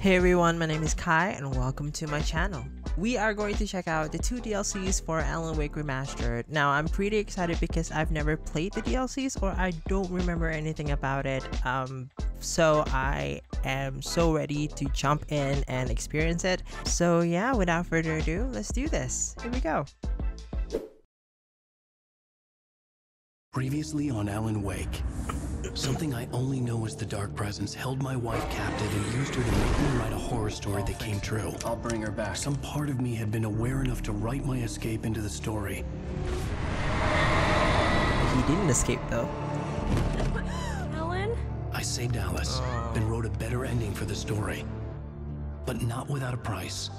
Hey everyone, my name is Kai and welcome to my channel. We are going to check out the two DLCs for Alan Wake Remastered. Now I'm pretty excited because I've never played the DLCs or I don't remember anything about it. Um, so I am so ready to jump in and experience it. So yeah, without further ado, let's do this. Here we go. Previously on Alan Wake, something I only know as the Dark Presence held my wife captive and used her to make me write a horror story that came true. I'll bring her back. Some part of me had been aware enough to write my escape into the story. He didn't escape though. Alan? I saved Alice and wrote a better ending for the story. But not without a price.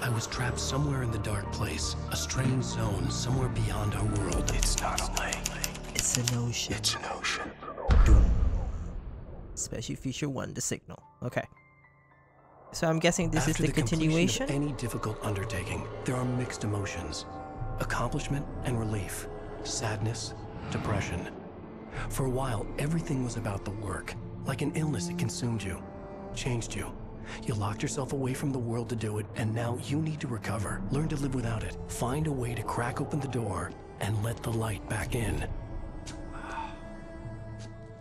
I was trapped somewhere in the dark place, a strange zone somewhere beyond our world. It's not a lake. It's an ocean. It's an ocean. Special feature one, the signal. Okay. So I'm guessing this After is the, completion continuation. Of any difficult undertaking, there are mixed emotions accomplishment and relief, sadness, depression. For a while, everything was about the work. Like an illness, it consumed you, changed you. You locked yourself away from the world to do it, and now you need to recover. Learn to live without it. Find a way to crack open the door and let the light back in.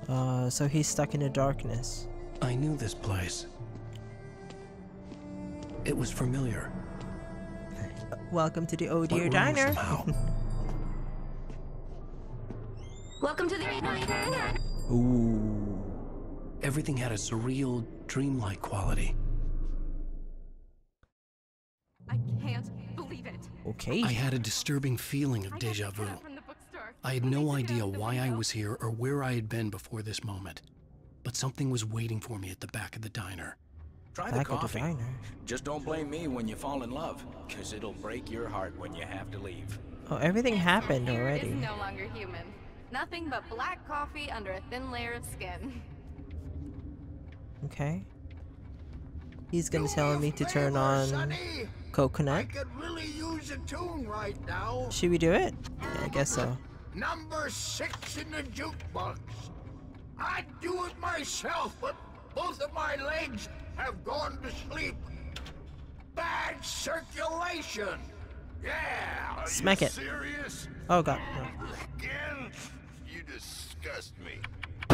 Uh, so he's stuck in the darkness. I knew this place. It was familiar. Welcome to the Oh Deer wrong Diner. Welcome to the Ooh. Everything had a surreal, dreamlike quality. I can't believe it. Okay. I had a disturbing feeling of deja vu. I had no idea why I was here or where I had been before this moment. But something was waiting for me at the back of the diner. Try the Back at the coffee. diner. Just don't blame me when you fall in love, because it'll break your heart when you have to leave. Oh, everything happened already. is no longer human. Nothing but black coffee under a thin layer of skin. Okay. He's gonna tell me to turn on coconut. I could really use a tune right now. Should we do it? Yeah, I guess so. Number six in the jukebox. I'd do it myself, but both of my legs have gone to sleep. Bad circulation. Yeah. Are Smack you it. serious? Oh god. no. Again? You disgust me.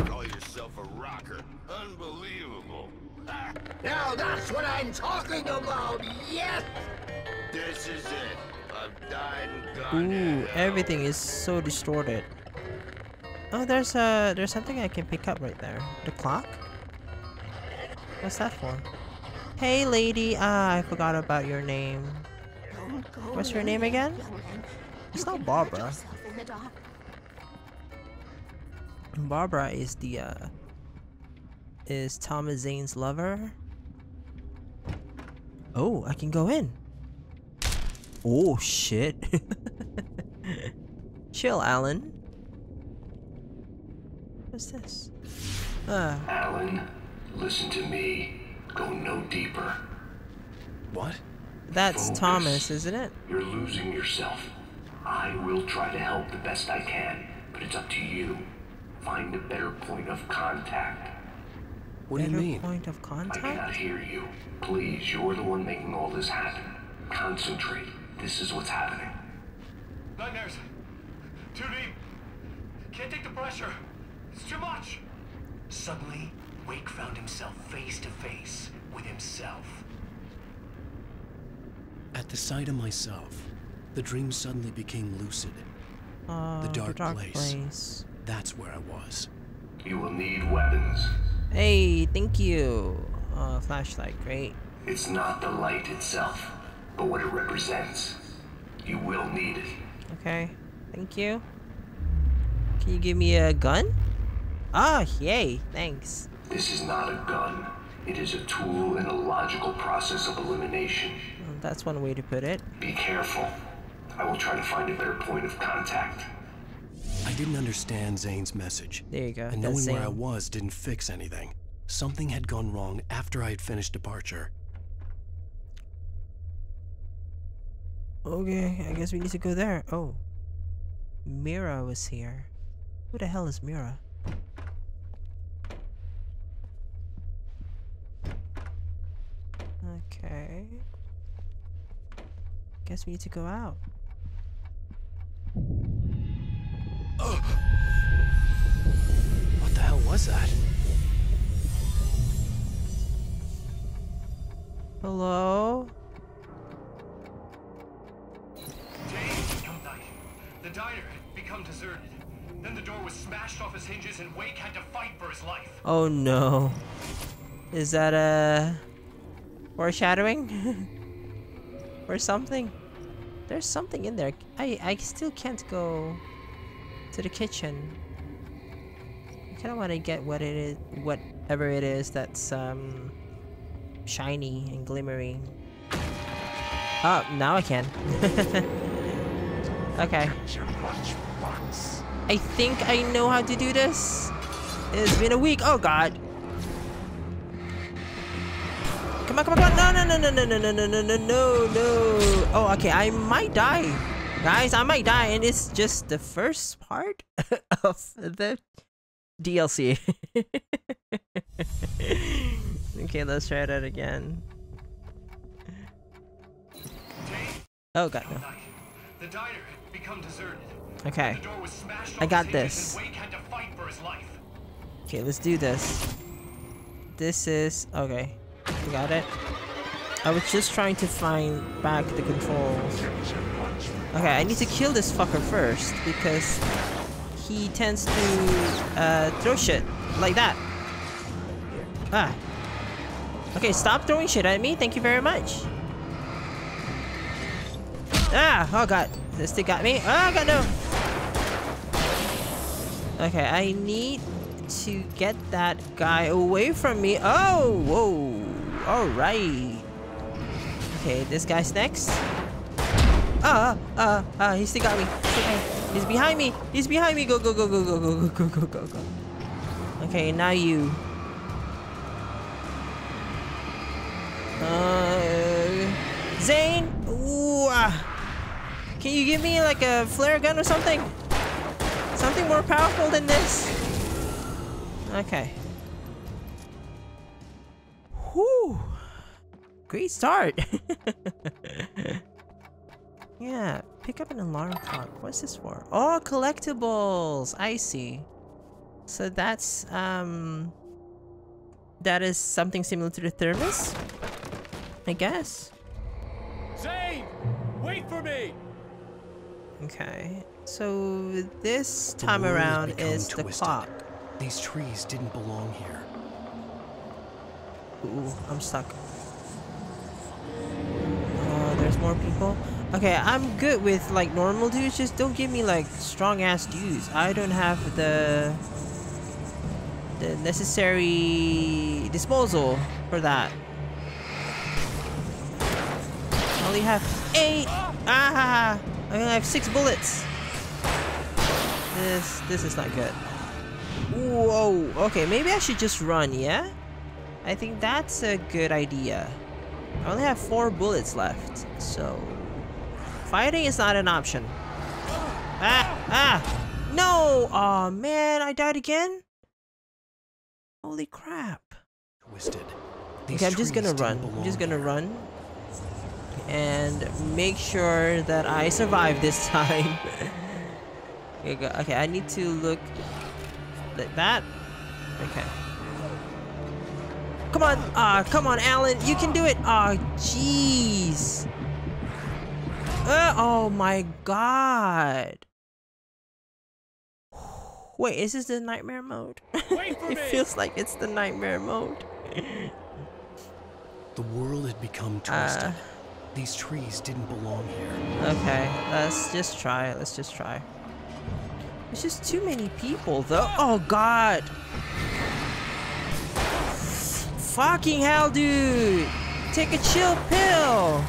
Call yourself a rocker. Unbelievable. Now that's what I'm talking about. Yes. this is it. I've died and gone Ooh, everything is so distorted. Oh, there's a there's something I can pick up right there. The clock. What's that for? Hey, lady. Ah, I forgot about your name. What's your name again? It's not Barbara. Barbara is the uh is Thomas Zane's lover. Oh, I can go in. Oh shit. Chill, Alan. What's this? Ah, Alan, listen to me. Go no deeper. What? that's Focus. Thomas, isn't it? You're losing yourself. I will try to help the best I can, but it's up to you. Find a better point of contact. What do you mean? point of contact? I contact? cannot hear you. Please, you're the one making all this happen. Concentrate. This is what's happening. Nightmares. Too deep. Can't take the pressure. It's too much. Suddenly, Wake found himself face to face with himself. At the sight of myself, the dream suddenly became lucid. Uh, dark place. place. That's where I was. You will need weapons. Hey, thank you. Uh, flashlight, great. It's not the light itself, but what it represents. You will need it. Okay, thank you. Can you give me a gun? Ah, yay, thanks. This is not a gun. It is a tool in a logical process of elimination. Well, That's one way to put it. Be careful. I will try to find a better point of contact. I didn't understand Zane's message. There you go. And knowing where I was didn't fix anything. Something had gone wrong after I had finished departure. Okay, I guess we need to go there. Oh. Mira was here. Who the hell is Mira? Okay. Guess we need to go out. What the hell was that? Hello? Was smashed off its hinges and Wake had to fight for his life. Oh no. Is that a foreshadowing? or something? There's something in there. I I still can't go to the kitchen. I kind of want to get what it is, whatever it is that's um shiny and glimmering. Oh, now I can. okay. I think I know how to do this. It's been a week. Oh god. Come on, come on, come on. No, no, no, no, no, no, no, no, no, no, no. Oh, okay. I might die. Guys, I might die. And it's just the first part of the DLC. okay, let's try that again. Oh god, no. The diner had become deserted. Okay. The door was smashed I got this. hinges And Wake had to fight for his life. Okay, let's do this. This is... Okay. We got it. I was just trying to find back the controls. Okay, I need to kill this fucker first because he tends to uh, throw shit like that. Ah. Okay, stop throwing shit at me. Thank you very much. Ah! Oh god. This thing got me. Oh god, no! Okay, I need to get that guy away from me. Oh, whoa. Alright. Okay, this guy's next. Ah, ah, ah, he still got me. He's behind me. He's behind me. Go, go, go, go, go, go, go, go, go, go. Okay, now you. Uh, Zane? Ooh, ah. Can you give me like a flare gun or something? Something more powerful than this? Okay. Whew. Great start. yeah, pick up an alarm clock. What's this for? Oh, collectibles. I see. So that's um that is something similar to the thermos? I guess. Zane! Wait for me! Okay. So this time around is the clock. These trees didn't belong here. Ooh, I'm stuck. Oh, there's more people. Okay, I'm good with like normal dudes. Just don't give me like strong ass dudes. I don't have the the necessary disposal for that. I only have eight. Ah! I only have six bullets. This this is not good. Whoa. Okay, maybe I should just run. Yeah. I think that's a good idea. I only have four bullets left, so fighting is not an option. Ah! Ah! No! Oh man, I died again? Holy crap. Twisted. These Okay, I'm just gonna run. I'm just gonna run. And make sure that I survive this time. okay, go- okay, I need to look like that. Okay. Come on! Ah, come on, Alan! You can do it! Ah, jeez! Uh, oh my god! Wait, is this the nightmare mode? Wait for it me! feels like it's the nightmare mode. The world had become twisted. Uh. These trees didn't belong here. Okay, let's just try. Let's just try. It's just too many people, though. Oh God! Fucking hell, dude! Take a chill pill.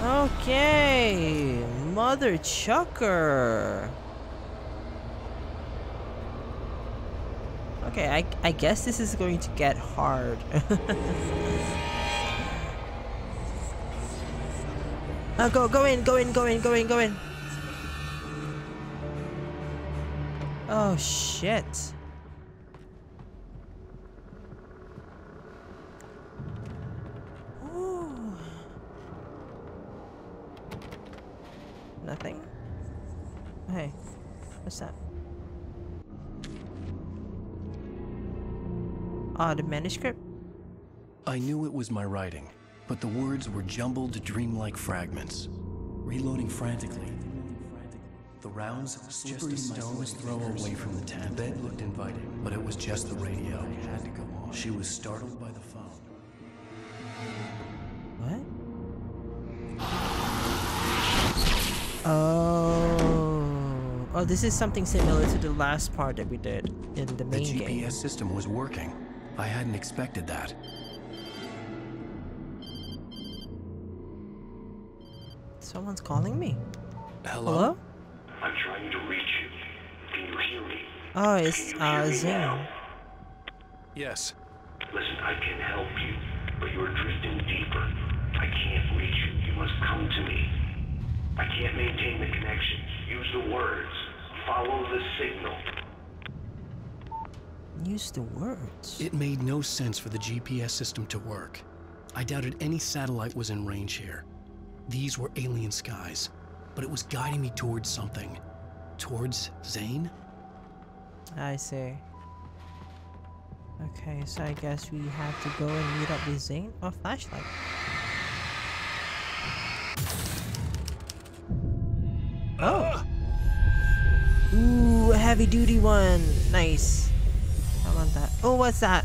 Okay, mother chucker. Okay, I, I guess this is going to get hard. Oh, go, go in, go in, go in, go in, go in. Oh, shit. Nothing? Hey, what's that? Ah, the manuscript? I knew it was my writing, but the words were jumbled dreamlike fragments. Reloading frantically. The rounds, slippery stones throw away from the tent. The bed looked inviting, but it was just the radio. had to go on. She was startled by the phone. What? Oh. Oh, this is something similar to the last part that we did in the main game. The GPS game. system was working. I hadn't expected that. Someone's calling me. Hello? Hello? I'm trying to reach you. Can you hear me? Oh, it's Can you uh hear me Zane. now? Yes. Listen, I can help you, but you're drifting deeper. I can't reach you. You must come to me. I can't maintain the connection. Use the words. Follow the signal. Use the words. It made no sense for the GPS system to work. I doubted any satellite was in range here. These were alien skies, but it was guiding me towards something. Towards Zane? I see. Okay, so I guess we have to go and meet up with Zane. Oh, flashlight. Oh! Ooh, a heavy duty one. Nice. I want that. Oh, what's that?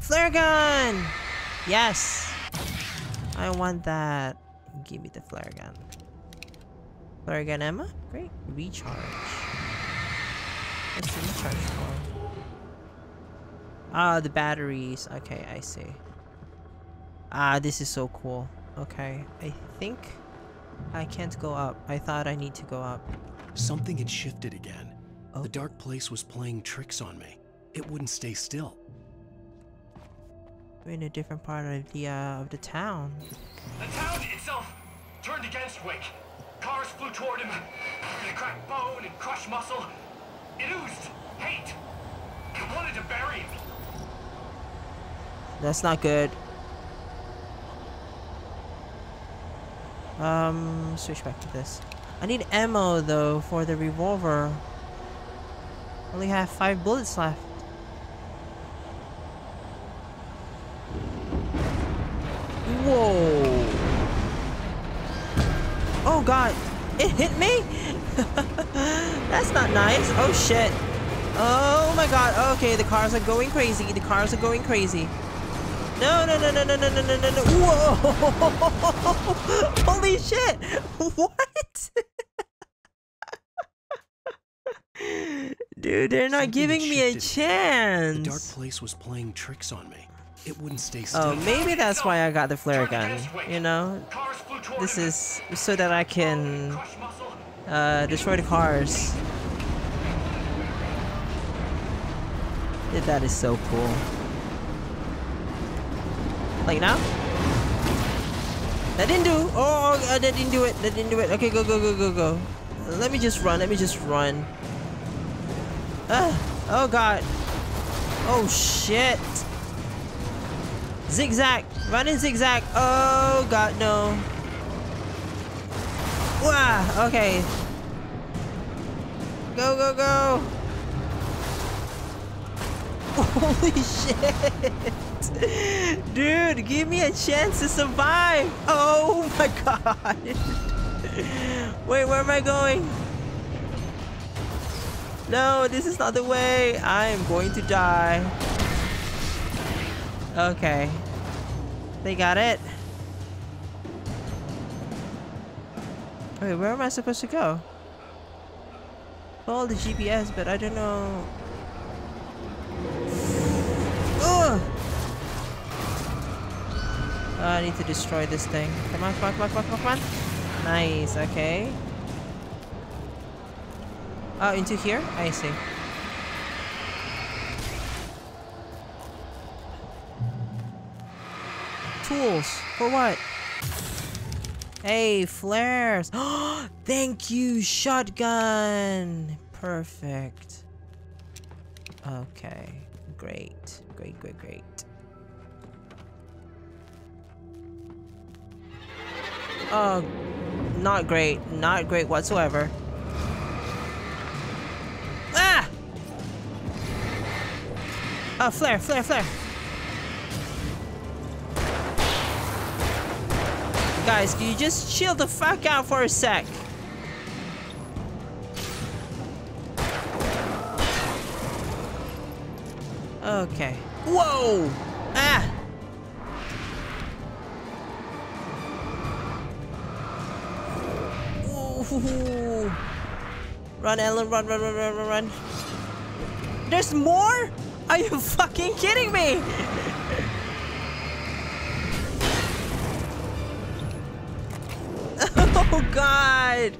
Flare gun! Yes! I want that. Give me the flare gun. Flare gun Emma? Great. Recharge. What's the recharge for? Ah, the batteries. Okay, I see. Ah, this is so cool. Okay, I think I can't go up. I thought I need to go up. Something had shifted again. Oh. The dark place was playing tricks on me. It wouldn't stay still. We're in a different part of the uh, of the town. The town itself turned against Wake. Cars flew toward him. They cracked bone and crushed muscle. It oozed hate. It wanted to bury him. That's not good. Um, switch back to this. I need ammo though for the revolver. Only have five bullets left. Whoa! Oh god, it hit me? That's not nice. Oh shit. Oh my god. Okay, the cars are going crazy. The cars are going crazy. No, no, no, no, no, no, no, no, no, no. Whoa! Holy shit! What? Dude, they're not Something giving me a shifted again. The dark place was playing tricks on me. It wouldn't stay still. Oh, maybe that's why I got the flare gun. You know, Cars flew toward this is so that I can uh, destroy the cars. Yeah, that is so cool. Like now? That didn't do. Oh, uh, that didn't do it. That didn't do it. Okay, go, go, go, go, go. Let me just run. Let me just run. Ah, oh god. Oh shit. Zigzag. Run in zigzag. Oh god, no. Wow. Okay. Go, go, go. Holy shit. Dude, give me a chance to survive. Oh my god. Wait, where am I going? No, this is not the way. I am going to die. Okay. They got it. Wait, where am I supposed to go? Follow the GPS, but I don't know. Ugh! Oh, I need to destroy this thing. Come on, come on, come on, come on, come on. Nice, okay. Oh, into here? I see. Tools. For what? Hey, flares. Thank you, shotgun. Perfect. Okay, great, great, great, great. Oh, not great, not great whatsoever. Ah! Oh, flare, flare, flare. Guys, can you just chill the fuck out for a sec? Okay. Whoa! Ah! Run, Ellen, run, run, run, run, run, run. There's more? Are you fucking kidding me? oh god!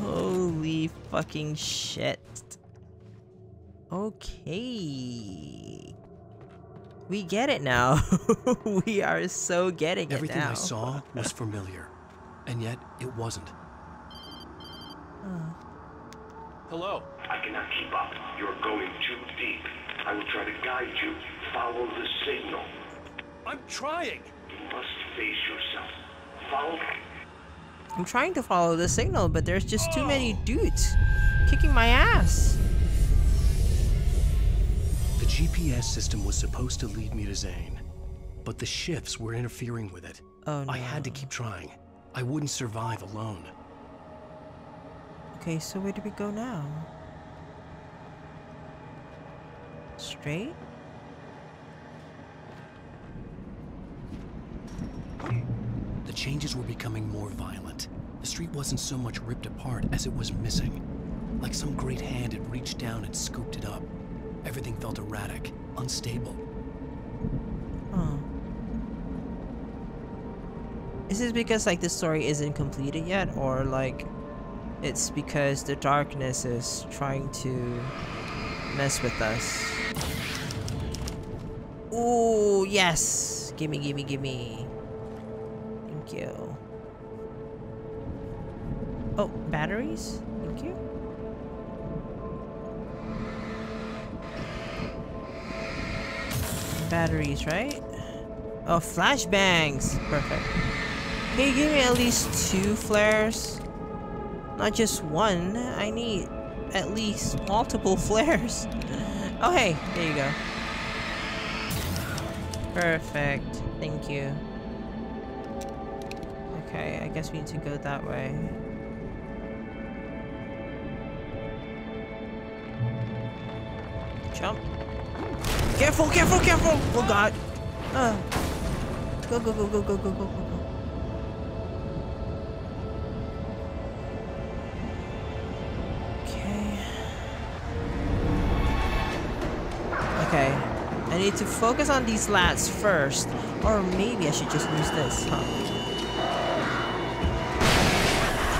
Holy fucking shit. Okay. We get it now. we are so getting Everything it now. Everything I saw was familiar, and yet it wasn't. Hello. I cannot keep up. You're going too deep. I will try to guide you. Follow the signal. I'm trying. You must face yourself. Follow. I'm trying to follow the signal, but there's just too many oh. dudes kicking my ass. The GPS system was supposed to lead me to Zane, but the shifts were interfering with it. Oh no. I had to keep trying. I wouldn't survive alone. Okay, so where do we go now? Straight? The changes were becoming more violent. The street wasn't so much ripped apart as it was missing. Like some great hand had reached down and scooped it up. Everything felt erratic, unstable. Oh. Is this because like the story isn't completed yet or like it's because the darkness is trying to mess with us? Ooh, yes. Gimme, gimme, gimme. Thank you. Oh, batteries? Thank you. Batteries, right? Oh, flashbangs! Perfect. Can you give me at least two flares? Not just one. I need at least multiple flares. Oh, hey, there you go. Perfect. Thank you. Okay, I guess we need to go that way. Jump. Careful, careful, careful! Oh god. Uh. Go, go, go, go, go, go, go, go. Okay. Okay. I need to focus on these lads first. Or maybe I should just use this, huh?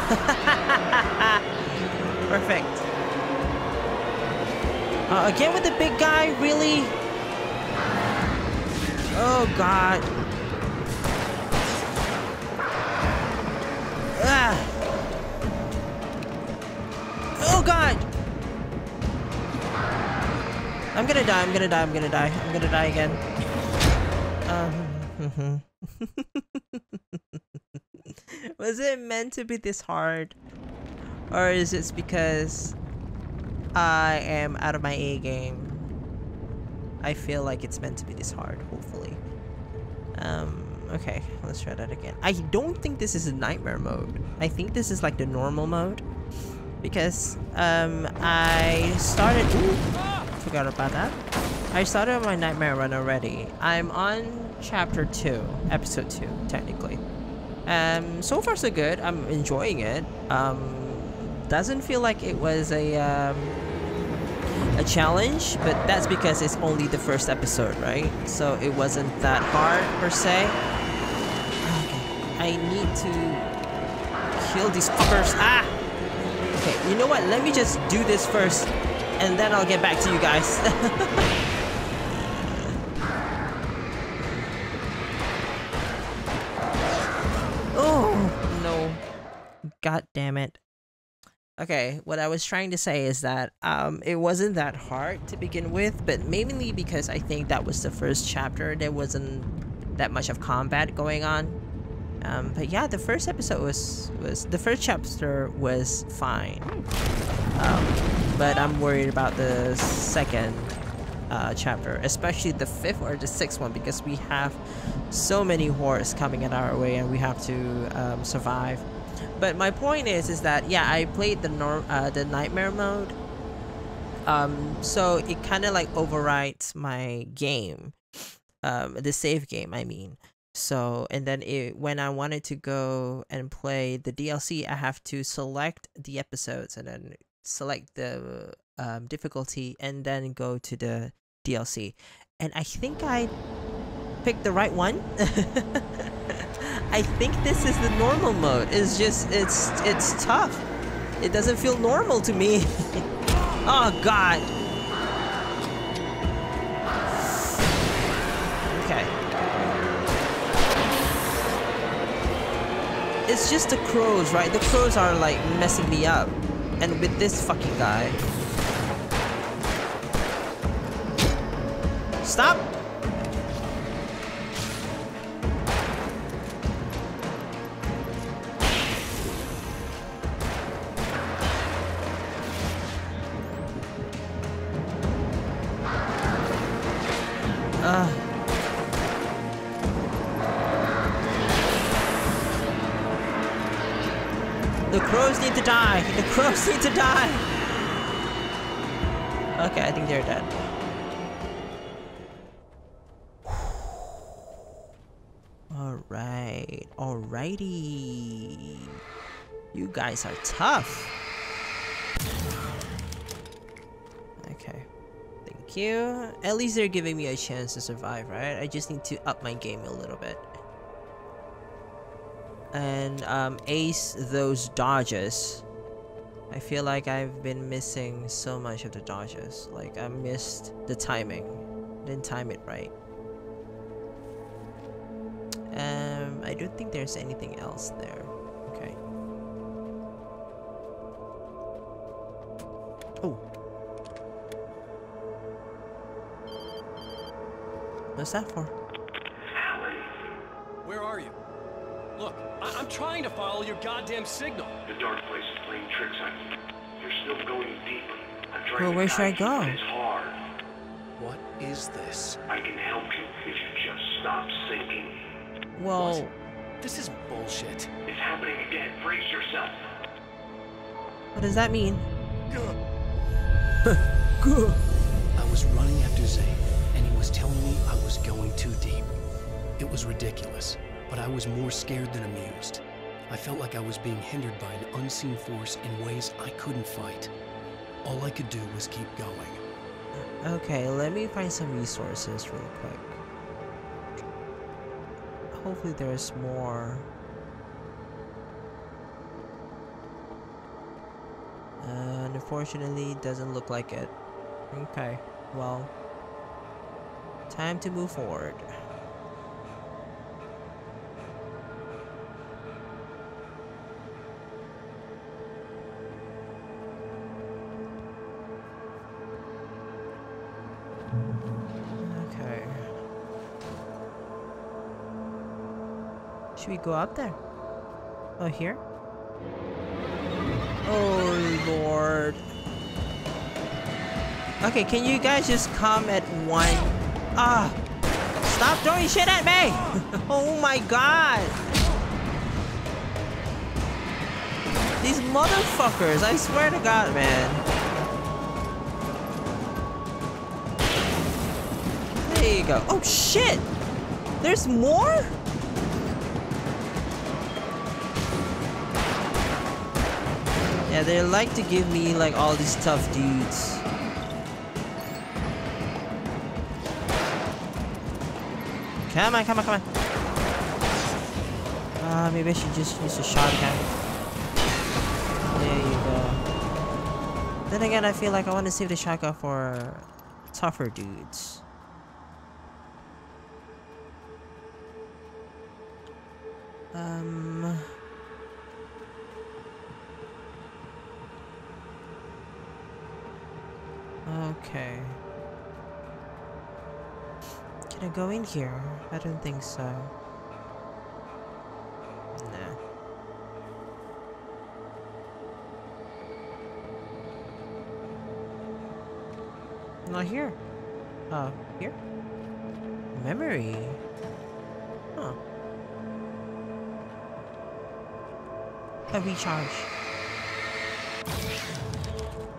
Perfect. Uh, again with the big guy, really Oh god. Ah. Oh god. I'm gonna die, I'm gonna die, I'm gonna die. I'm gonna die again. Um, Was it meant to be this hard? Or is it because I am out of my A game? I feel like it's meant to be this hard. Um, okay, let's try that again. I don't think this is a nightmare mode. I think this is like the normal mode. Because, um, I started... Ooh, forgot about that. I started my nightmare run already. I'm on chapter 2, episode 2, technically. Um, so far so good. I'm enjoying it. Um, doesn't feel like it was a, um, a challenge, but that's because it's only the first episode, right? So it wasn't that hard per se. Okay, I need to kill these fuckers. Ah! Okay, you know what? Let me just do this first, and then I'll get back to you guys. oh, no. God damn it. Okay, what I was trying to say is that um, it wasn't that hard to begin with, but mainly because I think that was the first chapter. There wasn't that much of combat going on. Um, but yeah, the first episode was was the first chapter was fine. Um, but I'm worried about the second uh, chapter, especially the fifth or the sixth one, because we have so many hordes coming in our way, and we have to um, survive. But my point is, is that yeah, I played the norm, uh, the nightmare mode. Um, so it kind of like overrides my game, um, the save game. I mean, so and then it when I wanted to go and play the DLC, I have to select the episodes and then select the um, difficulty and then go to the DLC. And I think I picked the right one. I think this is the normal mode. It's just it's it's tough. It doesn't feel normal to me. oh god. Okay. It's just the crows, right? The crows are like messing me up. And with this fucking guy. Stop! You guys are tough. Okay. Thank you. At least they're giving me a chance to survive, right? I just need to up my game a little bit. And um, ace those dodges. I feel like I've been missing so much of the dodges. Like I missed the timing. Didn't time it right. Um, I don't think there's anything else there. Okay. Oh. What's that for? Alan, Where are you? Look, I- I'm trying to follow your goddamn signal. the dark place is playing tricks on you. You're still going deeper. I'm trying Well, to where should I go? It's hard. What is this? I can help you if you just stop sinking. Well, This is bullshit. It's happening again. Brace yourself. what does that mean? I was running after Zane, and he was telling me I was going too deep. It was ridiculous, but I was more scared than amused. I felt like I was being hindered by an unseen force in ways I couldn't fight. All I could do was keep going. Okay, let me find some resources real quick. Hopefully there's more. Uh, unfortunately, doesn't look like it. Okay, well, time to move forward. Should we go up there? Oh, here? Oh, Lord. Okay, can you guys just come at one? Ah! Stop throwing shit at me! oh my god! These motherfuckers, I swear to god, man. There you go. Oh shit! There's more? Yeah, they like to give me like all these tough dudes. Come on, come on, come on. Uh, maybe I should just use a shotgun. There you go. Then again, I feel like I want to save the shotgun for tougher dudes. Um. Okay. Can I go in here? I don't think so. Nah. Not here. Oh, here? Memory. Huh. A recharge.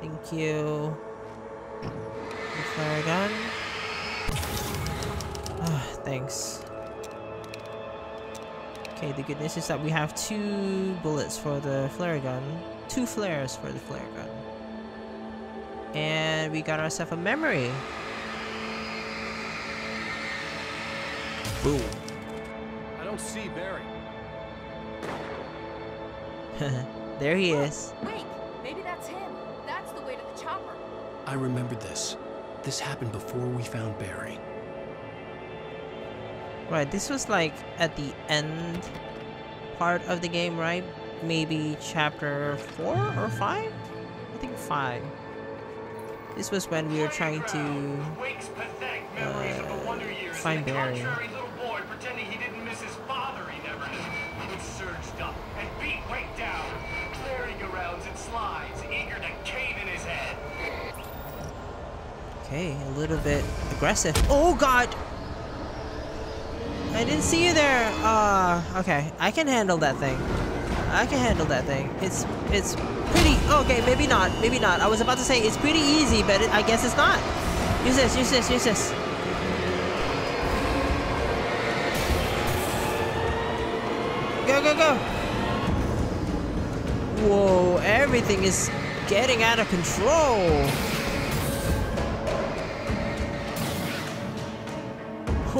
Thank you. The flare gun. Ah, thanks. Okay, the good news is that we have two bullets for the flare gun. Two flares for the flare gun. And we got ourselves a memory. Boom. I don't see Barry. there he is. Wait, maybe that's him. That's the way to the chopper. I remembered this. This happened before we found Barry. Right, this was like at the end part of the game, right? Maybe chapter 4 or 5? I think 5. This was when we were trying to Wake's pathetic uh, memories of the Wonder Years. find Barry. contrary little boy pretending he didn't miss his father he never did. Would surged up and beat Wake down, merry-go-rounds and slides, eager to cave in his head. Okay, a little bit aggressive. Oh god! I didn't see you there. Uh, okay. I can handle that thing. I can handle that thing. It's it's pretty okay, maybe not. Maybe not. I was about to say it's pretty easy, but it, I guess it's not. Use this, use this, use this. Go, go, go. Whoa, everything is getting out of control.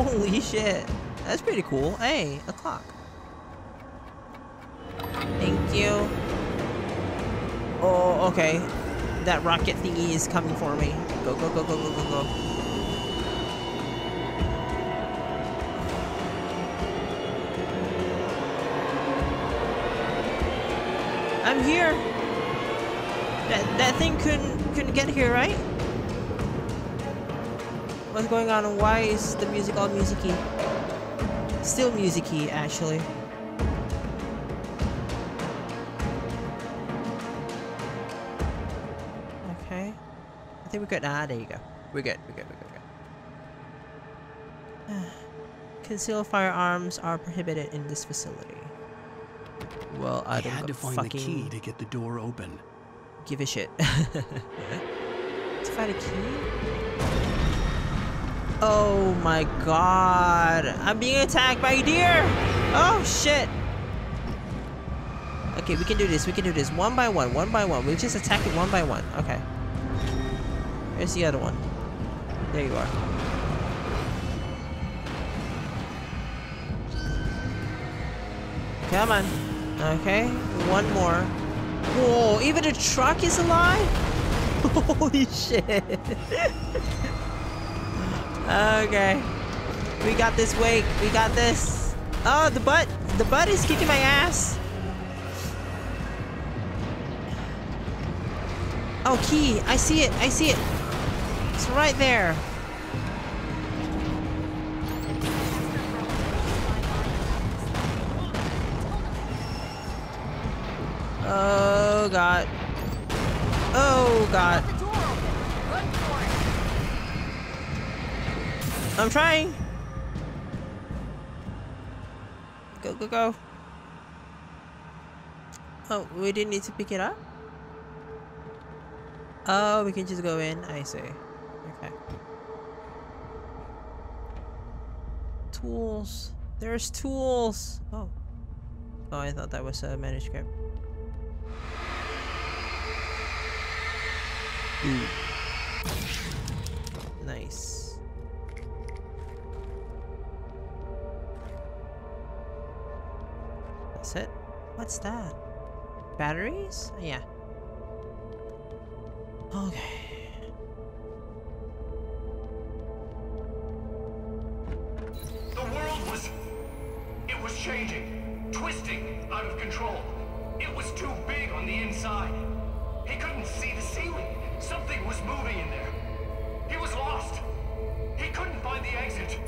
Holy shit. That's pretty cool. Hey, a clock. Thank you. Oh, okay. That rocket thingy is coming for me. Go, go, go, go, go, go, go. I'm here. That that thing couldn't couldn't get here, right? What's going on and why is the music all musicy? Still musicy, actually. Okay. I think we're good. Ah, there you go. We're good. We're good. We're good. We're good. Concealed firearms are prohibited in this facility. Well, I I don't had to find the key to get the door open. give a shit. to find a key? Oh my god. I'm being attacked by a deer! Oh shit! Okay, we can do this. We can do this one by one. One by one. We just attack it one by one. Okay. Where's the other one. There you are. Come on. Okay, one more. Whoa, even the truck is alive? Holy shit. okay. We got this wake. We got this. Oh, the butt. The butt is kicking my ass. Oh, key. I see it. I see it. It's right there. Oh, God. Oh, God. The door open. Run for it. I'm trying. Go, go, go. Oh, we didn't need to pick it up? Oh, we can just go in. I see. Okay. Tools. There's tools. Oh. Oh, I thought that was a manuscript. Ooh. Nice. That's it? What's that? Batteries? Yeah. Okay. The world was... It was changing, twisting, out of control. It was too big on the inside. He couldn't see the ceiling. Something was moving in there. He was lost. He couldn't find the exit.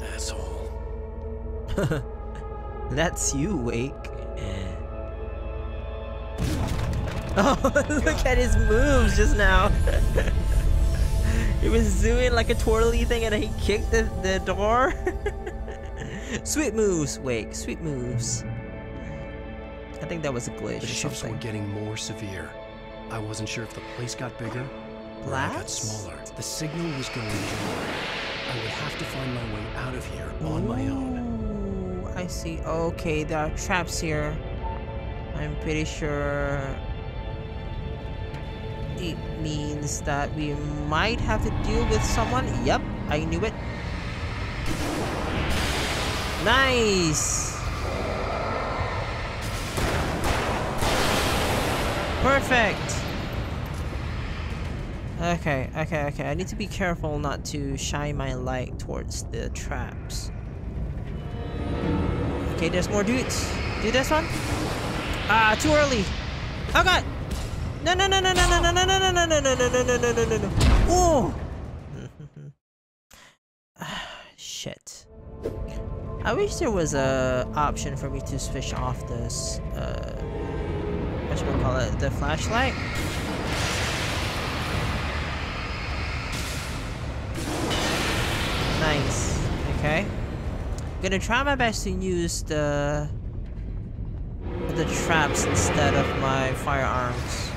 Asshole. That's you, Wake. Oh, look at his moves just now. he was doing like a twirly thing and he kicked the, the door. sweet moves, Wake. Sweet moves. I think that was a glitch The shifts were getting more severe. I wasn't sure if the place got bigger or I got smaller. The signal was going nowhere. I would have to find my way out of here on my own. I see. Okay, there are traps here. I'm pretty sure it means that we might have to deal with someone. Yep, I knew it. Nice! Perfect! Okay, okay, okay. I need to be careful not to shine my light towards the traps. Okay, there's more dudes. Do this one. Ah, too early. Oh god! No, no, no, no, no, no, no, no, no, no, no, no, no, no, no, no, no, no, no. Oh! Shit. I wish there was a option for me to switch off this, uh, what should we call it, the flashlight. Nice. Okay. Gonna try my best to use the the traps instead of my firearms.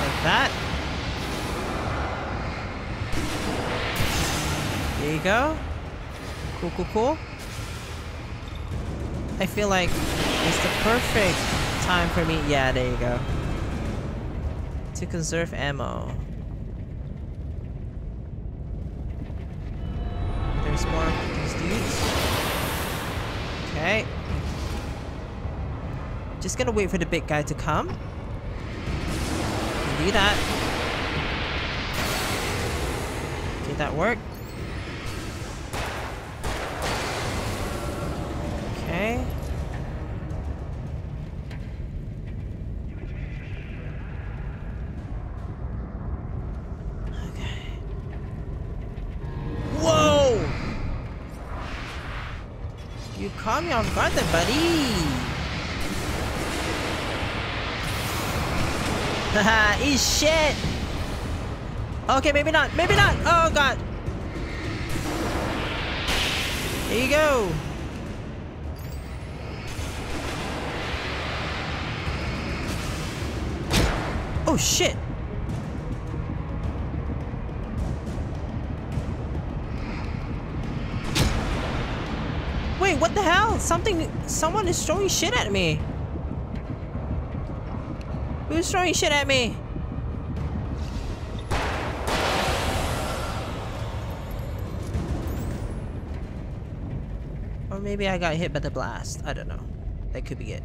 Like that. There you go. Cool, cool, cool. I feel like it's the perfect time for me. Yeah, there you go. To conserve ammo. There's more. Just gonna wait for the big guy to come. Do that. Did that work? Okay. Guard there, buddy. Haha, eat shit! Okay, maybe not, maybe not! Oh god! There you go! Oh shit! Something- someone is throwing shit at me! Who's throwing shit at me? Or maybe I got hit by the blast. I don't know. That could be it.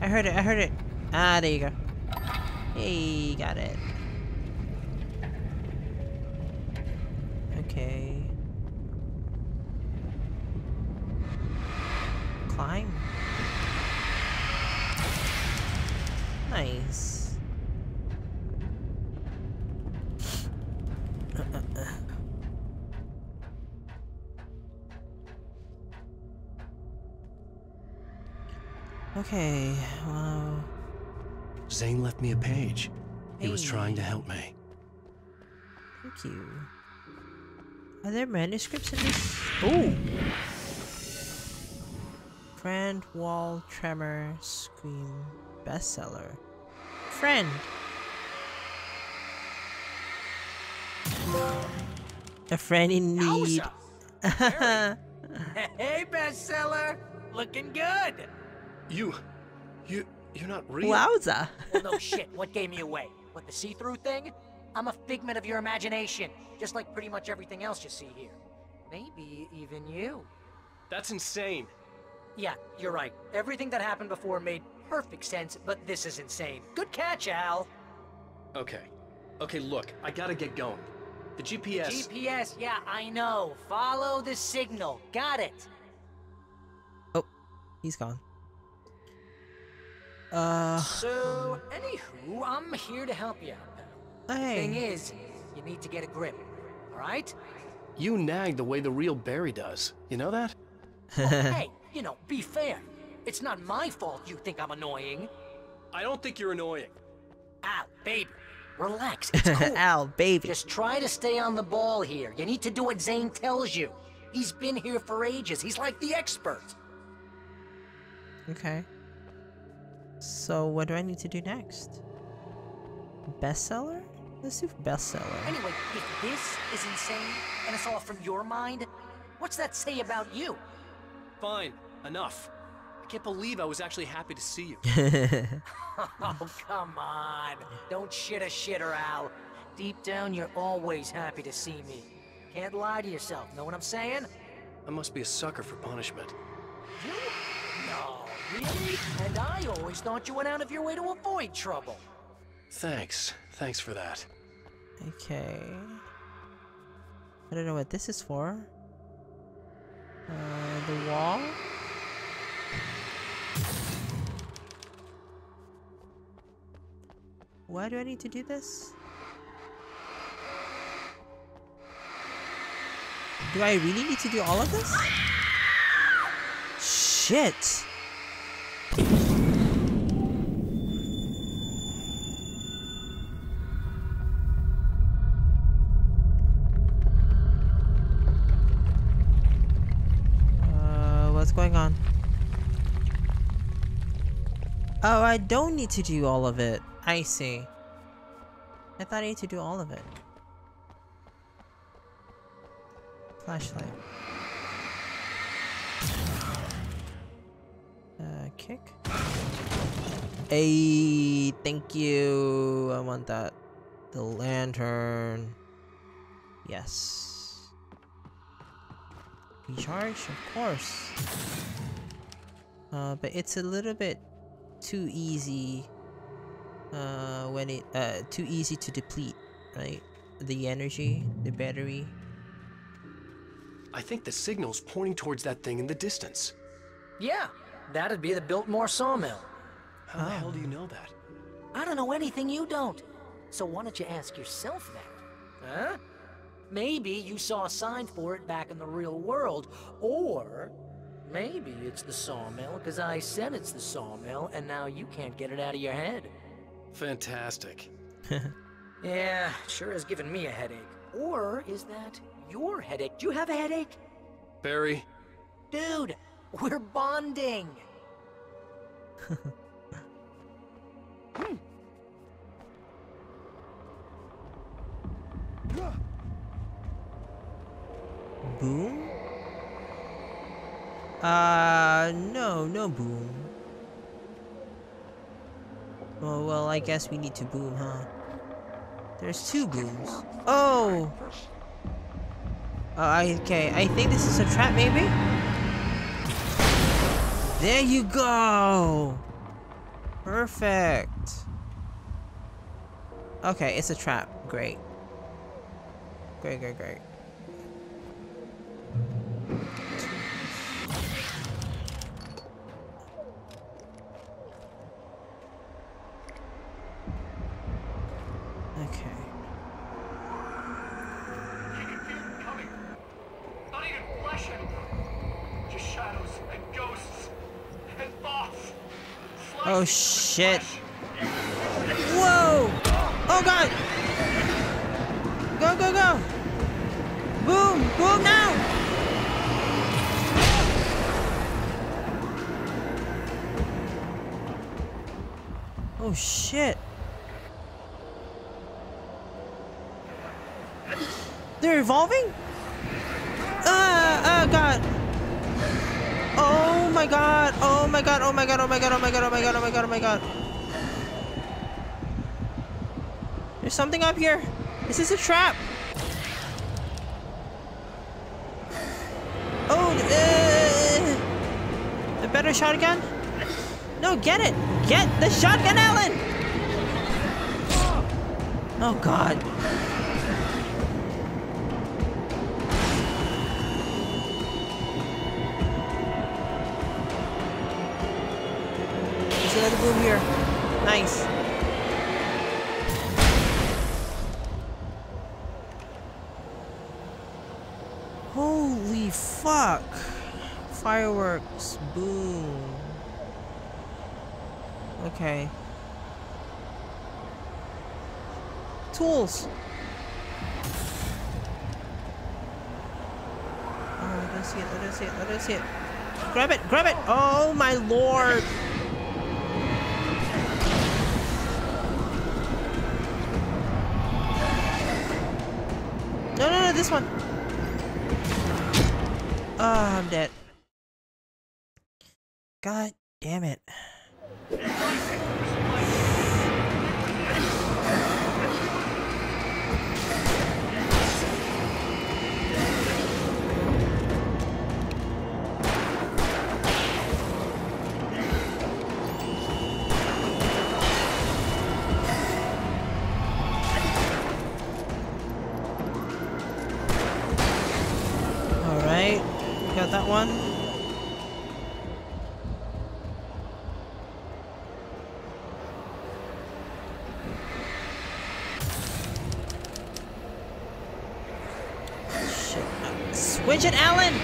I heard it, I heard it. Ah, there you go. Hey, got it. Okay. Climb. Nice. Okay, wow. Zane left me a page. He was trying to help me. thank you. Are there manuscripts in this? Ooh! Friend, Wall, Tremor, Scream, Bestseller. Friend! A friend in need. Hey, bestseller! Looking good! You, you, you're not real. Wowza! Well, no shit. What gave me away? What, the see-through thing? I'm a figment of your imagination, just like pretty much everything else you see here. Maybe even you. That's insane. Yeah, you're right. Everything that happened before made perfect sense, but this is insane. Good catch, Al. Okay. Okay, look, I gotta get going. The GPS. GPS, yeah, I know. Follow the signal. Got it. Oh, he's gone. Uh. So, anywho, I'm here to help you out, pal. Hey. Thing is, you need to get a grip. All right? You nag the way the real Barry does. You know that? Well, hey, you know, be fair. It's not my fault you think I'm annoying. I don't think you're annoying. Al, baby, relax. It's cool. Al, baby. Just try to stay on the ball here. You need to do what Zane tells you. He's been here for ages. He's like the expert. Okay. So what do I need to do next? Bestseller? Let's do bestseller. Anyway, if this is insane and it's all from your mind, what's that say about you? Fine. Enough. I can't believe I was actually happy to see you. oh, come on. Don't shit a shitter, Al. Deep down, you're always happy to see me. Can't lie to yourself, know what I'm saying? I must be a sucker for punishment. You? No, really? And I always thought you went out of your way to avoid trouble. Thanks. Thanks for that. Okay. I don't know what this is for. Uh, the wall? Why do I need to do this? Do I really need to do all of this? Shit! Oh, I don't need to do all of it. I see. I thought I need to do all of it. Flashlight. Uh, kick. Hey, thank you. I want that. The lantern. Yes. Recharge, of course. Uh, but it's a little bit too easy uh, when it uh, too easy to deplete, right? The energy, the battery. I think the signal's pointing towards that thing in the distance. Yeah, that'd be the Biltmore sawmill. How the hell do you know that? I don't know anything you don't. So why don't you ask yourself that? Huh? Maybe you saw a sign for it back in the real world, or maybe it's the sawmill because I said it's the sawmill and now you can't get it out of your head. Fantastic. Yeah, sure has given me a headache. Or is that your headache? Do you have a headache? Barry, Dude, we're bonding. Hmm. Boom? Uh, no, no boom. Oh, well, I guess we need to boom, huh? There's two booms. Oh! Uh, okay, I think this is a trap, maybe? There you go! Perfect. Okay, it's a trap. Great. Great, great, great. Okay. You can feel it coming. Not even flesh anymore. Just shadows and ghosts and thoughts. Oh shit. Whoa! Oh god! Go, go, go! Boom! Boom now! Oh shit! They're evolving? Ah! Ah, god! my god! Oh my god! Oh my god! Oh my god! Oh my god! Oh my god! Oh my god! Oh my god! There's something up here. This is a trap. Oh, uh, the better shotgun? No, get it. Get the shotgun, Alan. Oh god. Boom here. Nice. Holy fuck. Fireworks. Boom. Okay. Tools. Oh, I don't see it. I don't see it. I don't see it. Grab it. Grab it. Oh, my lord. I'm dead. God damn it. Widget Alan!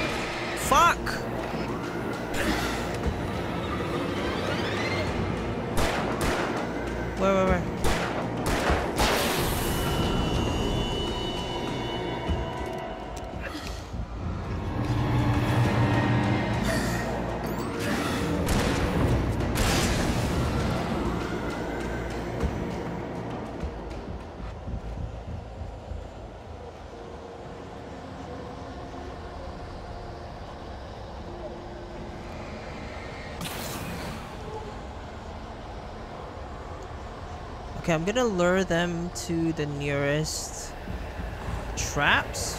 Okay, I'm gonna lure them to the nearest traps.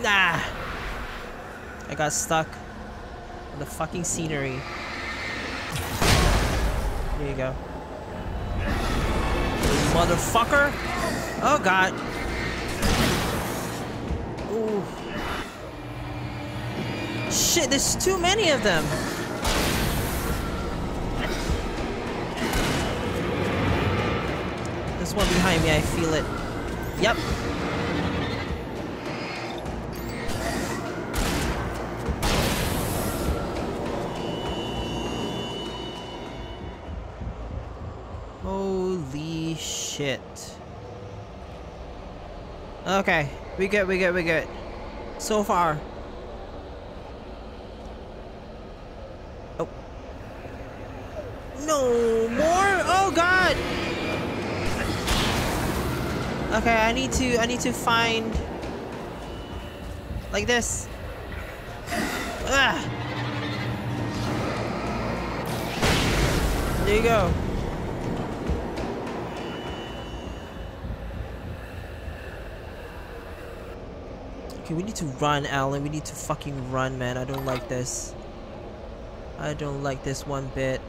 Nah! I got stuck on the fucking scenery. There you go. Motherfucker! Oh god. Ooh. Shit, there's too many of them! One behind me, I feel it. Yep. Holy shit. Okay, we good, we good, we good. So far. Oh. No more? Oh god! Okay, I need to I need to find like this. Ah. There you go. Okay, we need to run, Alan. We need to fucking run, man. I don't like this. I don't like this one bit.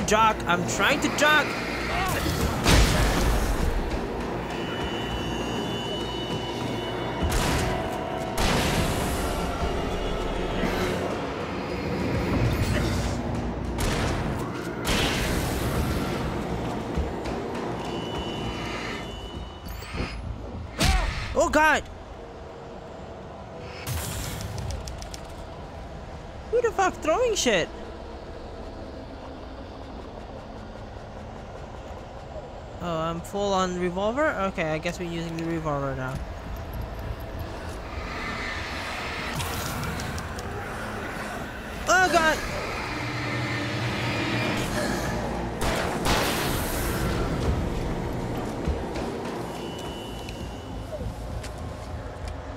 To jog. I'm trying to jog. Oh god! Who the fuck throwing shit? Oh, I'm full on revolver? Okay, I guess we're using the revolver now. Oh god!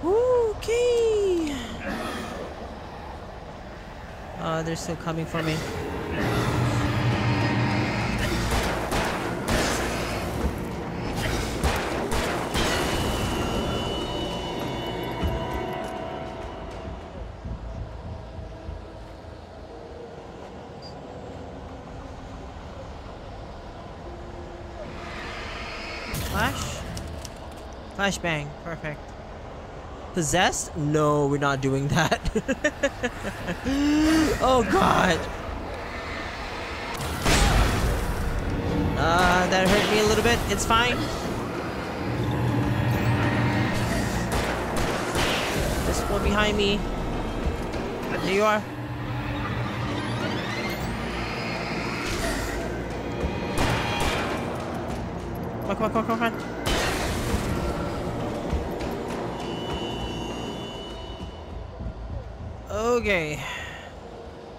okay oh, they're still coming for me. Flashbang. Perfect. Possessed? No, we're not doing that. oh god. Uh, that hurt me a little bit. It's fine. There's one behind me. There you are. Come on, come on, come on, come on. Okay.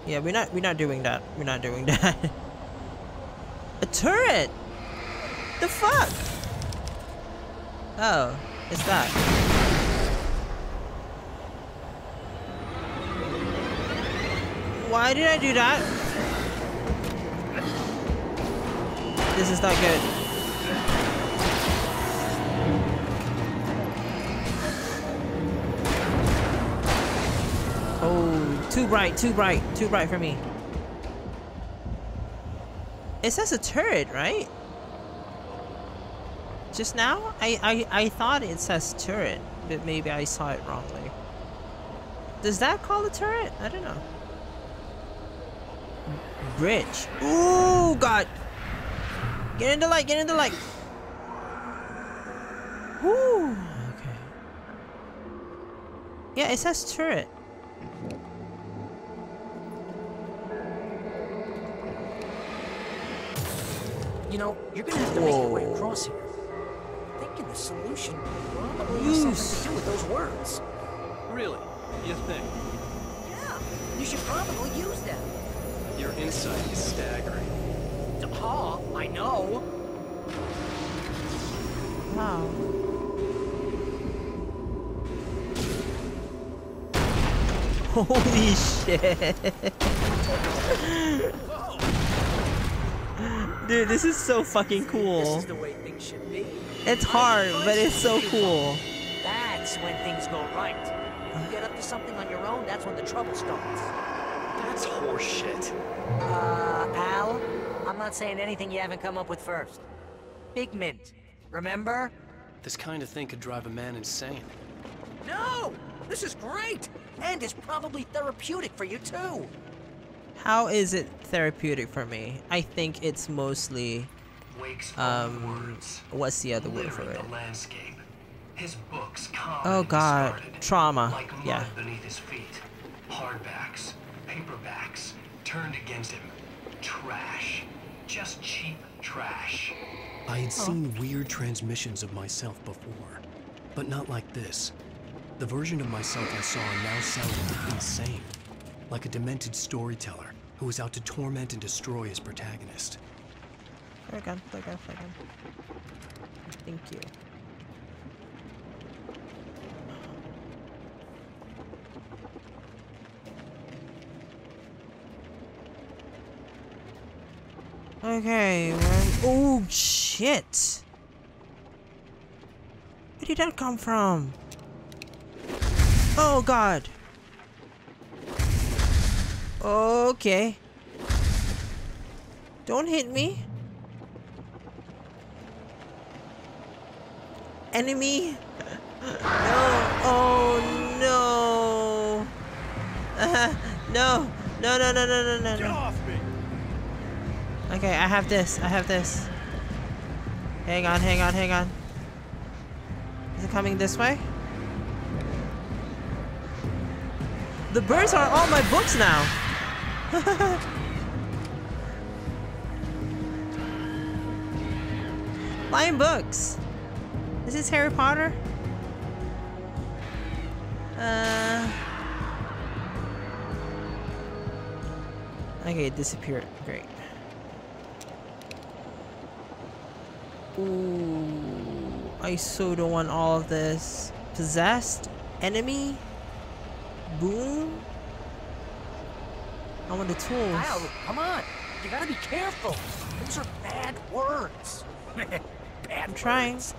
Yeah, we're not we're not doing that. We're not doing that. A turret! The fuck? Oh, it's that. Why did I do that? This is not good. Oh, too bright, too bright, too bright for me. It says a turret, right? Just now? I, I, I thought it says turret, but maybe I saw it wrongly. Does that call a turret? I don't know. Bridge. Ooh, God. Get in the light, get in the light. Whoo. Okay. Yeah, it says turret. You know, you're gonna have to make your way across here. Thinking the solution probably has something to do with those words. Really? You think? Yeah, you should probably use them. Your insight is staggering. Ah, I know. Wow. Holy shit. Dude, this is so fucking cool. This cool. is the way things should be. It's hard, but it's so cool. That's when things go right. You get up to something on your own, that's when the trouble starts. That's horseshit. Uh, Al, I'm not saying anything you haven't come up with first. Big Mint, remember? This kind of thing could drive a man insane. No! This is great! And it's probably therapeutic for you too. How is it therapeutic for me? I think it's mostly Wake's um words. what's the other word for it? the landscape. His books Oh god, trauma. Like mud Yeah. beneath his feet. Hardbacks, paperbacks, turned against him. Trash. Just cheap trash. I had seen weird transmissions of myself before, but not like this. The version of myself I saw now sounded insane, like a demented storyteller who is out to torment and destroy his protagonist. Flare gun, flare gun, flare gun. Thank you. Okay. Oh, shit! Where did that come from? Oh, God! Okay. Don't hit me. Enemy? No. Oh no. Uh, no. No, no, no, no, no, no, no. off me! Okay, I have this. I have this. Hang on, hang on, hang on. Is it coming this way? The birds are all my books now. Flying books. This is this Harry Potter? Uh. Okay, it disappeared. Great. Ooh, I so don't want all of this. Possessed? Enemy? Boom? I want the tools. Al, come on. You gotta be careful. Those are bad words. bad I'm trying. words.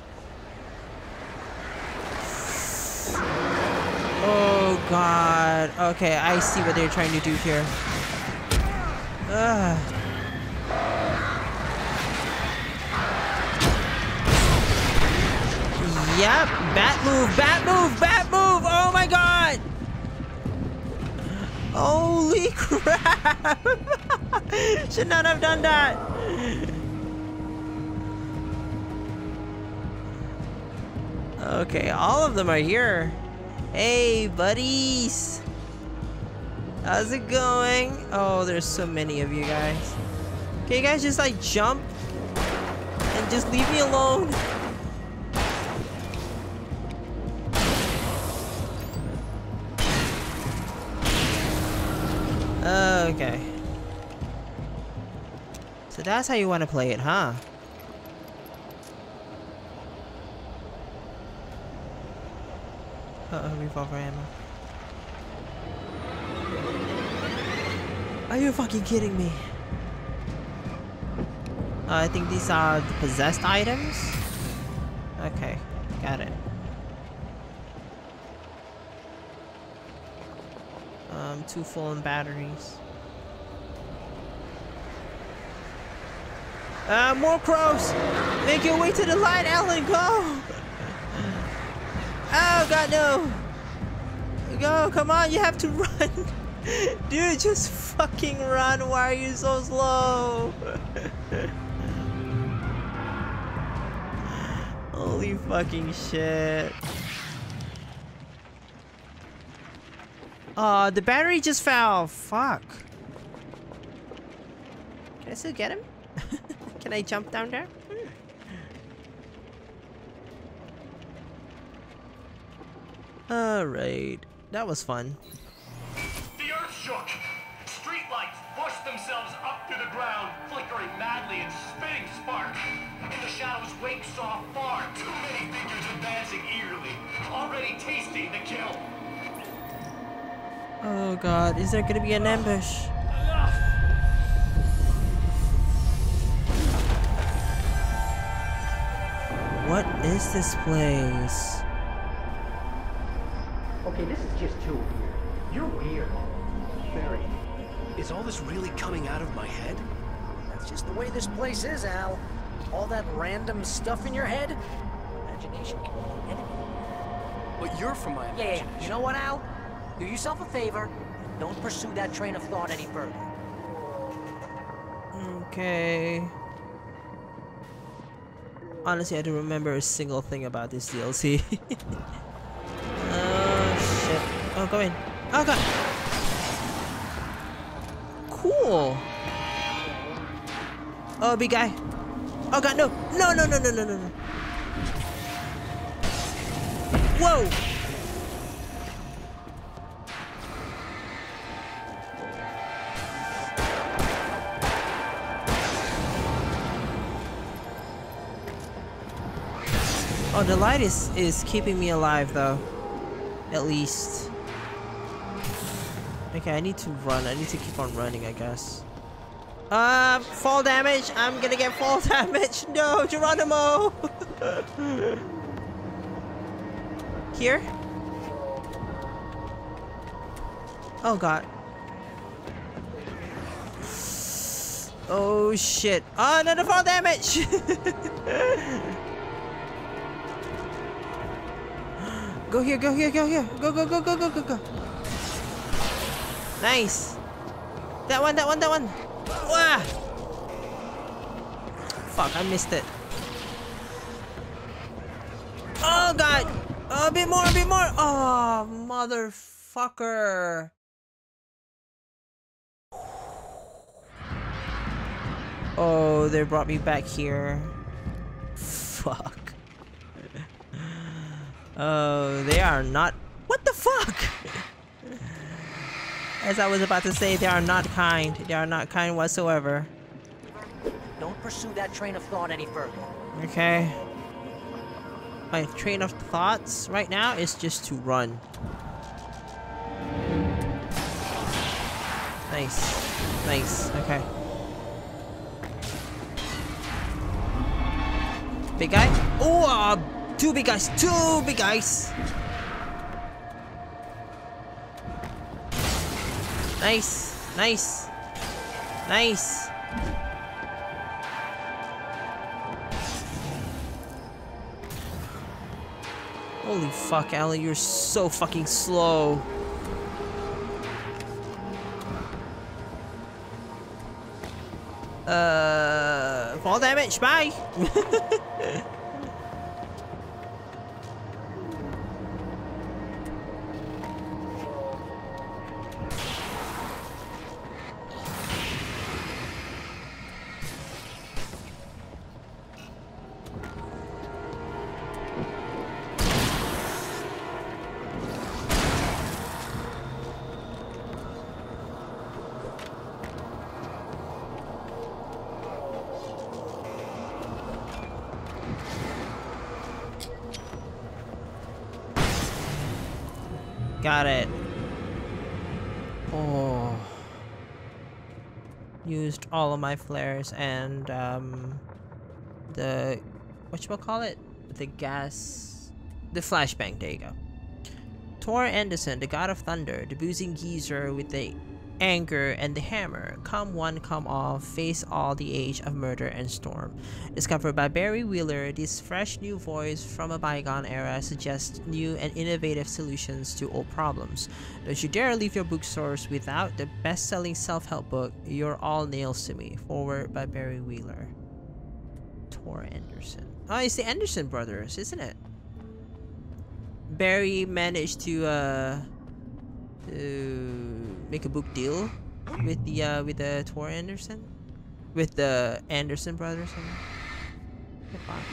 Oh god. Okay, I see what they're trying to do here. Ugh. Yep, bat move, bat move, bat move! Oh my god! Holy crap! Should not have done that! Okay, all of them are here. Hey, buddies! How's it going? Oh, there's so many of you guys. Can you guys just like jump? And just leave me alone? Okay. So that's how you want to play it, huh? Uh oh, revolver ammo. Are you fucking kidding me? Uh, I think these are the possessed items. Okay, got it. Um, two full batteries. Uh, more crows! Make your way to the light, Alan, go! Oh, God, no! Go, come on, you have to run! Dude, just fucking run, why are you so slow? Holy fucking shit. Uh, the battery just fell. Fuck. Can I still get him? Can I jump down there? Alright. That was fun. The earth shook. Streetlights pushed themselves up through the ground, flickering madly and spitting sparks. In the shadows, Wake saw far too many figures advancing eagerly, already tasting the kill. Oh god, is there gonna be an ambush? What is this place? Okay, this is just too weird. You're weird. Barry, is all this really coming out of my head? That's just the way this place is, Al. All that random stuff in your head. Imagination can be anything. But you're from my imagination. yeah, yeah. You know what, Al? Do yourself a favor. Don't pursue that train of thought any further. Okay. Honestly, I don't remember a single thing about this DLC. oh shit. Oh, go in. Oh god. Cool. Oh, big guy. Oh god, no. No, no, no, no, no, no, no. Whoa. Oh, the light is, is keeping me alive though. At least. Okay, I need to run. I need to keep on running, I guess. Uh, fall damage. I'm gonna get fall damage. No, Geronimo. Here? Oh god. Oh shit. Oh, another fall damage. Go here, go here, go here. Go, go, go, go, go, go, go. Nice. That one, that one, that one. Wah! Fuck, I missed it. Oh, God. A bit more, a bit more. Oh, motherfucker. Oh, they brought me back here. Fuck. Oh, they are not. What the fuck? As I was about to say, they are not kind. They are not kind whatsoever. Don't pursue that train of thought any further. Okay. My train of thoughts right now is just to run. Nice. Nice. Okay. Big guy? Oh, uh, two big guys. Two big guys. Nice. Nice. Nice. Holy fuck, Alan, you're so fucking slow. Uh, fall damage, bye! All of my flares and um the what you call it? The gas the flashbang, there you go. Thor Anderson, the god of thunder, the boozing geezer with the anger and the hammer. Come one, come all, face all the age of murder and storm. Discovered by Barry Wheeler, this fresh new voice from a bygone era suggests new and innovative solutions to old problems. Don't you dare leave your bookstores without the best-selling self-help book, You're All Nails to Me, forward by Barry Wheeler. Tor Anderson. Oh, it's the Anderson brothers, isn't it? Barry managed to uh to make a book deal with the uh with the Tor Anderson with the Anderson brothers I mean. The box.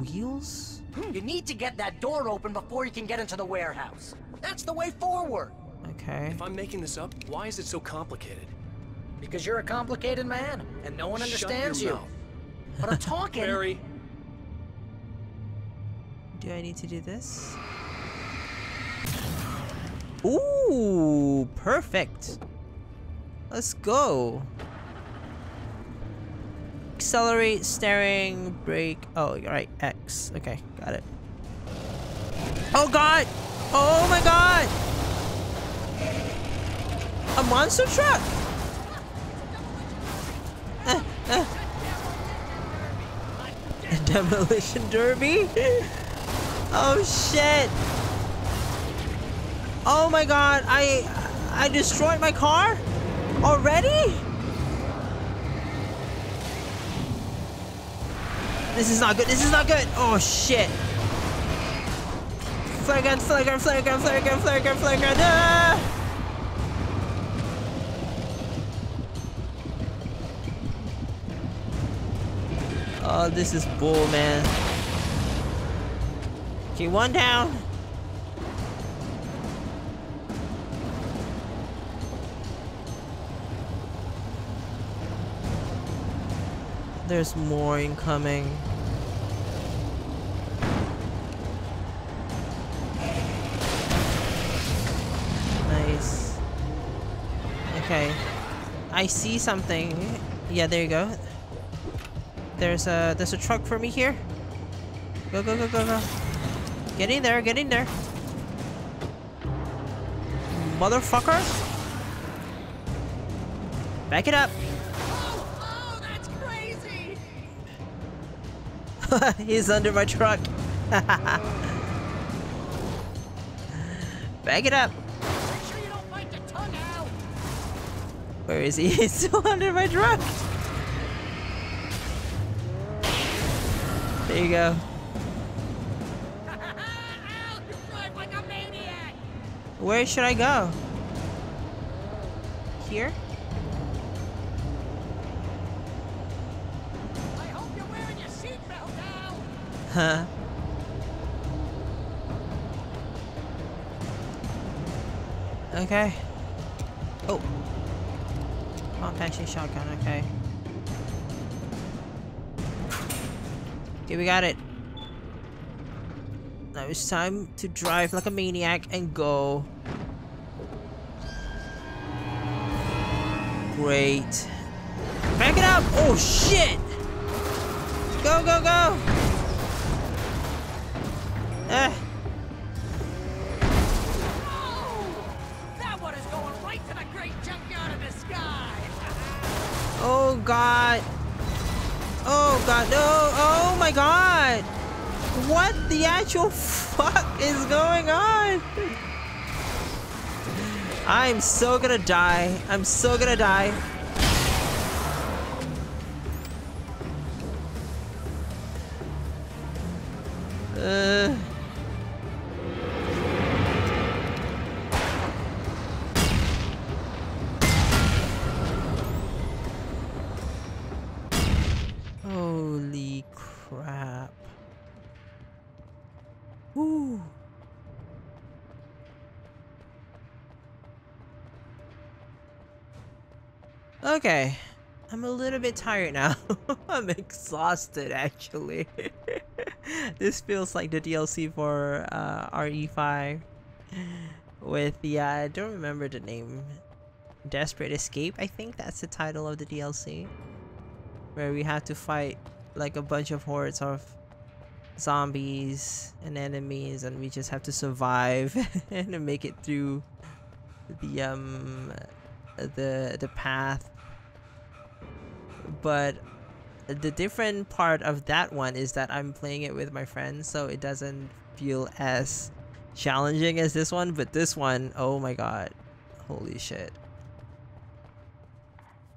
Wheels? You need to get that door open before you can get into the warehouse. That's the way forward. Okay. If I'm making this up, why is it so complicated? Because you're a complicated man, and no one Shut understands your you. mouth. But I'm talking. Barry, Do I need to do this? Ooh, perfect. Let's go. Accelerate, steering, brake. Oh, right, X. Okay, got it. Oh god! Oh my god! A monster truck! A demolition derby? Oh shit! Oh my god, I I destroyed my car? Already? This is not good, this is not good! Oh shit! Flare gun, flare gun, flare gun, flare gun, flare gun, flare gun! Ah! Oh, this is bull, man. Okay, one down. There's more incoming. Nice. Okay. I see something. Yeah, there you go. There's a there's a truck for me here. Go go go go go. Get in there, get in there. Motherfucker. Back it up. He's under my truck. Back it up. Make sure you don't bite the tongue out. Where is he? He's still under my truck. There you go. Ow, you drive like a maniac! Where should I go? Here? Huh? Okay. Oh. Pump action shotgun, okay. Okay, we got it. Now it's time to drive like a maniac and go. Great. Back it up! Oh shit! Go, go, go! Actual fuck is going on? I'm so gonna die. I'm so gonna die. Okay. I'm a little bit tired now. I'm exhausted actually. this feels like the DLC for uh, RE5 with the uh, I don't remember the name. Desperate Escape, I think that's the title of the DLC. Where we have to fight like a bunch of hordes of zombies and enemies and we just have to survive and make it through the um the the path but the different part of that one is that I'm playing it with my friends so it doesn't feel as challenging as this one but this one oh my god holy shit.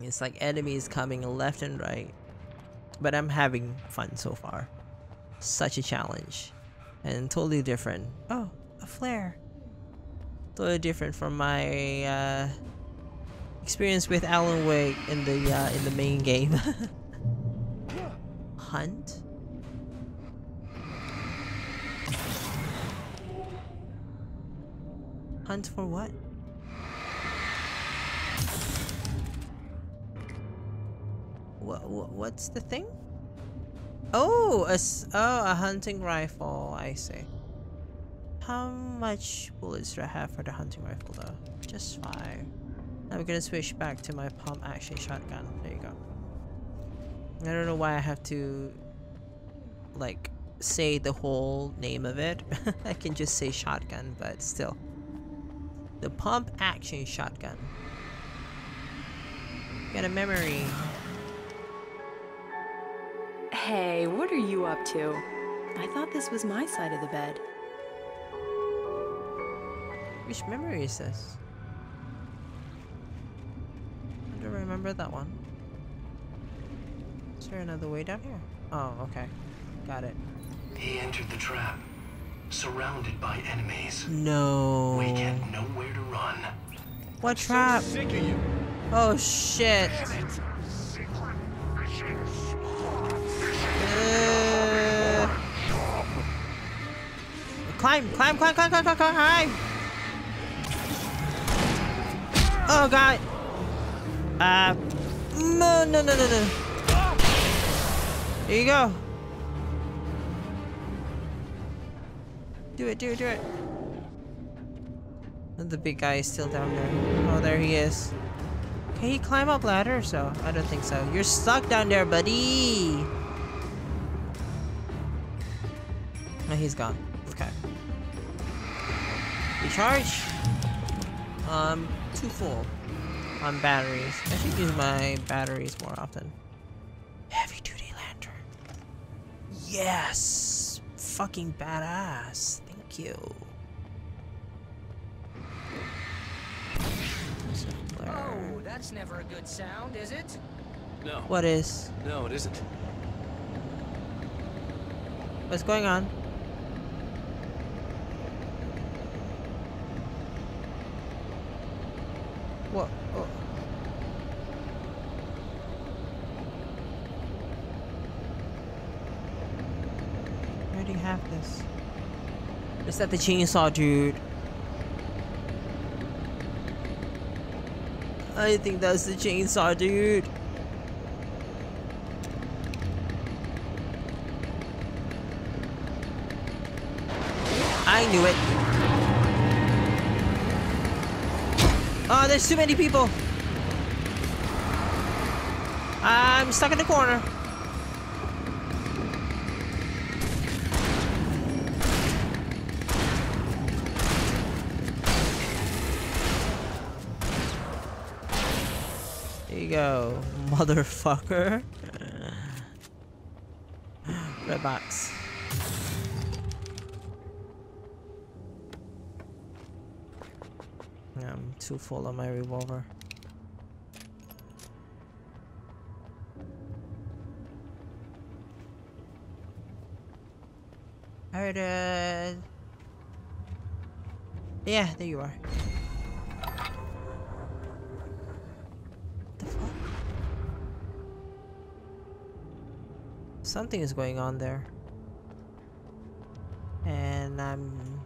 It's like enemies coming left and right but I'm having fun so far. Such a challenge and totally different. Oh a flare. Totally different from my uh experience with Alan Wake in the uh, in the main game. Hunt. Hunt for what? What, what what's the thing? Oh, a, oh, a hunting rifle. I see. How much bullets do I have for the hunting rifle though? Just five. I'm gonna switch back to my pump action shotgun. There you go. I don't know why I have to like say the whole name of it. I can just say shotgun, but still. The pump action shotgun. Got a memory. Hey, what are you up to? I thought this was my side of the bed. Which memory is this? Remember that one. Is there another way down here? Oh, okay. Got it. He entered the trap, surrounded by enemies. No. Wake had nowhere to run. What trap? Sick of you. Oh shit. Uh, climb, climb, climb, climb, climb, climb, climb. Oh god. Uh, no, no, no, no, no. There you go. Do it, do it, do it. The big guy is still down there. Oh, there he is. Can he climb up ladder? So I don't think so. You're stuck down there, buddy. Oh, he's gone. Okay. Recharge. Um, too full on batteries. I should use my batteries more often. Heavy duty lantern. Yes! Fucking badass. Thank you. Oh, that's never a good sound, is it? No. What is? No, it isn't. What's going on? What? Oh. Where do you have this? Is that the chainsaw, dude? I think that's the chainsaw, dude. I knew it. Oh, there's too many people. I'm stuck in the corner. motherfucker. Red box. I'm too full of my revolver. Alright, uh... Yeah, there you are. Something is going on there. And I'm...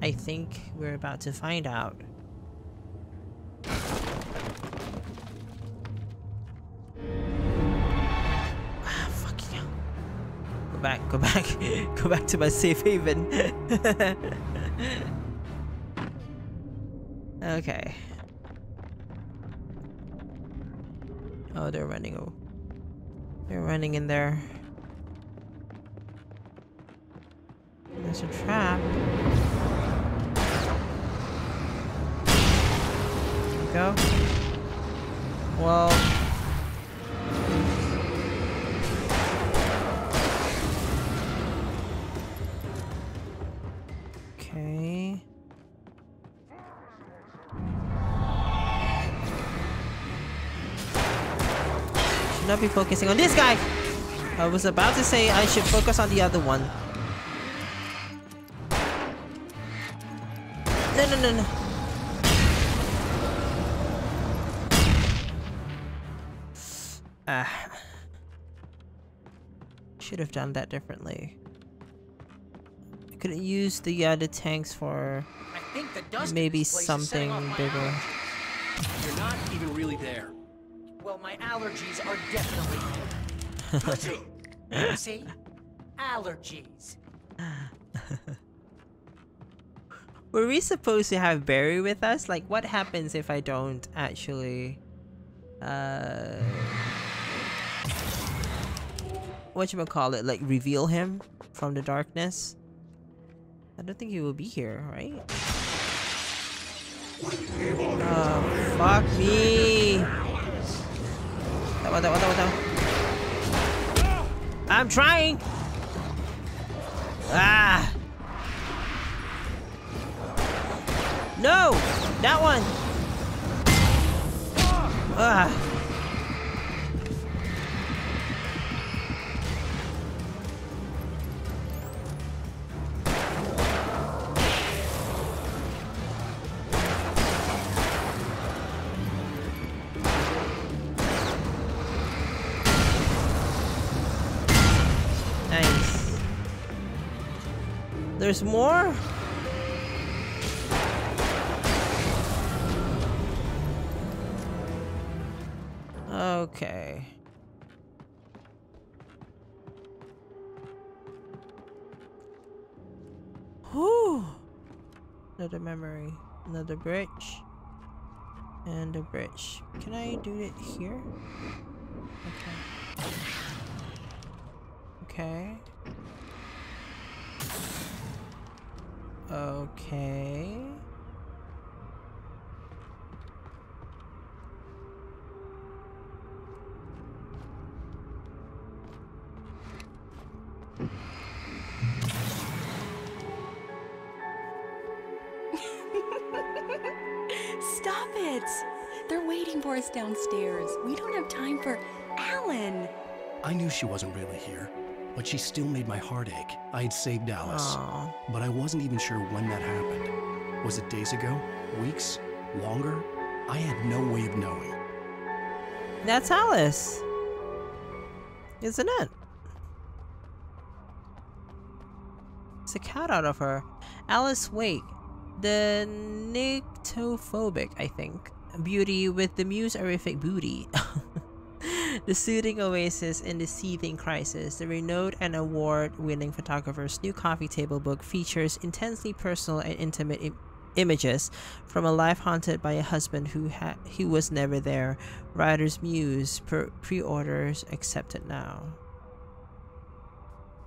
I think we're about to find out. Ah, fucking hell. Go back, go back, go back to my safe haven. okay. Oh, they're running. Oh, they're running in there. There's a trap. There we go. Well. Okay. Should not be focusing on this guy! I was about to say I should focus on the other one. Ah. Should have done that differently. I could have used the other tanks for maybe something bigger. You're not even really there. Well, my allergies are definitely. See? Allergies. Were we supposed to have Barry with us? Like, what happens if I don't actually, uh, what you call it? Like, reveal him from the darkness? I don't think he will be here, right? Oh, fuck me! Tawa, tawa, tawa, tawa. I'm trying! Ah! No! That one! Nice. There's more? Another memory. Another bridge. And a bridge. Can I do it here? Okay. Okay. Okay. Us downstairs. We don't have time for Alan. I knew she wasn't really here, but she still made my heart ache. I had saved Alice, but I wasn't even sure when that happened. Was it days ago? Weeks? Longer? I had no way of knowing. That's Alice. Isn't it? It's a cat out of her. Alice Wake. The nyctophobic, I think. Beauty with the muserific booty. the soothing oasis in the seething crisis. The renowned and award-winning photographer's new coffee table book features intensely personal and intimate Im images from a life haunted by a husband who ha who was never there. Writer's muse. Pre-orders accepted now.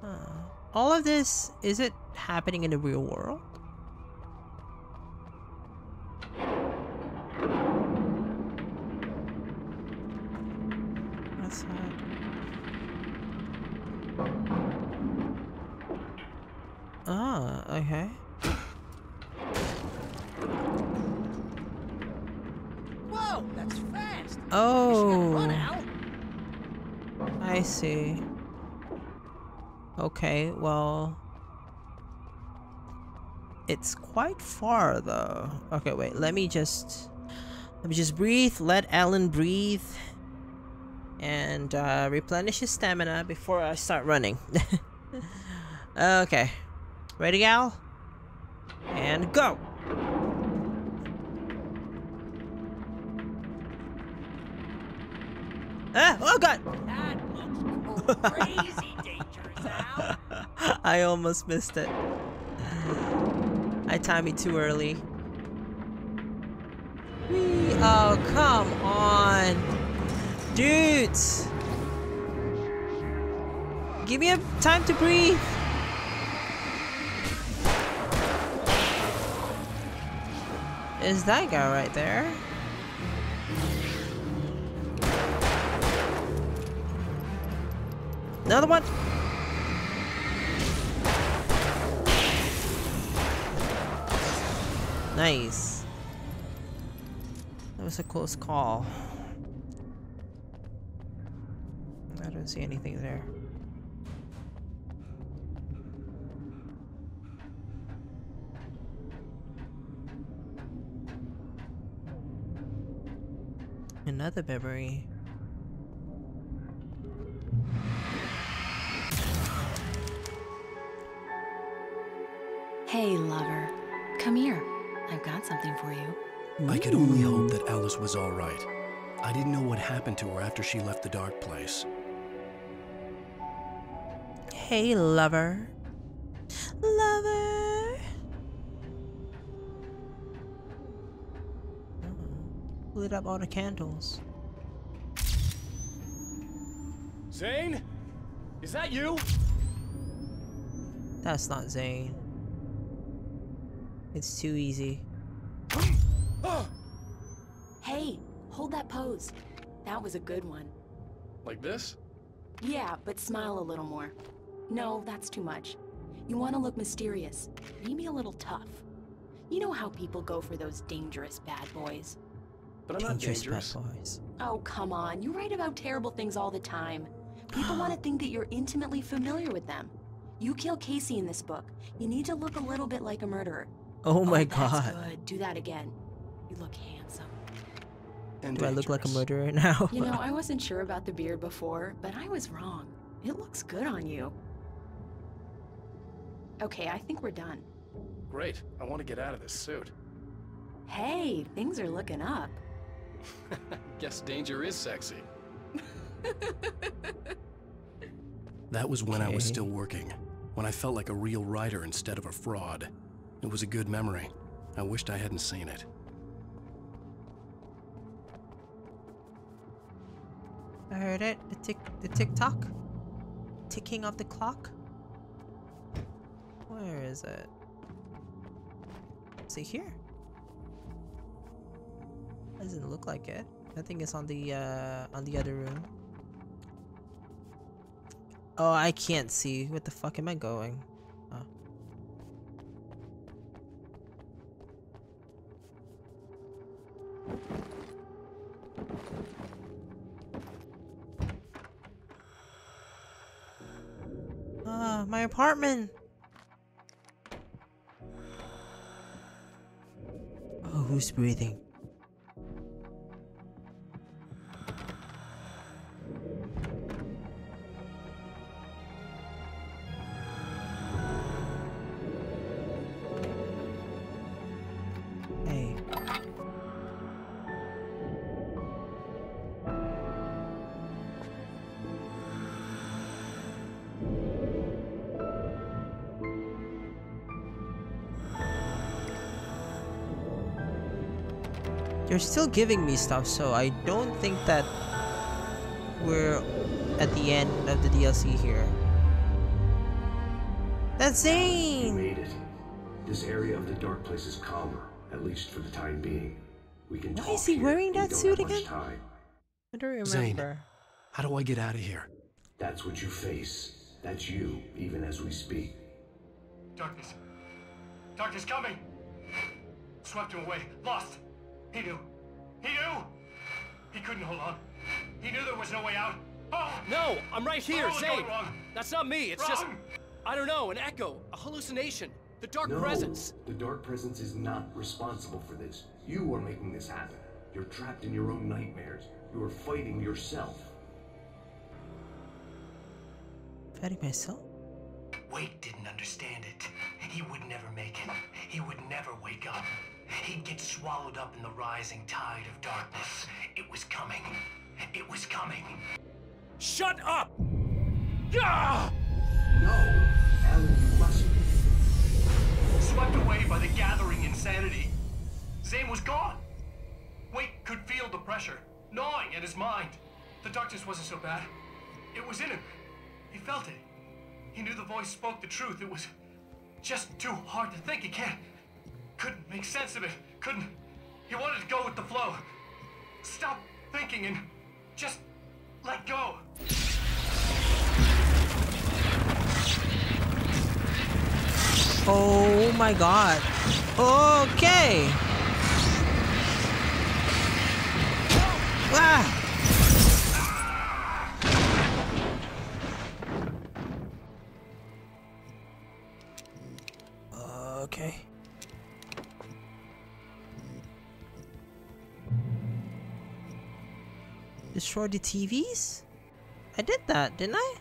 Huh. All of this is it happening in the real world? Ah, okay. That's fast. Oh. I see. Okay, well. It's quite far though. Okay, wait, let me just let me just breathe, let Alan breathe and uh, replenish his stamina before I start running. okay. Ready, Al? And go! Ah! Oh god! That looks crazy dangerous, Al. I almost missed it. I timed it too early. Whee! Oh, come on! Dudes! Give me a time to breathe! Is that guy right there? Another one! Nice. That was a close call. I don't see anything there. Another memory. Hey, lover. Come here. I've got something for you. I could only hope that Alice was all right. I didn't know what happened to her after she left the dark place. Hey, lover. Lover. Lit up all the candles. Zane? Is that you? That's not Zane. It's too easy. Hey, hold that pose. That was a good one. Like this? Yeah, but smile a little more. No, that's too much. You want to look mysterious, maybe a little tough. You know how people go for those dangerous bad boys. But I'm not Dangerous dangerous. bad boys. Oh, come on. You write about terrible things all the time. People want to think that you're intimately familiar with them. You kill Casey in this book. You need to look a little bit like a murderer. Oh my oh, that's god. good. Do that again. You look handsome. And Do I look like a murderer now? You know, I wasn't sure about the beard before, but I was wrong. It looks good on you. Okay, I think we're done. Great. I want to get out of this suit. Hey, things are looking up. Guess danger is sexy. That was when I was still working, when I felt like a real writer instead of a fraud. It was a good memory. I wished I hadn't seen it. I heard it. The tick, the tick tock, ticking of the clock. Where is it? Is it here? Doesn't look like it. I think it's on the uh on the other room. Oh, I can't see. What the fuck am I going? Oh. Ah, my apartment. Oh, who's breathing? You're still giving me stuff, so I don't think that we're at the end of the DLC here. That's You Zane! made it. This area of the dark place is calmer, at least for the time being. We can Why talk is he here. wearing that don't suit again? Time. I don't remember. Zane. How do I get out of here? That's what you face. That's you, even as we speak. Darkness. Darkness coming! Swept him away. Lost. He knew. He knew! He couldn't hold on. He knew there was no way out. Oh! No, I'm right here, Oh, Zane. no, wrong. That's not me. It's just, I don't know, an echo, a hallucination, the dark no, presence. The Dark Presence is not responsible for this. You are making this happen. You're trapped in your own nightmares. You are fighting yourself. Fighting myself? Wake didn't understand it. He would never make it. He would never wake up. He'd get swallowed up in the rising tide of darkness. It was coming. It was coming. Shut up! Ah! No, Alan, you must. Swept away by the gathering insanity. Zane was gone. Wake could feel the pressure, gnawing at his mind. The darkness wasn't so bad. It was in him. He felt it. He knew the voice spoke the truth. It was just too hard to think. He can't. Couldn't make sense of it. Couldn't. He wanted to go with the flow. Stop thinking and just let go. Oh my god. Okay. Ah! Okay. Destroy the TVs? I did that, didn't I?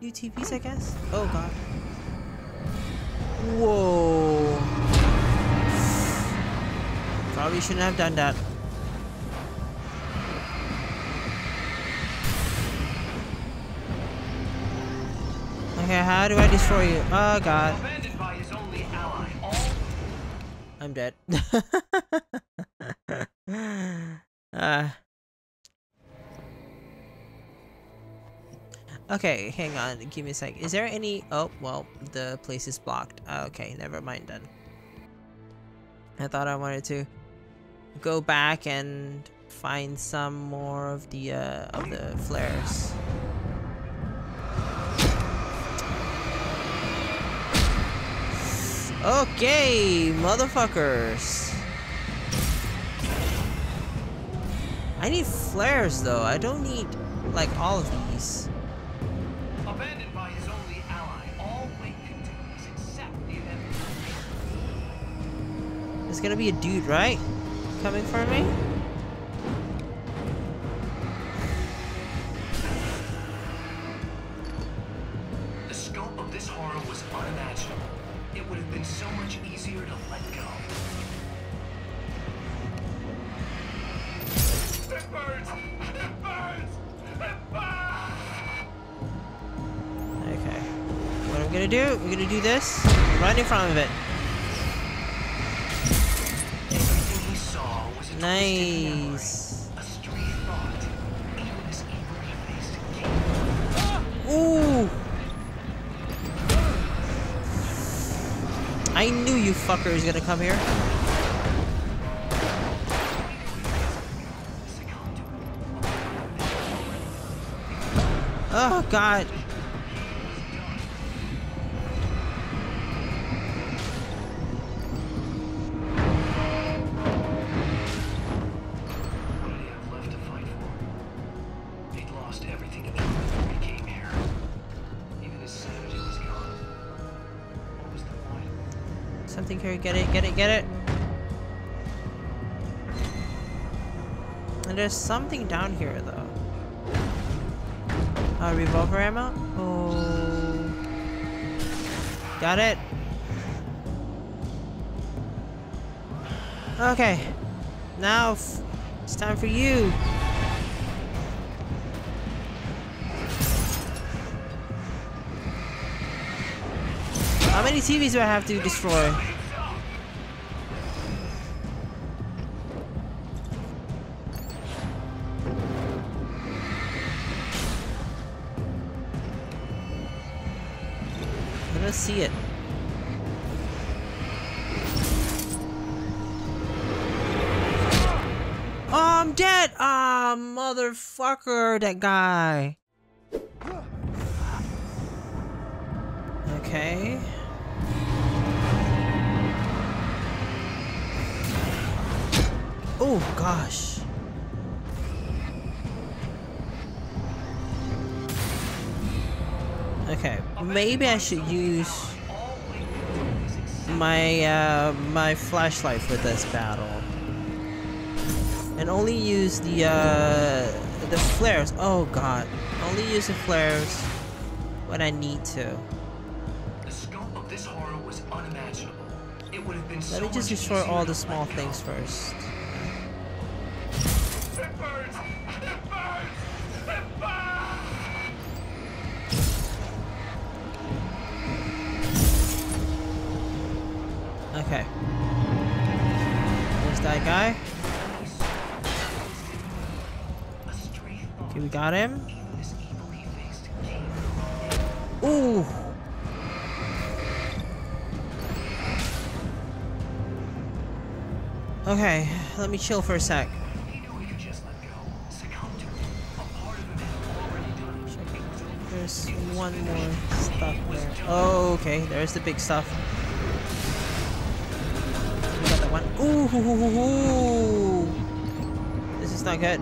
New TVs, I guess? Oh god. Whoa. Probably shouldn't have done that. Okay, how do I destroy you? Oh god. Abandoned by his only ally. All I'm dead. uh. Okay, hang on. Give me a sec. Is there any... Oh, well, the place is blocked. Okay, never mind then. I thought I wanted to go back and find some more of the, uh, of the flares. Okay, motherfuckers. I need flares though. I don't need like all of these. abandoned by his only ally. All do the inevitable. There's gonna be a dude, right? Coming for me? Fucker is gonna come here. Oh god. Get it. And there's something down here though. Uh, revolver ammo? Oh. Got it. Okay. Now it's time for you. How many TVs do I have to destroy? That guy. Okay. Oh gosh. Okay, maybe I should use my uh, my flashlight for this battle, and only use the uh, the flares. Oh god, only use the flares when I need to. The scope of this horror was unimaginable. It would have been Let so me just destroy all the small things first. It burns! It burns! It burns! Okay. There's that guy. Got him. Ooh. Okay, let me chill for a sec. There's one more stuff there. Oh, okay, there's the big stuff. We got that one. Ooh, this is not good.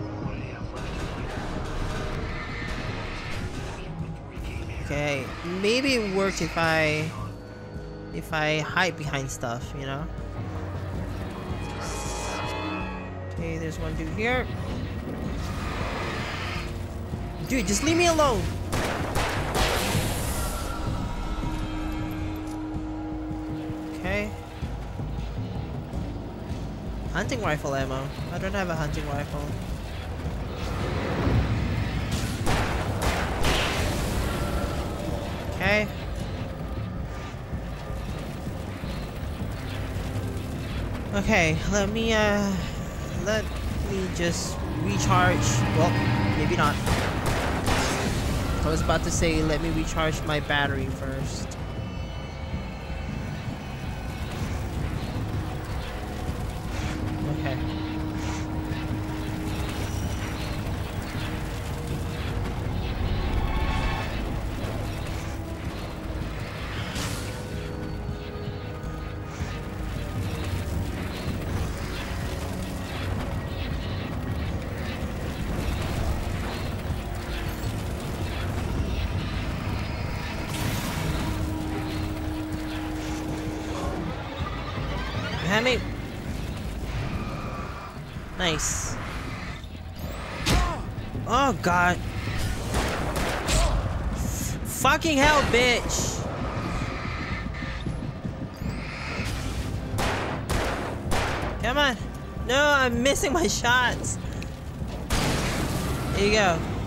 Okay, maybe it works if I if I hide behind stuff, you know. Okay, there's one dude here. Dude, just leave me alone. Okay. Hunting rifle ammo. I don't have a hunting rifle. Okay. Okay, let me uh let me just recharge. Well, maybe not. I was about to say let me recharge my battery first. God. Fucking hell, bitch. Come on. No, I'm missing my shots. Here you go.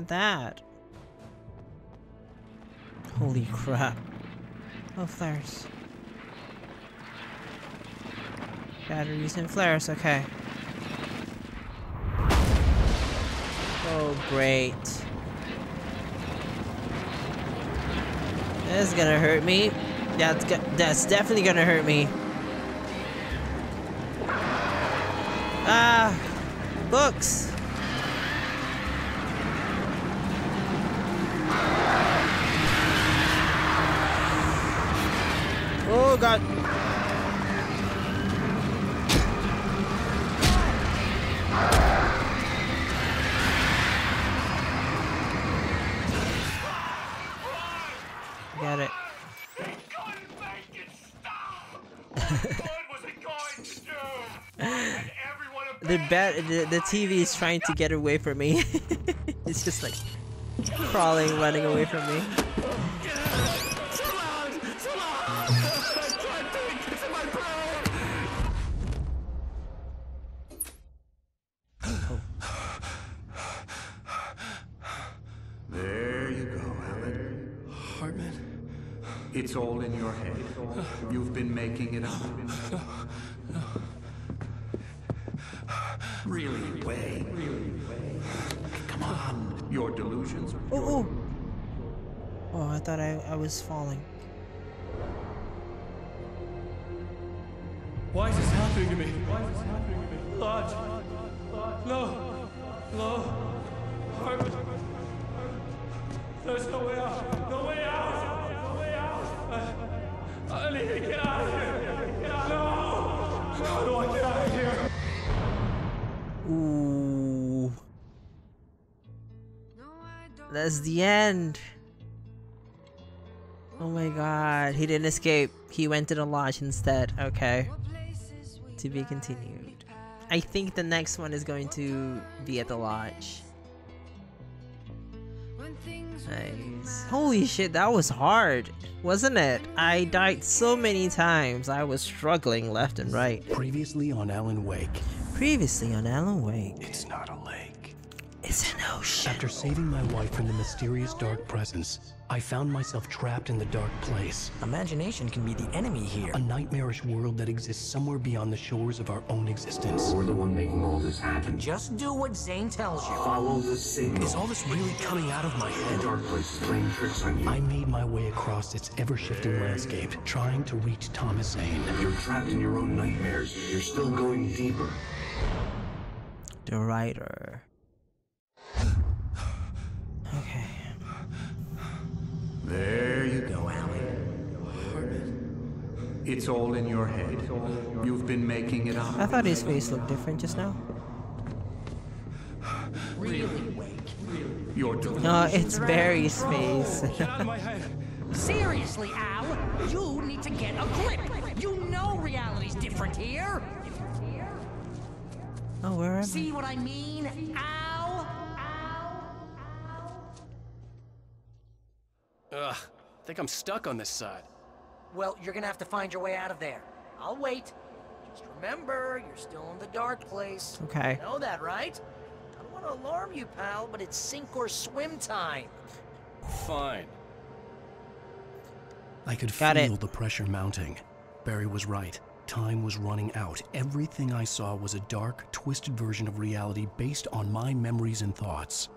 Got that. Holy crap. Oh, flares. Batteries and flares, okay. Oh, great. That's gonna hurt me. That's that's definitely gonna hurt me. Ah, books. Oh god. The bed the, the TV is trying to get away from me. it's just like crawling, running away from me. There you go, Hartman? It's all in your head. You've been making it up. Really, Wake. Come on. Your delusions. Oh, oh. Oh, I thought I, I was falling. Why is this happening to me? Why is this happening to me? Lodge. No. No. Harvard. There's no way out. No way out. No way out. I, I need to get out of here. Get out. No. Do I get out of here? Ooh. That's the end. Oh my god, he didn't escape. He went to the lodge instead. Okay. To be continued. I think the next one is going to be at the lodge. Nice. Holy shit, that was hard, wasn't it? I died so many times. I was struggling left and right. Previously on Alan Wake. Previously on Alan Wake. It's not a lake. It's an ocean. After saving my wife from the mysterious dark presence, I found myself trapped in the dark place. Imagination can be the enemy here. A nightmarish world that exists somewhere beyond the shores of our own existence. We're the one making all this happen. Just do what Zane tells you. Follow the signal. Is all this really coming out of my The head? dark place is playing tricks on you. I made my way across its ever-shifting landscape, trying to reach Thomas Zane. You're trapped in your own nightmares. You're still going deeper. The writer. Okay. There you go, Alan. It's all in your head. You've been making it up. I thought his face looked different just now. Really, Wake. Your delusions. No, it's Barry's face. Get out of my head. Seriously, Al, you need to get a grip. You know reality's different here. Oh, where am I? See what I mean, Ow! Ow! Ugh. I think I'm stuck on this side. Well, you're gonna have to find your way out of there. I'll wait. Just remember, you're still in the dark place. Okay. You know that, right? I don't want to alarm you, pal, but it's sink or swim time. Fine. I could Got feel it. the pressure mounting. Barry was right. Time was running out. Everything I saw was a dark, twisted version of reality based on my memories and thoughts.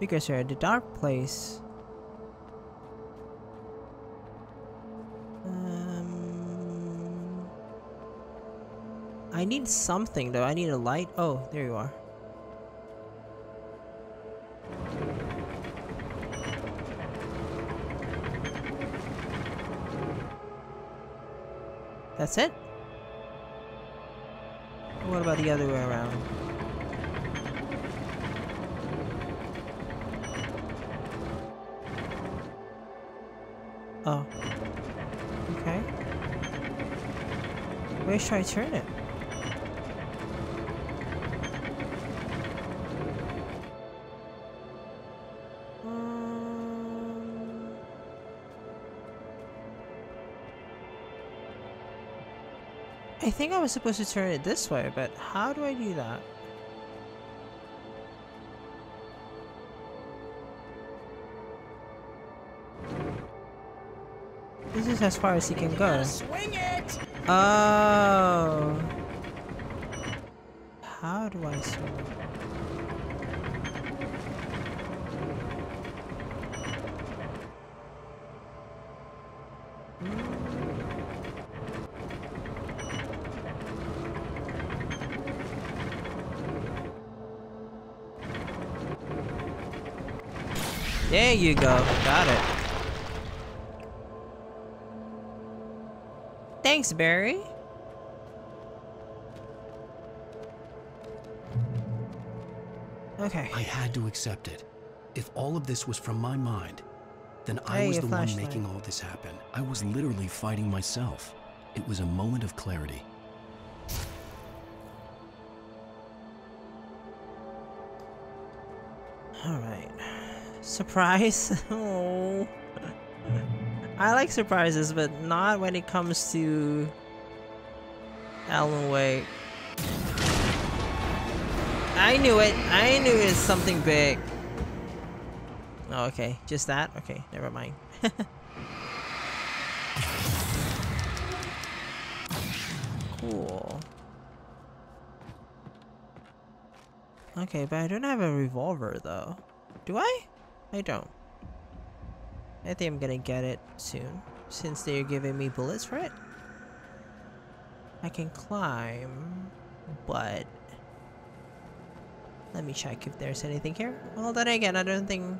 Because you're at the dark place. Um, I need something though. I need a light. Oh, there you are. That's it? What about the other way around? Oh. Okay. Where should I turn it? I think I was supposed to turn it this way, but how do I do that? This is as far as he can go. Swing it! Oh. How do I swim? There you go. Got it. Thanks, Barry. Okay. I had to accept it. If all of this was from my mind, then I Hey, was the one making all this happen. I was literally fighting myself. It was a moment of clarity. Surprise? oh. I like surprises, but not when it comes to Alan Wake. I knew it. I knew it was something big. Oh, okay. Just that? Okay, never mind. cool. Okay, but I don't have a revolver though. Do I? I don't. I think I'm gonna get it soon, since they're giving me bullets for it. I can climb, but let me check if there's anything here. Well, then again, I don't think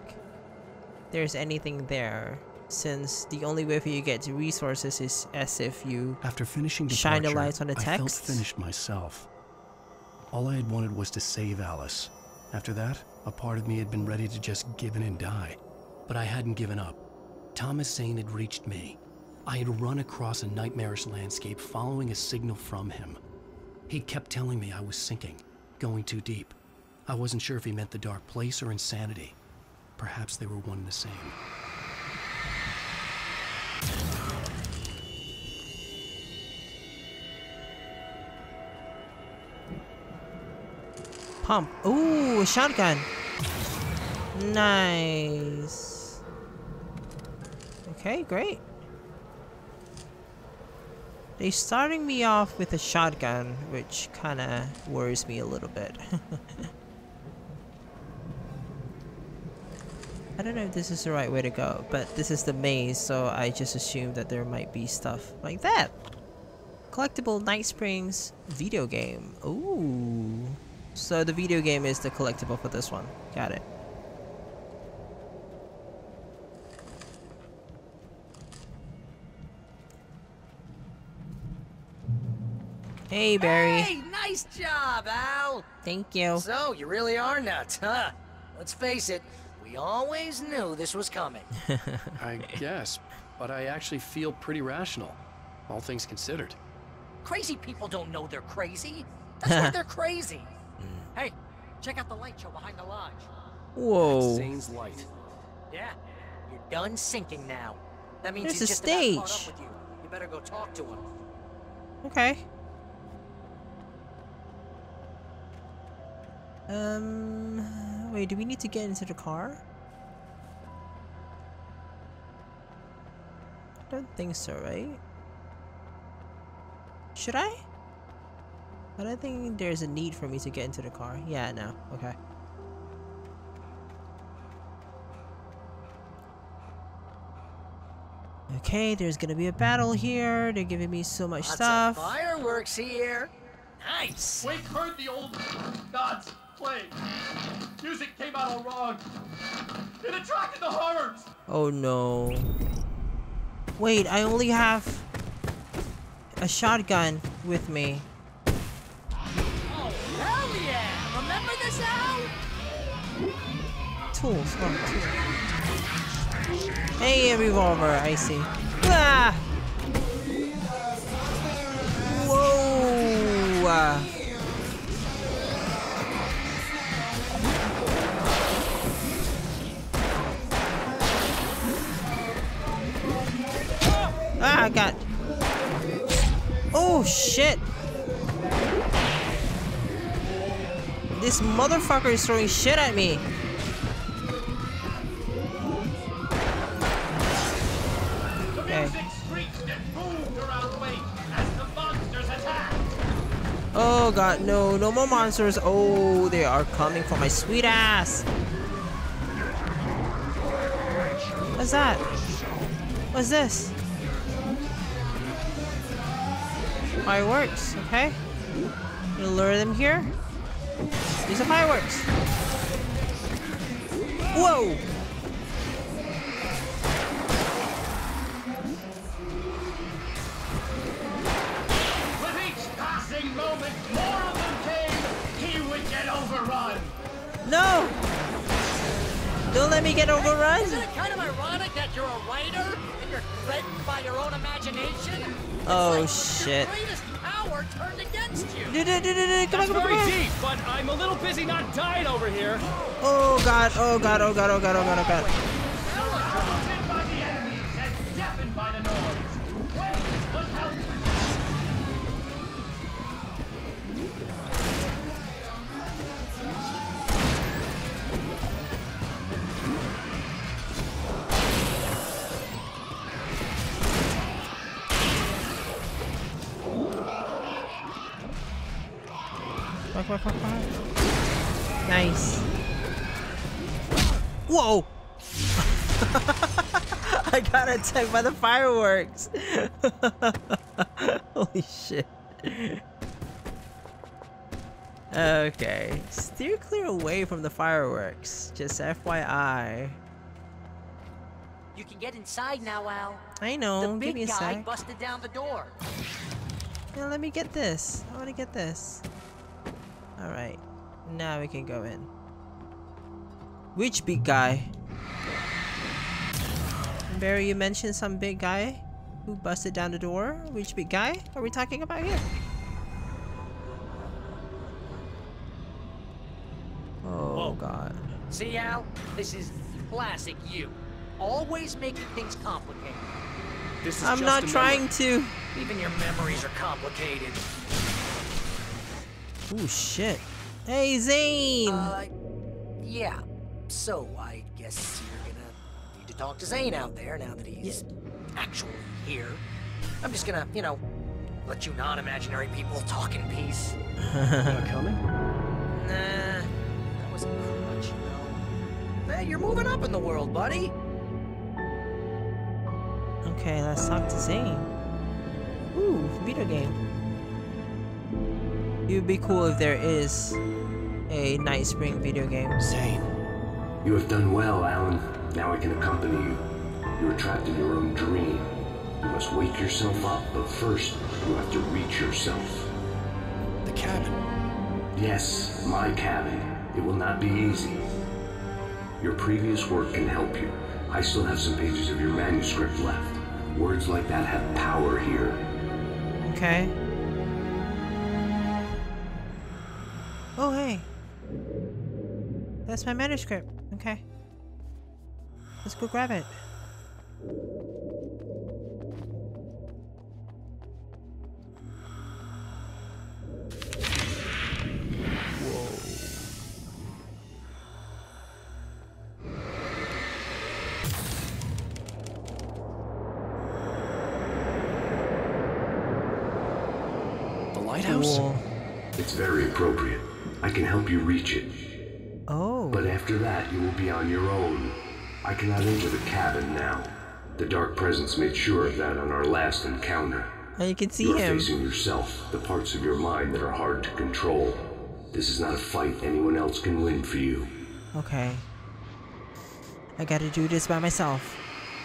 there's anything there, since the only way for you to get resources is as if you After finishing shine the lights on the text. I felt finished myself. All I had wanted was to save Alice. After that, a part of me had been ready to just give in and die. But I hadn't given up. Thomas Zane had reached me. I had run across a nightmarish landscape following a signal from him. He kept telling me I was sinking, going too deep. I wasn't sure if he meant the dark place or insanity. Perhaps they were one and the same. Pump. Ooh, a shotgun. Nice. Okay, great. They're starting me off with a shotgun, which kinda worries me a little bit. I don't know if this is the right way to go, but this is the maze, so I just assume that there might be stuff like that. Collectible Night Springs video game. Ooh. So the video game is the collectible for this one. Got it. Hey, Barry. Hey, nice job, Al. Thank you. So, you really are nuts, huh? Let's face it, we always knew this was coming. I guess, but I actually feel pretty rational, all things considered. Crazy people don't know they're crazy. That's why they're crazy. Hey, check out the light show behind the lodge. Whoa. Zane's light. Yeah, you're done sinking now. That means There's he's a just about caught stage. up with you. You better go talk to him. Okay. Um, wait, do we need to get into the car? I don't think so, right? Should I? I don't think there's a need for me to get into the car. Yeah, no. Okay. Okay, there's gonna be a battle here. They're giving me so much Lots stuff. of fireworks here. Nice. Wake heard the old gods play. Music came out all wrong. It attracted the horrors. Oh no. Wait, I only have a shotgun with me. Tools. Oh, tools. Hey, revolver. I see. Ah! Whoa! Ah, I got. Oh shit! This motherfucker is throwing shit at me. Okay. Oh god, no, no more monsters. Oh, they are coming for my sweet ass. What's that? What's this? Fireworks, okay. You lure them here. These are fireworks. Whoa! With each passing moment, more of them came. He would get overrun. No! Don't let me get overrun. Isn't it kind of ironic that you're a writer and you're threatened by your own imagination? Oh like shit. Dude, dude, dude, come on, come on, very come on. deep, but I'm a little busy not dying over here. Oh god, oh god, oh god, oh god, oh god, oh god. Attacked by the fireworks! Holy shit. Okay. Steer clear away from the fireworks. Just FYI. You can get inside now, Al. I know, The give me a guy sec. busted down the door. Yeah, let me get this. I want to get this. Alright. Now we can go in. Which big guy? Barry, you mentioned some big guy who busted down the door. Which big guy are we talking about here? Oh god. See, Al? This is classic you. Always making things complicated. This is I'm just not trying memory. to. Even your memories are complicated. Oh shit. Hey Zane! Uh, yeah. So, I guess talk to Zane out there now that he's actually here. I'm just gonna, you know, let you non-imaginary people talk in peace. Not coming? Nah, that wasn't much, you know. Hey, you're moving up in the world, buddy. Okay, let's talk to Zane. Ooh, video game. It would be cool if there is a Night Spring video game. Zane. You have done well, Alan. Now I can accompany you. You are trapped in your own dream. You must wake yourself up, but first, you have to reach yourself. The cabin. Yes, my cabin. It will not be easy. Your previous work can help you. I still have some pages of your manuscript left. Words like that have power here. Okay. Oh, hey. That's my manuscript. Okay. Let's go grab it. The lighthouse? It's very appropriate. I can help you reach it. Oh. After that, you will be on your own. I cannot enter the cabin now. The Dark Presence made sure of that on our last encounter. And you can see you him. facing yourself, the parts of your mind that are hard to control. This is not a fight anyone else can win for you. Okay. I gotta do this by myself.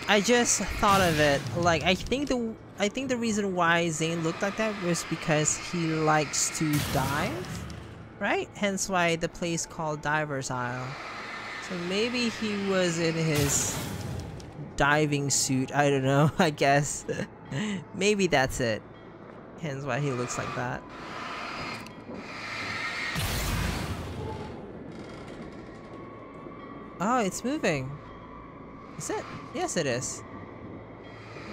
I just thought of it. Like, I think the I think the reason why Zane looked like that was because he likes to dive, right? Hence why the place called Diver's Isle. So maybe he was in his diving suit. I don't know. I guess maybe that's it. Hence why he looks like that. Oh, it's moving. Is it? Yes, it is.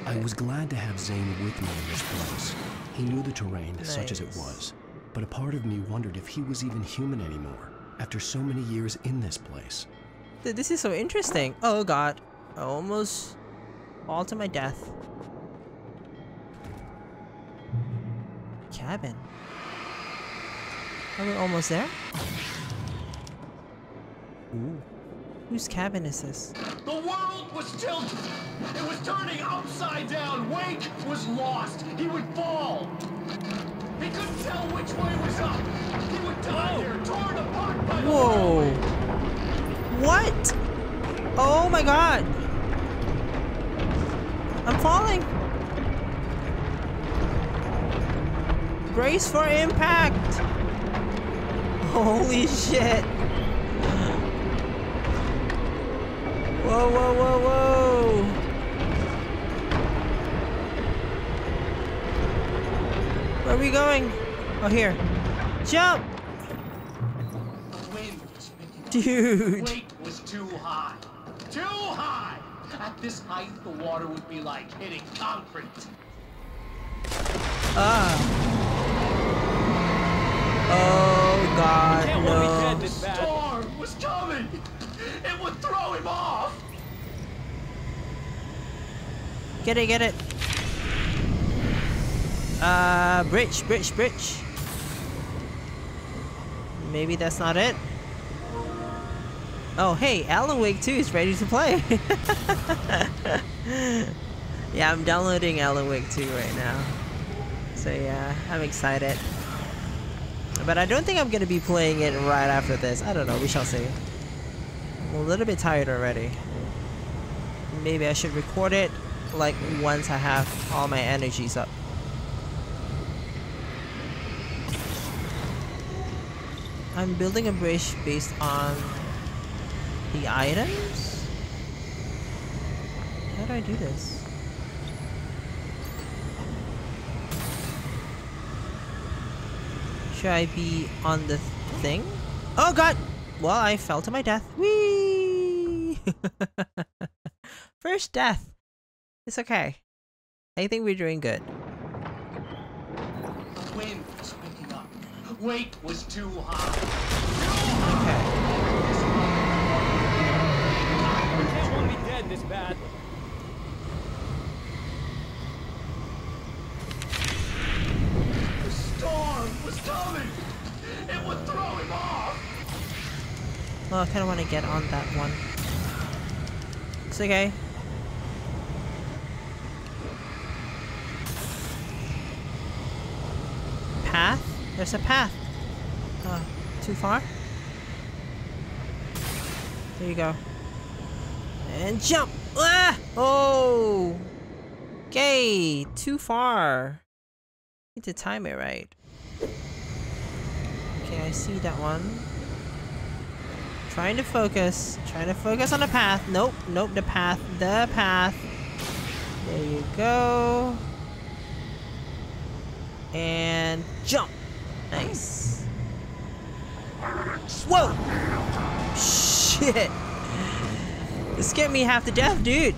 I was glad to have Zane with me in this place. He knew the terrain, such as it was. But a part of me wondered if he was even human anymore, after so many years in this place. Th- This is so interesting. Oh god. I almost fall to my death. Cabin. Oh, Are we almost there? Ooh. Whose cabin is this? The world was tilted. It was turning upside down. Wake was lost. He would fall. He couldn't tell which way was up. He would die here, torn apart by the Whoa. What? Oh my god. I'm falling. Brace for impact. Holy shit. Whoa, whoa, whoa, whoa. Where are we going? Oh, here. Jump! Dude. Wake was too high. Too high! At this height, the water would be like hitting concrete. Ah. Oh god, no. want me dead this bad. Storm was coming! It would throw him off! Get it, get it. Uh, bridge, bridge, bridge. Maybe that's not it. Oh, hey, Alan Wake 2 is ready to play. yeah, I'm downloading Alan Wake 2 right now. So yeah, I'm excited. But I don't think I'm gonna be playing it right after this. I don't know, we shall see. I'm a little bit tired already. Maybe I should record it like once I have all my energies up. I'm building a bridge based on the items? How do I do this? Should I be on the thing? Oh god! Well, I fell to my death. Whee! First death. It's okay. I think we're doing good. The wind was picking up. Wake was too high. Okay. You can't want me dead this bad. The storm was coming! It would throw him off! Well, I kind of want to get on that one. It's okay. Path? There's a path. Oh, too far? There you go. And jump! Ah! Oh! Okay, too far. Need to time it right. Okay, I see that one. Trying to focus. Trying to focus on the path. Nope, nope, the path. The path. There you go. And jump. Nice. Whoa! Shit! This scared me half to death, dude.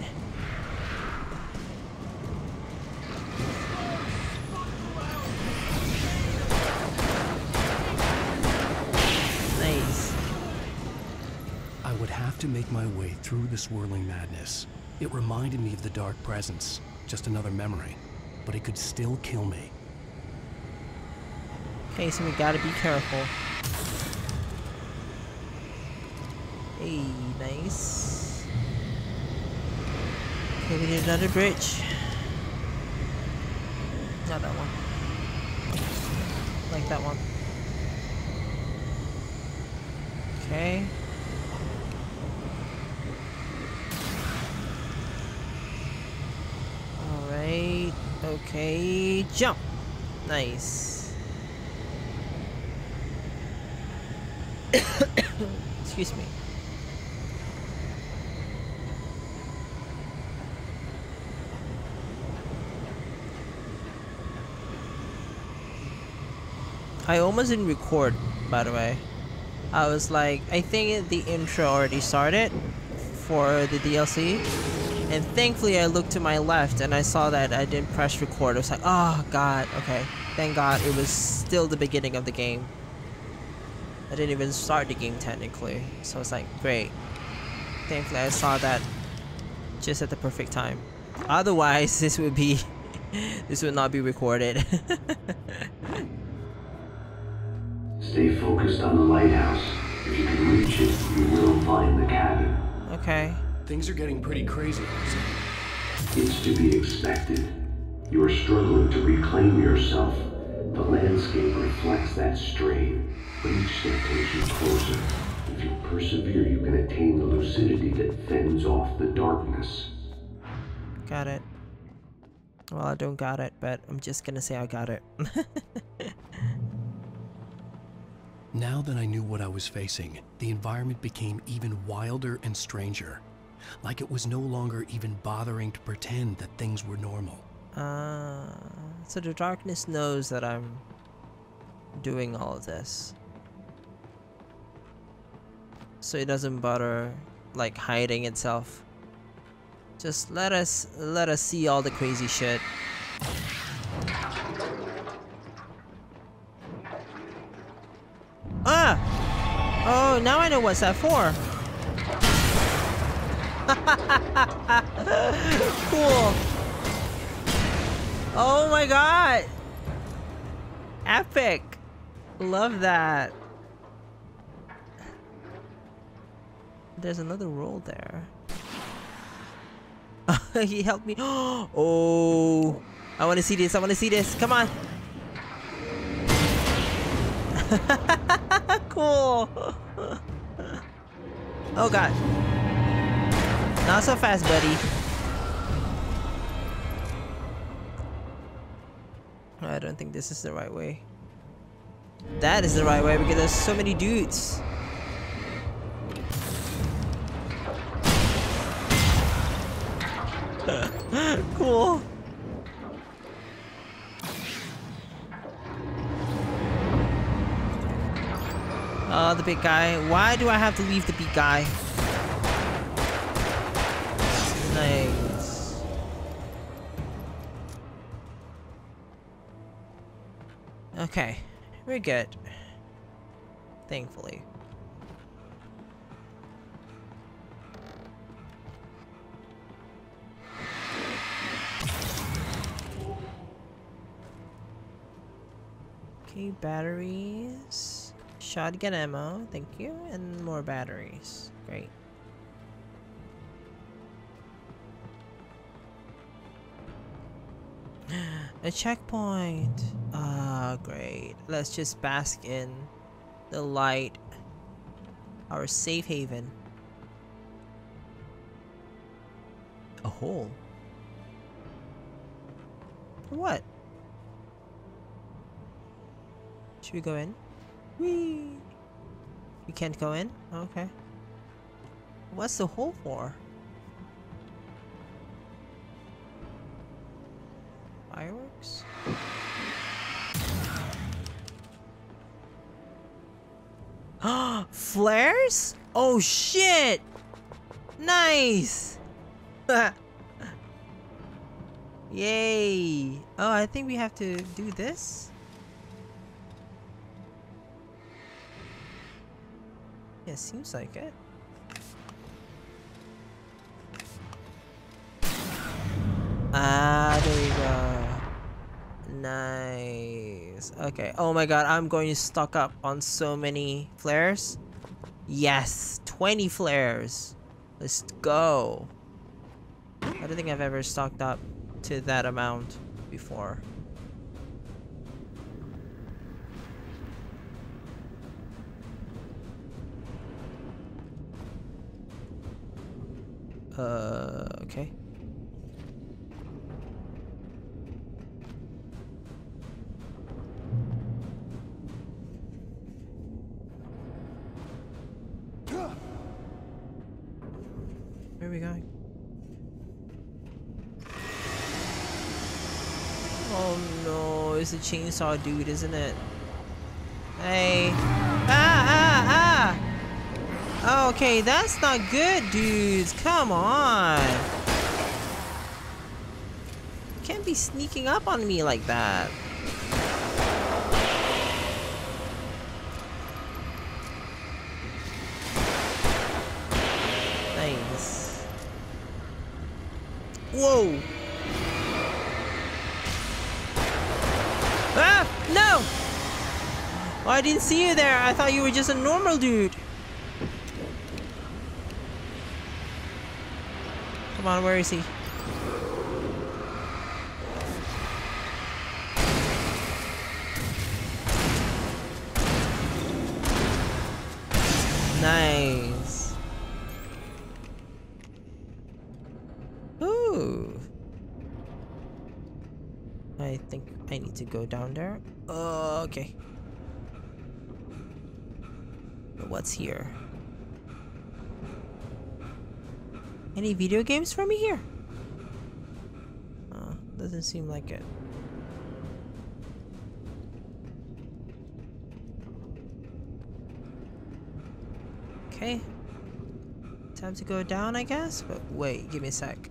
Nice. I would have to make my way through the swirling madness. It reminded me of the dark presence, just another memory, but it could still kill me. Okay, so we gotta be careful. Hey, nice. Okay, we need another bridge. Not that one. Like that one. Okay. Alright. Okay. Jump! Nice. Excuse me. I almost didn't record, by the way. I was like, I think the intro already started for the DLC. And thankfully I looked to my left and I saw that I didn't press record. I was like, oh god, okay. Thank god it was still the beginning of the game. I didn't even start the game technically. So it's like, great. Thankfully I saw that just at the perfect time. Otherwise, this would be... this would not be recorded. Stay focused on the lighthouse. If you can reach it, you will find the cabin. Okay. Things are getting pretty crazy. It's to be expected. You are struggling to reclaim yourself. The landscape reflects that strain, but each step closer. If you persevere, you can attain the lucidity that fends off the darkness. Got it. Well, I don't got it, but I'm just gonna say I got it. Now that I knew what I was facing, the environment became even wilder and stranger. Like it was no longer even bothering to pretend that things were normal. Uh, so the darkness knows that I'm doing all of this. So it doesn't bother like hiding itself. Just let us let us see all the crazy shit. Ah! Oh, now I know what's that for. cool. Oh my god! Epic! Love that. There's another roll there. he helped me. Oh! I want to see this. I want to see this. Come on. cool. oh god. Not so fast, buddy. I don't think this is the right way. That is the right way because there's so many dudes. Cool. Oh, the big guy. Why do I have to leave the big guy? Nice. Okay. We're good. Thankfully. Okay, batteries. Shotgun ammo, thank you. And more batteries. Great. A checkpoint. Ah, great. Let's just bask in the light. Our safe haven. A hole. For what? Should we go in? We can't go in? Okay. What's the hole for? Fireworks? Flares? Oh shit! Nice! Yay! Oh, I think we have to do this? Yeah, seems like it. Ah, there we go. Nice. Okay. Oh my god, I'm going to stock up on so many flares. Yes, 20 flares. Let's go. I don't think I've ever stocked up to that amount before. Uh, okay. Where are we going? Oh no, it's a chainsaw dude, isn't it? Hey. Ah, ah! Okay, that's not good, dudes. Come on. You can't be sneaking up on me like that. Nice. Whoa! Ah! No! Oh, I didn't see you there. I thought you were just a normal dude. Come on, where is he? Nice. Ooh. I think I need to go down there. Uh, okay. What's here? Any video games for me here? Uh, Doesn't seem like it. Okay. Time to go down, I guess? But wait, give me a sec.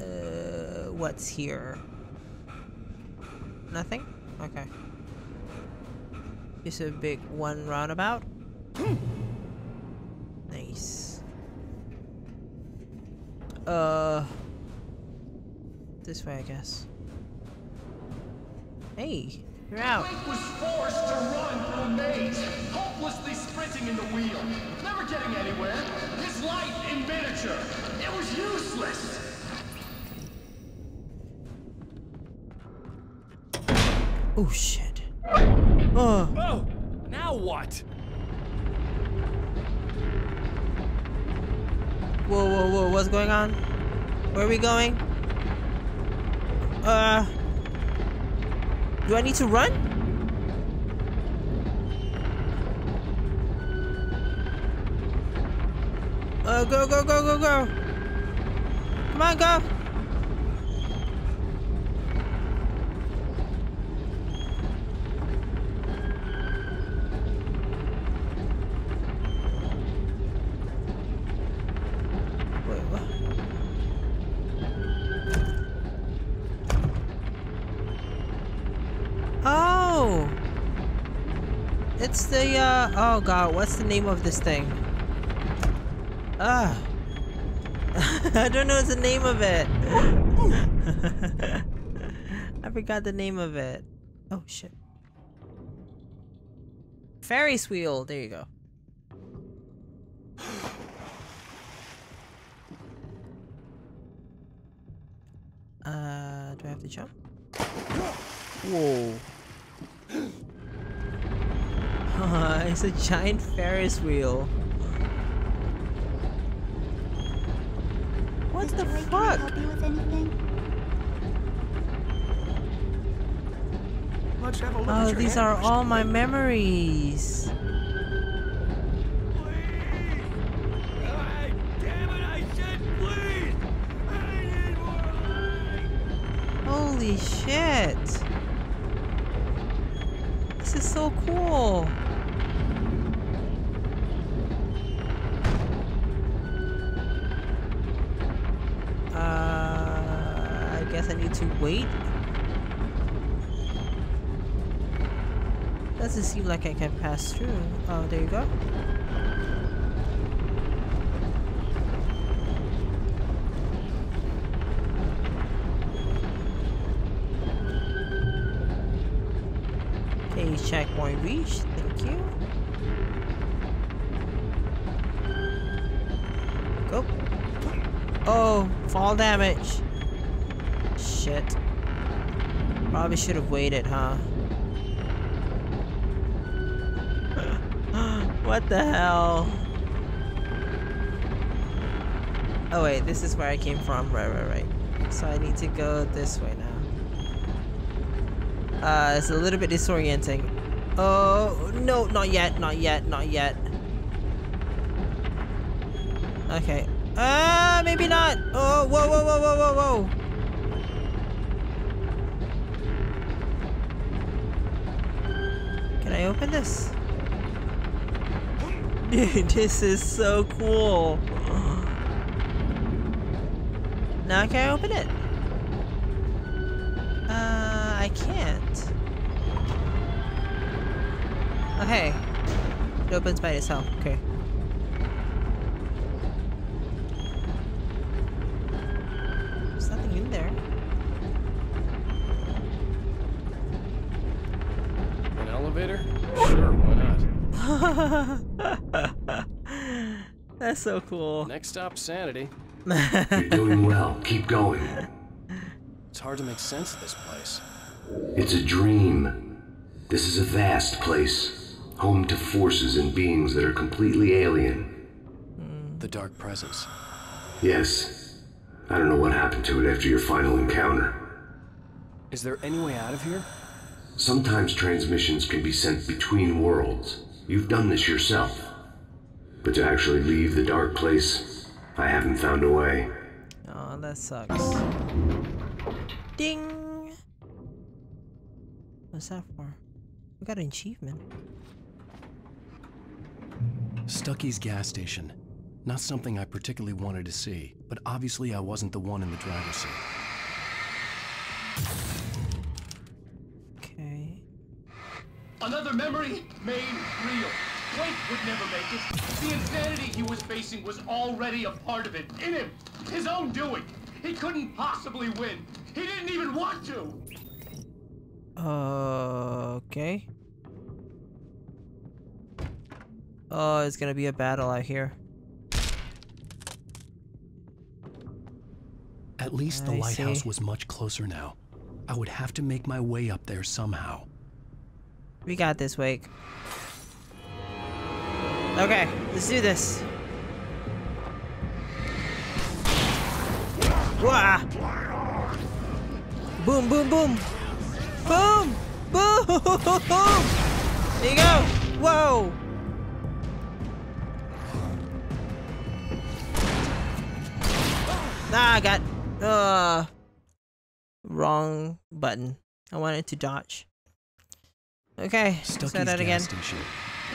Uh, what's here? Nothing? Okay. Just a big one roundabout. nice. Uh, this way, I guess. Hey, you're out. Wake was forced to run through a maze, hopelessly sprinting in the wheel, never getting anywhere. His life in miniature. It was useless. Oh shit. Oh. Oh, now what? Whoa, whoa, whoa, what's going on? Where are we going? Uh... Do I need to run? Uh, go, go, go, go, go! Come on, go! It's the, uh, oh god, what's the name of this thing? Ah. I don't know the name of it. I forgot the name of it. Oh shit. Ferris wheel, there you go. Uh, do I have to jump? Whoa. It's a giant Ferris wheel. What the fuck? help you with anything? Let's have a look Oh, at your these are all my memories. Holy shit. This is so cool. Wait. Doesn't seem like I can pass through. Oh, there you go. Okay, checkpoint reached. Thank you. Go. Oh, fall damage. Shit. Probably should have waited, huh? what the hell? Oh wait, this is where I came from. Right, right, right. So I need to go this way now. Uh, it's a little bit disorienting. Oh, no, not yet, not yet, not yet. Okay. Ah, uh, maybe not. Oh, whoa, whoa, whoa, whoa, whoa, whoa. Open this? Dude, this is so cool. Now can I open it? Uh, I can't. Okay. It opens by itself. Okay. That's so cool. Next stop, Sanity. You're doing well. Keep going. It's hard to make sense of this place. It's a dream. This is a vast place, home to forces and beings that are completely alien. The Dark Presence. Yes. I don't know what happened to it after your final encounter. Is there any way out of here? Sometimes transmissions can be sent between worlds. You've done this yourself. But to actually leave the dark place, I haven't found a way. Oh, that sucks. Ding! What's that for? We got an achievement. Stucky's gas station. Not something I particularly wanted to see, but obviously I wasn't the one in the driver's seat. Okay. Another memory made real. Wake would never make it. The insanity he was facing was already a part of it, in him, his own doing. He couldn't possibly win. He didn't even want to. Uh, Okay. Oh, it's gonna be a battle out here. At least the I lighthouse see. was much closer now. I would have to make my way up there somehow. We got this, Wake. Okay, let's do this. Wah! Boom, boom, boom! Boom! Boom! There you go! Whoa! Ah, I got uh wrong button. I wanted to dodge. Okay, Stucky's try that again. station.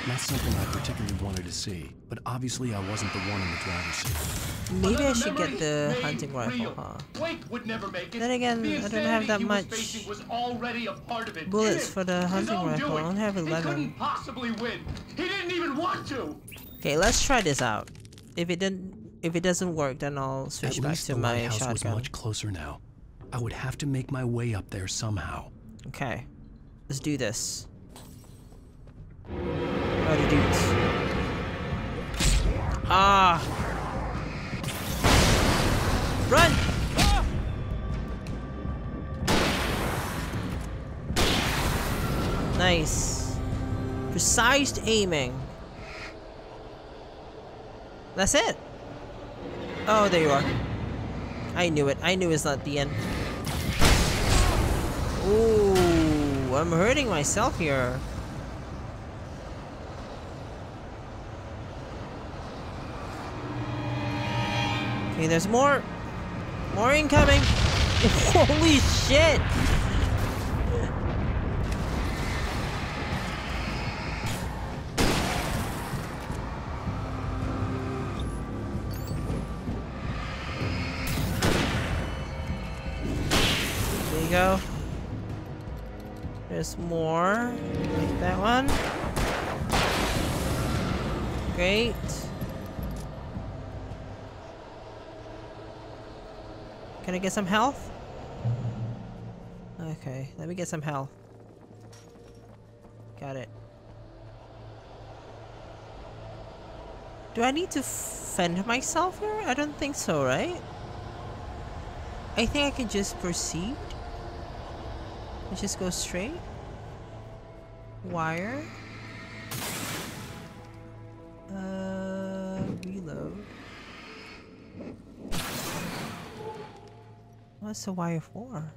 Not something I particularly wanted to see, but obviously I wasn't the one in the driver's seat. Maybe I should get the hunting rifle, real. huh? Wake would never make it. Then again, The I don't have that he was much was a part of it, bullets him, for the hunting rifle. I doing. don't have He 11. couldn't possibly win. He didn't even want to. Okay, let's try this out. If it didn't, if it doesn't work, then I'll At switch back least to the my lighthouse was much closer now. I would have to make my way up there somehow. Okay, let's do this. Howdy dudes. Ah! Run! Nice. Precise aiming. That's it. Oh, there you are. I knew it. I knew it's not the end. Ooh, I'm hurting myself here. Okay, there's more. More incoming. Holy shit! There you go. There's more. Like that one. Great. Can I get some health? Okay, let me get some health. Got it. Do I need to fend myself here? I don't think so, right? I think I can just proceed. Let's just go straight. Wire. What's the wire for?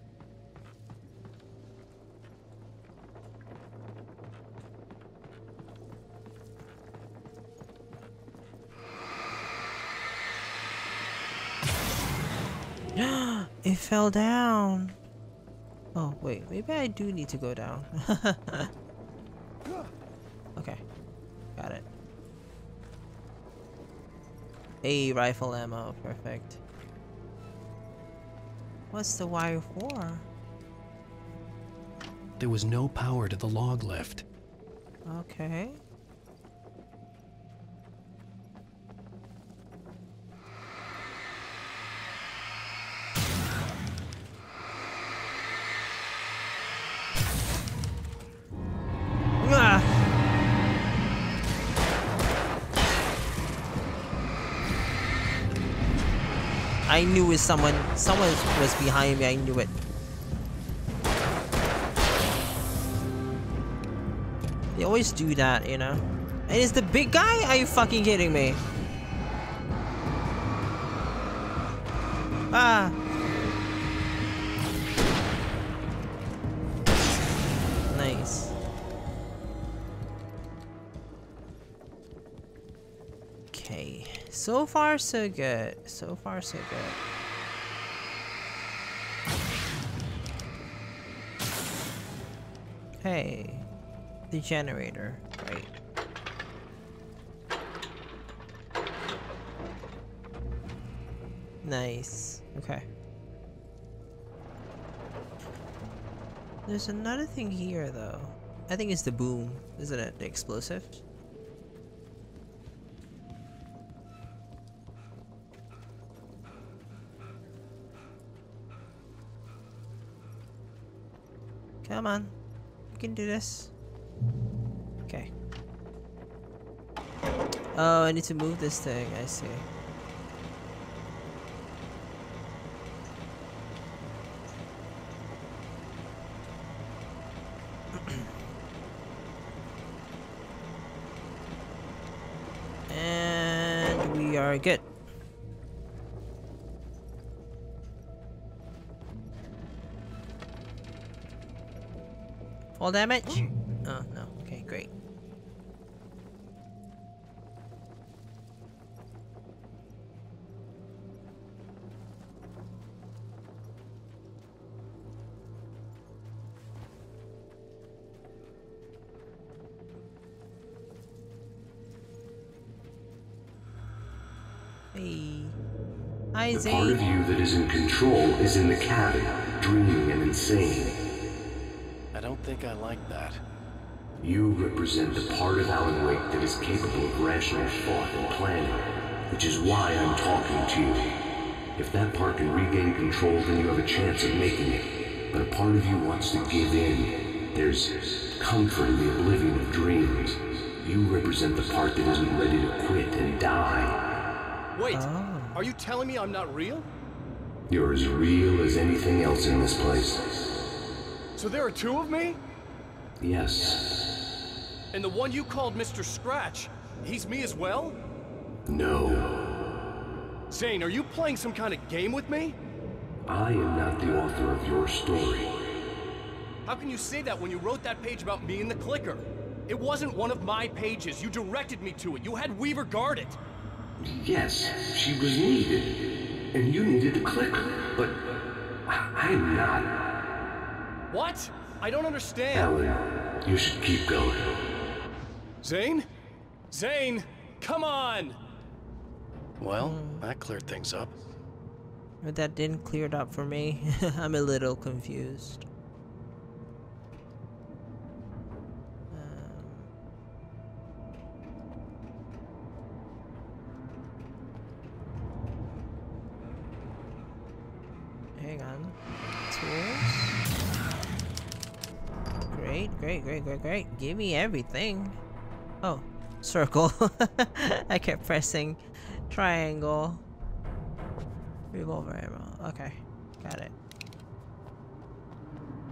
it fell down. Oh, wait. Maybe I do need to go down. okay. Got it. A rifle ammo. Perfect. What's the wire for? There was no power to the log lift. Okay. I knew it someone someone was behind me, I knew it. They always do that, you know? And it's the big guy? Are you fucking kidding me? So far, so good. So far, so good. Hey. The generator. Right. Nice. Okay. There's another thing here, though. I think it's the boom, isn't it? The explosive? Come on. You can do this. Okay. Oh, I need to move this thing. I see. and we are good. Full damage? Hmm. Oh, no. Okay, great. Hey. The part of you that is in control is in the cabin, dreaming and insane. I don't think I like that. You represent the part of Alan Wake that is capable of rational thought and planning, which is why I'm talking to you. If that part can regain control, then you have a chance of making it. But a part of you wants to give in. There's comfort in the oblivion of dreams. You represent the part that isn't ready to quit and die. Wait, oh. are you telling me I'm not real? You're as real as anything else in this place. So there are two of me? Yes. And the one you called Mr. Scratch, he's me as well? No. Zane, are you playing some kind of game with me? I am not the author of your story. How can you say that when you wrote that page about me and the clicker? It wasn't one of my pages. You directed me to it. You had Weaver guard it. Yes, she was needed. And you needed the clicker. But I- I'm not. What? I don't understand. Alan, you should keep going. Zane? Zane, come on! Well, that cleared things up. But that didn't clear it up for me. I'm a little confused. Great, great, great, great. Give me everything. Oh, circle. I kept pressing triangle. Revolver ammo. Okay, got it.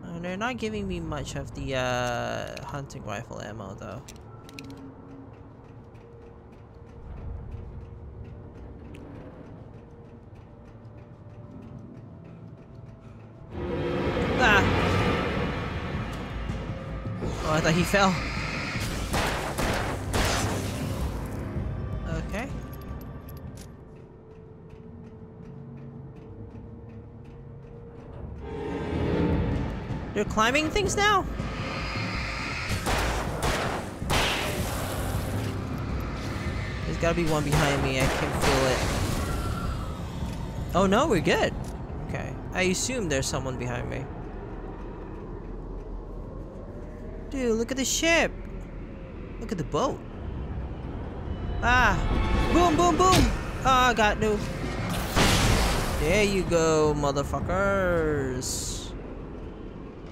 Uh, they're not giving me much of the uh, hunting rifle ammo though. Thought he fell. Okay. They're climbing things now? There's gotta be one behind me, I can feel it. Oh no, we're good. Okay. I assume there's someone behind me. Dude, look at the ship! Look at the boat. Ah! Boom, boom, boom! Ah, oh, got no. There you go, motherfuckers.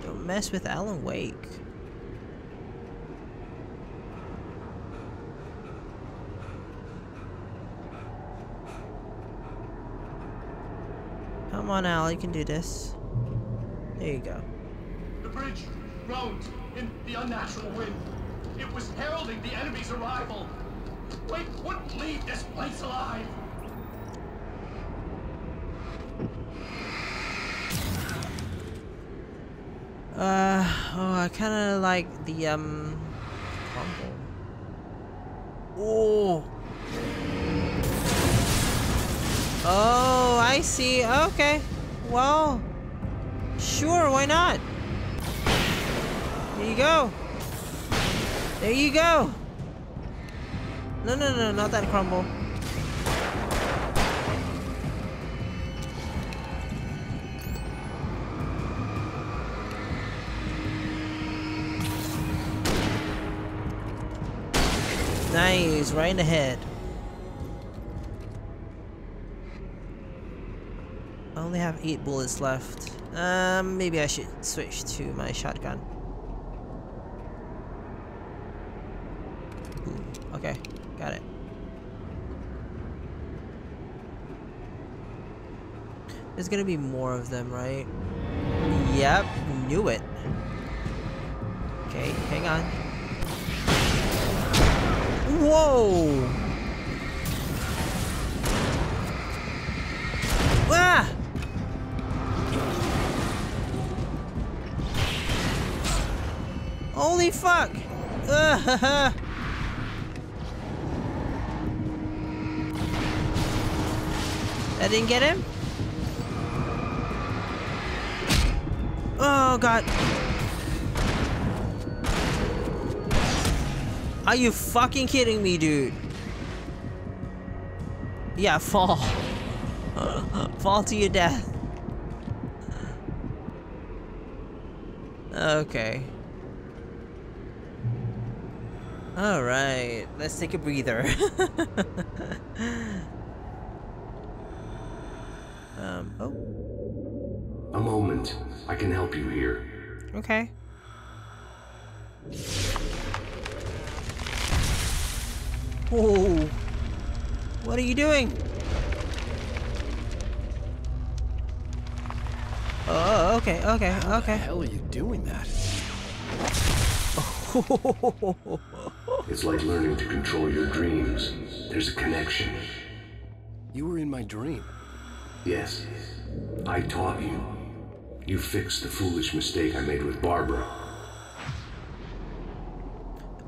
Don't mess with Alan Wake. Come on, Al, you can do this. There you go. The bridge groaned in the unnatural wind. It was heralding the enemy's arrival. Wake wouldn't leave this place alive. Uh, oh, I kind of like the, um, crumble. Oh. Oh, I see. Okay. Well, sure, why not? There you go. There you go. No, no, no, not that crumble. Nice, right in the head. I only have eight bullets left. Um, maybe I should switch to my shotgun. Ooh, okay, got it. There's gonna be more of them, right? Yep, knew it. Okay, hang on. Whoa! Ah! Holy fuck! Uh, that didn't get him? Oh god. Are you fucking kidding me, dude? Yeah, fall. fall to your death. Okay. Alright, let's take a breather. um, oh. A moment. I can help you here. Okay. Whoa. What are you doing? Oh, oh okay, okay, How okay. the hell are you doing that? It's like learning to control your dreams. There's a connection. You were in my dream. Yes. I taught you. You fixed the foolish mistake I made with Barbara.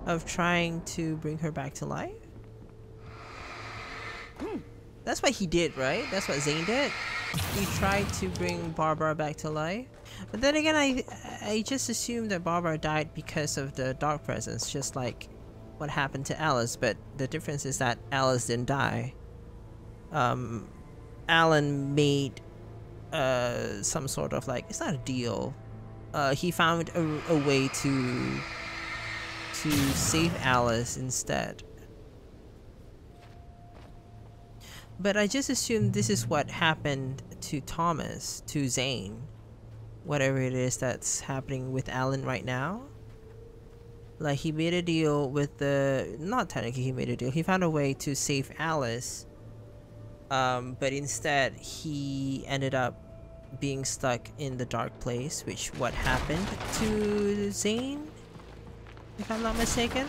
of trying to bring her back to life? Hmm. That's what he did, right? That's what Zane did. He tried to bring Barbara back to life. But then again, I I just assumed that Barbara died because of the dark presence, just like what happened to Alice. But the difference is that Alice didn't die. Um, Alan made uh some sort of like it's not a deal. Uh, he found a, a way to to save Alice instead. But I just assume this is what happened to Thomas, to Zane. Whatever it is that's happening with Alan right now. Like he made a deal with the not technically he made a deal. He found a way to save Alice. Um, but instead he ended up being stuck in the dark place, which what happened to Zane? If I'm not mistaken.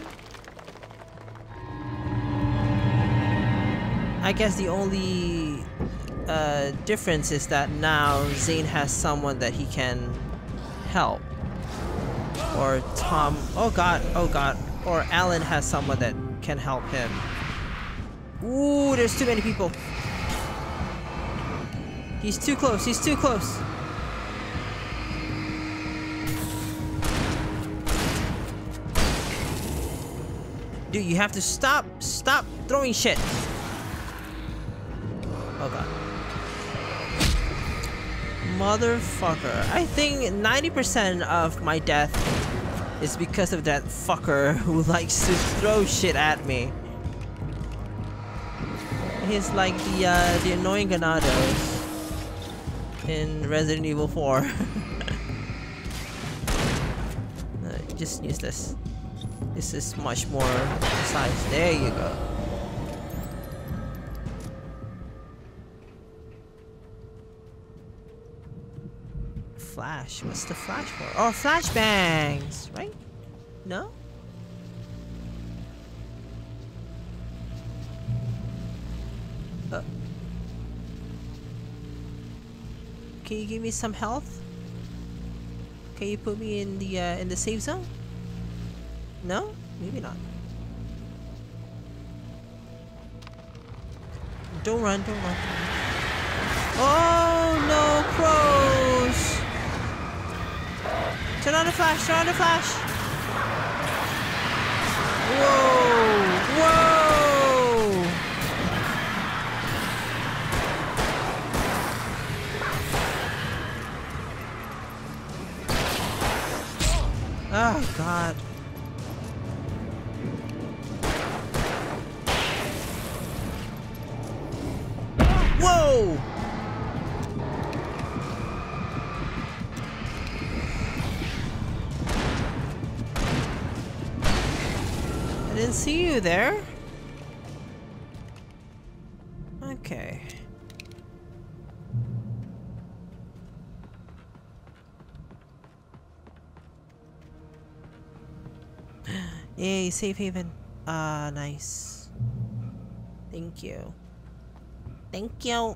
I guess the only uh, difference is that now Zane has someone that he can help. Or Tom, oh god, oh god. Or Alan has someone that can help him. Ooh, there's too many people. He's too close, he's too close. Dude, you have to stop, stop throwing shit. Oh god. Motherfucker. I think 90% of my death is because of that fucker who likes to throw shit at me. He's like the uh, the annoying Ganados in Resident Evil 4. uh, just use this. This is much more precise. There you go. Flash. What's the flash for? Oh, flashbangs, right? No? Uh, Can you give me some health? Can you put me in the uh, in the safe zone? No? Maybe not. Don't run, don't run. Oh no, crows! Turn on the flash, turn on the flash! Whoa! Oh god. Whoa! I didn't see you there. Safe haven. Ah, nice. Thank you. Thank you.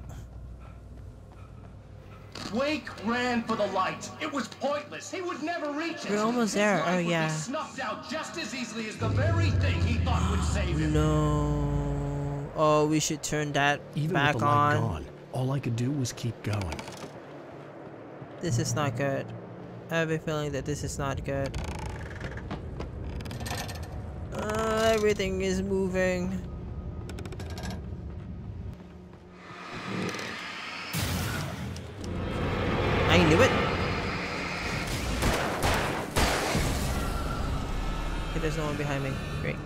Wake ran for the light. It was pointless. He would never reach it. We're almost His there. life Oh, yeah. snuffed out just as easily as the very thing he thought would save him. No. Oh, we should turn that Even back with the light on. gone, all I could do was keep going. This is not good. I have a feeling that this is not good. Uh, everything is moving. I knew it. Okay, there's no one behind me. Great.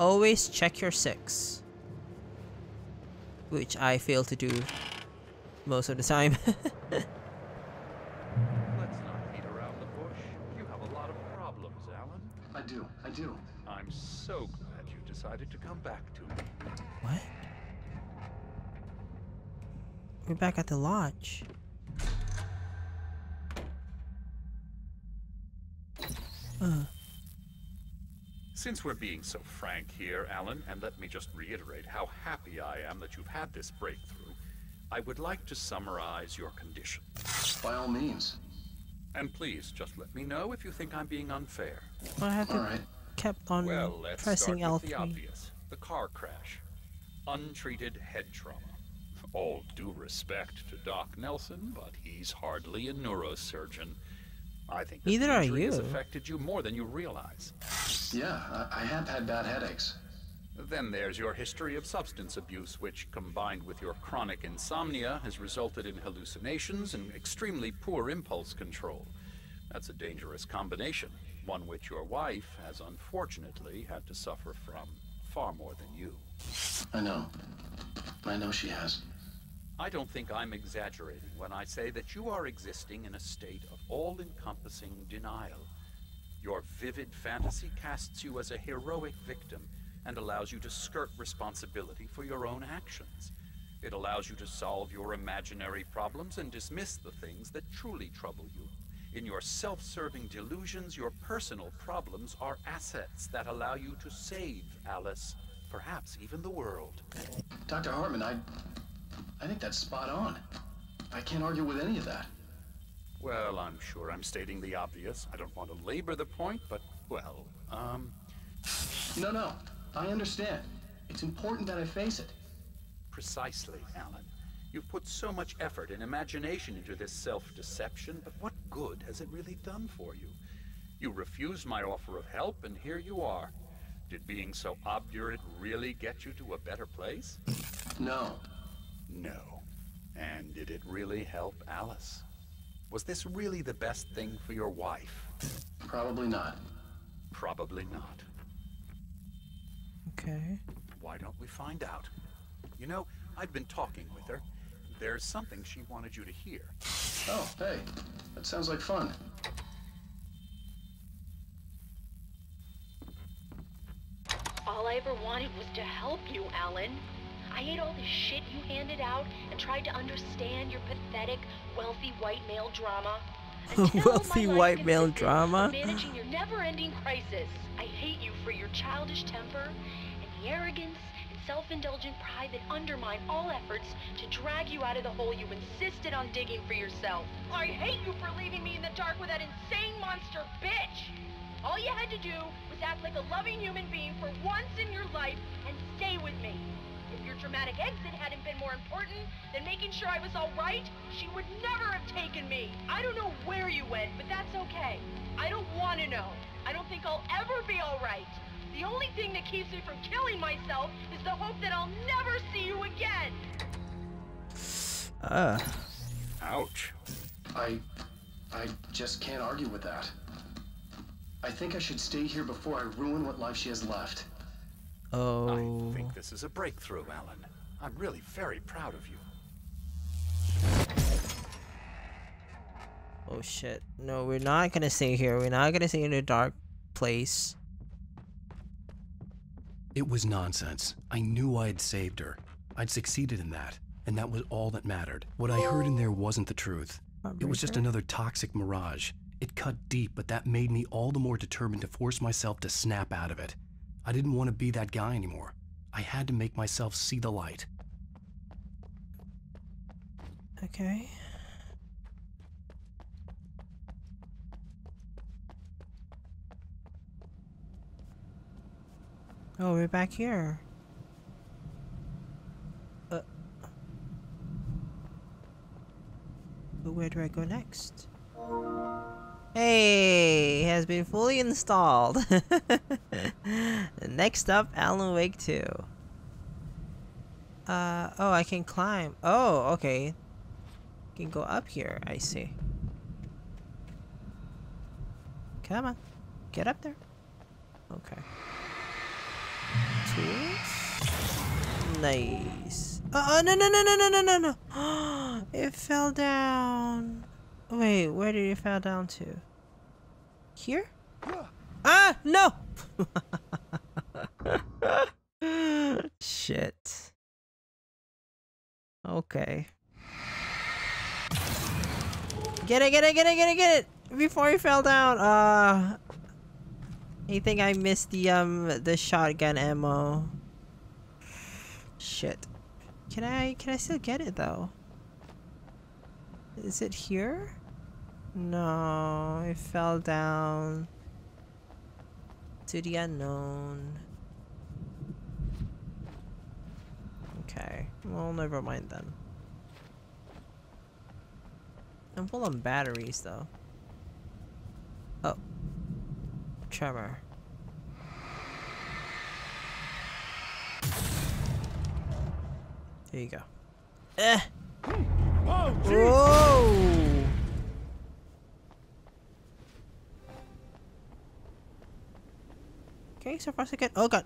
Always check your six. Which I fail to do most of the time. Let's not beat around the bush. You have a lot of problems, Alan. I do, I do. I'm so glad you decided to come back to me. What? We're back at the lodge. Uh, Since we're being so frank here, Alan, and let me just reiterate how happy I am that you've had this breakthrough, I would like to summarize your condition. By all means. And please, just let me know if you think I'm being unfair. I have to All right. Kept on Well, let's pressing start with L3. the obvious. The car crash. Untreated head trauma. All due respect to Doc Nelson, but he's hardly a neurosurgeon. I think Neither the are injury has you. affected you more than you realize. Yeah, I, I have had bad headaches. Then there's your history of substance abuse, which, combined with your chronic insomnia, has resulted in hallucinations and extremely poor impulse control. That's a dangerous combination, one which your wife has unfortunately had to suffer from far more than you. I know. I know she has. I don't think I'm exaggerating when I say that you are existing in a state of all-encompassing denial. Your vivid fantasy casts you as a heroic victim and allows you to skirt responsibility for your own actions. It allows you to solve your imaginary problems and dismiss the things that truly trouble you. In your self-serving delusions, your personal problems are assets that allow you to save Alice, perhaps even the world. Dr. Hartman, I. I think that's spot on. I can't argue with any of that. Well, I'm sure I'm stating the obvious. I don't want to labor the point, but, well, um, No, no. I understand. It's important that I face it. precisely, Alan. You've put so much effort and imagination into this self-deception, but what good has it really done for you? You refused my offer of help, and here you are. Did being so obdurate really get you to a better place? No. No. And did it really help Alice? Was this really the best thing for your wife? Probably not. Probably not. Okay. Why don't we find out? You know, I've been talking with her. There's something she wanted you to hear. Oh, hey. That sounds like fun. All I ever wanted was to help you, Alan. I ate all the shit you handed out and tried to understand your pathetic, wealthy white male drama. Until Wealthy white male drama? Managing your never-ending crisis. I hate you for your childish temper and the arrogance and self-indulgent pride that undermine all efforts to drag you out of the hole you insisted on digging for yourself. I hate you for leaving me in the dark with that insane monster bitch. All you had to do was act like a loving human being for once in your life and stay with me. If your dramatic exit hadn't been more important than making sure I was all right, she would never have taken me. I don't know where you went, but that's okay. I don't want to know. I don't think I'll ever be alright. The only thing that keeps me from killing myself is the hope that I'll never see you again. Uh. Ouch. I... I just can't argue with that. I think I should stay here before I ruin what life she has left. Oh. I think this is a breakthrough, Alan. I'm really very proud of you. Oh shit. No, we're not gonna stay here. We're not gonna stay in a dark place. It was nonsense. I knew I had saved her. I'd succeeded in that, and that was all that mattered. What I heard in there wasn't the truth. It was just another toxic mirage. It cut deep, but that made me all the more determined to force myself to snap out of it. I didn't want to be that guy anymore. I had to make myself see the light. Okay. Oh, we're back here. Uh. But where do I go next? Hey, has been fully installed. Next up, Alan Wake 2. Uh, oh, I can climb. Oh, okay. Can go up here, I see. Come on. Get up there. Okay. Tools. Nice. Oh, no, no, no, no, no, no, no, no. it fell down. Wait, where did it fall down to? Here? Ah, no! Shit. Okay. Get it, get it, get it, get it, get it! Before he fell down, uh... I think I missed the, um, the shotgun ammo. Shit. Can I, can I still get it, though? Is it here? No, it fell down to the unknown. Okay, well, never mind then. I'm full on batteries though. Oh. Tremor. There you go. Eh! Whoa! Okay, so far so good. Oh god.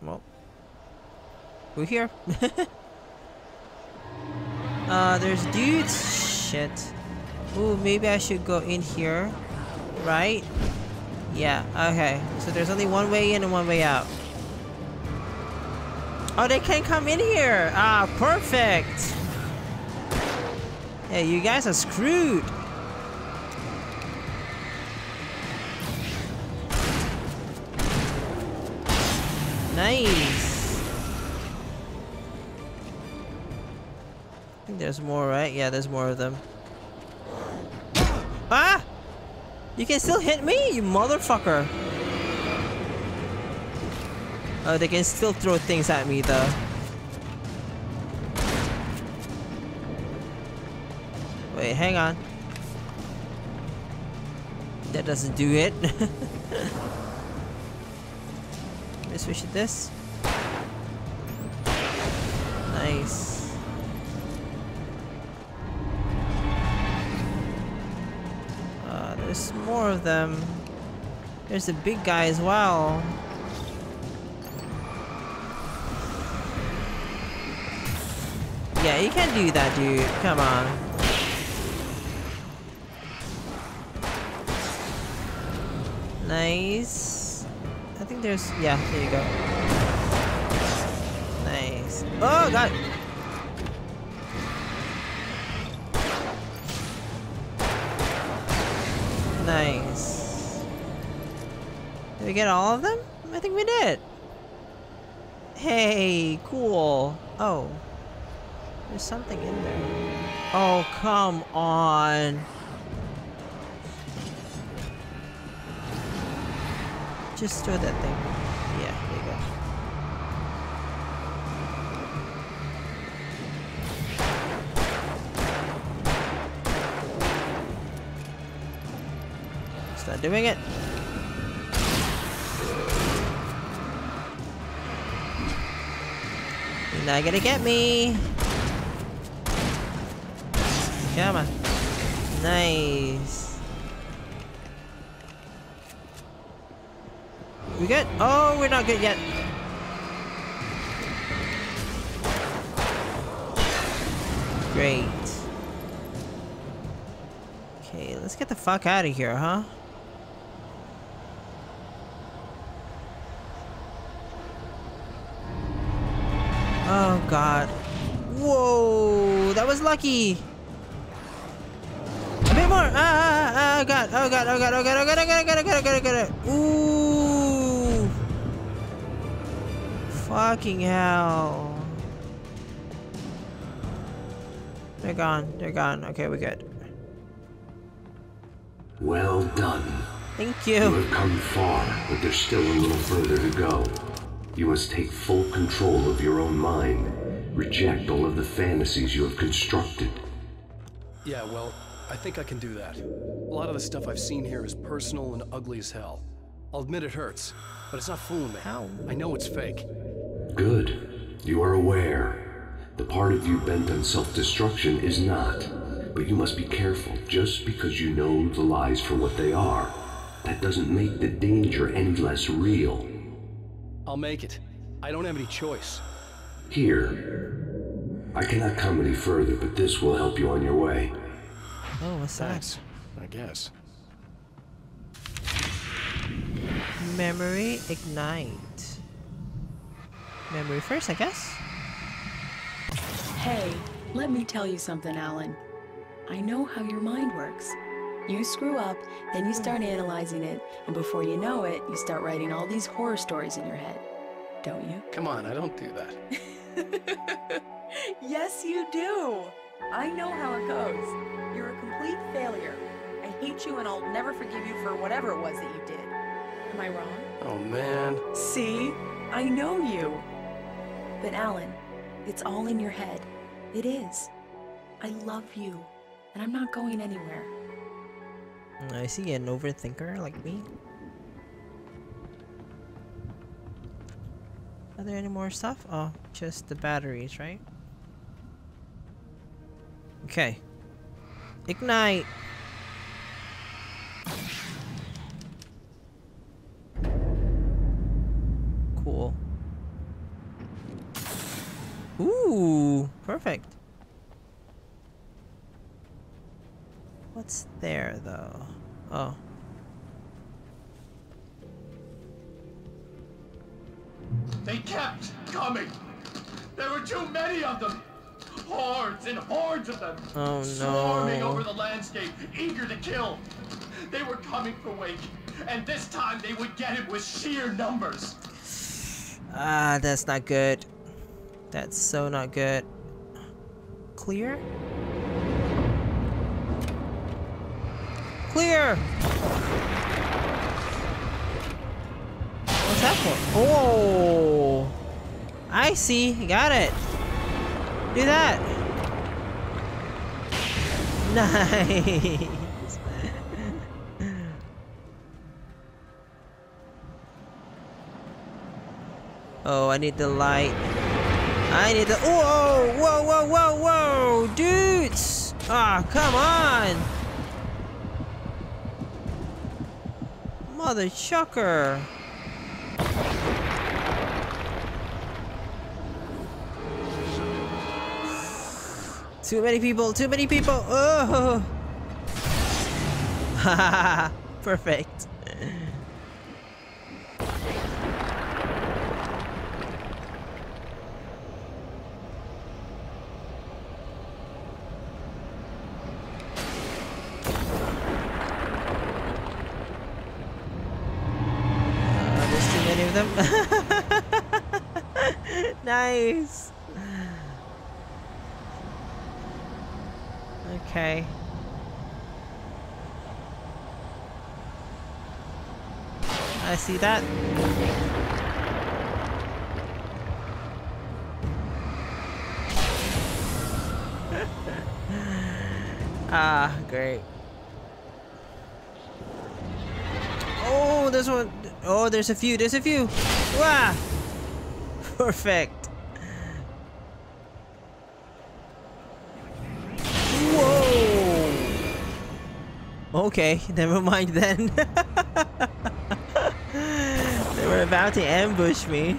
Well. We're here. uh, there's dudes. Shit. Ooh, maybe I should go in here. Right? Yeah, okay. So there's only one way in and one way out. Oh, they can't come in here! Ah, perfect! Yeah, you guys are screwed! Nice! I think there's more, right? Yeah, there's more of them. Ah! You can still hit me, you motherfucker! Oh, they can still throw things at me, though. Wait, hang on. That doesn't do it. Let me switch to this. Nice. More of them. There's a big guy as well. Yeah, you can't do that, dude. Come on. Nice. I think there's... Yeah, there you go. Nice. Oh, God! Nice. Did we get all of them? I think we did. Hey, cool. Oh. There's something in there. Oh, come on. Just throw that thing. It's not doing it. You're not gonna get me. Come on. Nice. We good? Oh, we're not good yet. Great. Okay, let's get the fuck out of here, huh? God. Whoa, that was lucky. A bit more. Ah, ah, ah, oh god, oh god, oh god, oh god, oh god, oh god, oh god, oh god, oh god, oh god. Ooh. Fucking hell. They're gone. They're gone. Okay, we're good. Well done. Thank you. You have come far, but there's still a little further to go. You must take full control of your own mind. Reject all of the fantasies you have constructed. Yeah, well, I think I can do that. A lot of the stuff I've seen here is personal and ugly as hell. I'll admit it hurts, but it's not fooling me. How? I know it's fake. Good. You are aware. The part of you bent on self-destruction is not. But you must be careful. Just because you know the lies for what they are, that doesn't make the danger any less real. I'll make it. I don't have any choice. Here. I cannot come any further, but this will help you on your way. Oh, what's Thanks, I guess. Memory ignite. Memory first, I guess. Hey, let me tell you something, Alan. I know how your mind works. You screw up, then you start analyzing it, and before you know it, you start writing all these horror stories in your head. Don't you? Come on, I don't do that. yes, you do. I know how it goes. You're a complete failure. I hate you and I'll never forgive you for whatever it was that you did. Am I wrong? Oh, man. See? I know you. But Alan, it's all in your head. It is. I love you, and I'm not going anywhere. I see an overthinker like me. Are there any more stuff? Oh, just the batteries, right? Okay. Ignite! Cool. Ooh, perfect. What's there though? Oh. They kept coming. There were too many of them. Hordes and hordes of them. Oh Swarming over the landscape, eager to kill. They were coming for Wake, and this time they would get him with sheer numbers. Ah, that's not good. That's so not good. Clear? Clear! That for? Oh! I see. Got it. Do that. Nice. oh, I need the light. I need the. Whoa! Whoa! Whoa! Whoa! Whoa! Dudes! Ah, come on! Mother chucker! Too many people! Too many people! Oh! Perfect. Uh, there's too many of them. Nice. Okay. I see that. ah, great. Oh, there's one. Oh, there's a few. There's a few. Wow. Perfect. Okay, never mind then. they were about to ambush me.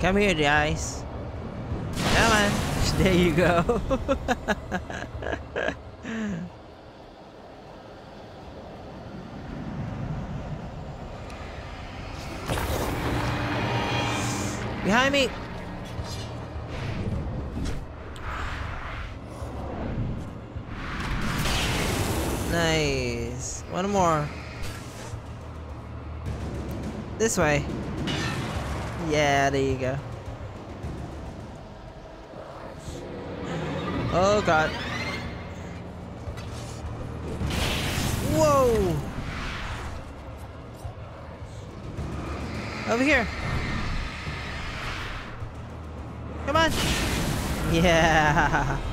Come here, guys. Come on. There you go. Behind me! Nice. One more. This way. Yeah, there you go. Oh god. Whoa! Over here. Yeah.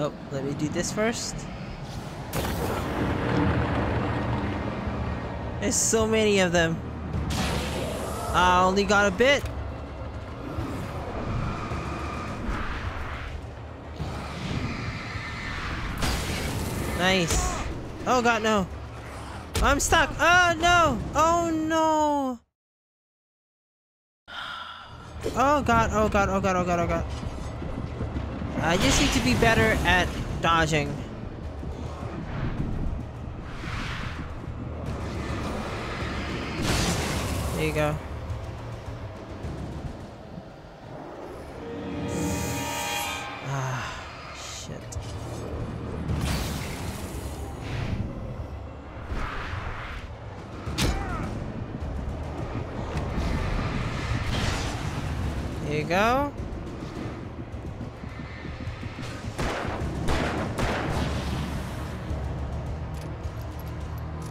oh, let me do this first. There's so many of them. I only got a bit. Nice. Oh god, no. I'm stuck. Oh no. Oh no. Oh god, oh god, oh god, oh god, oh god. I just need to be better at dodging. There you go. Go.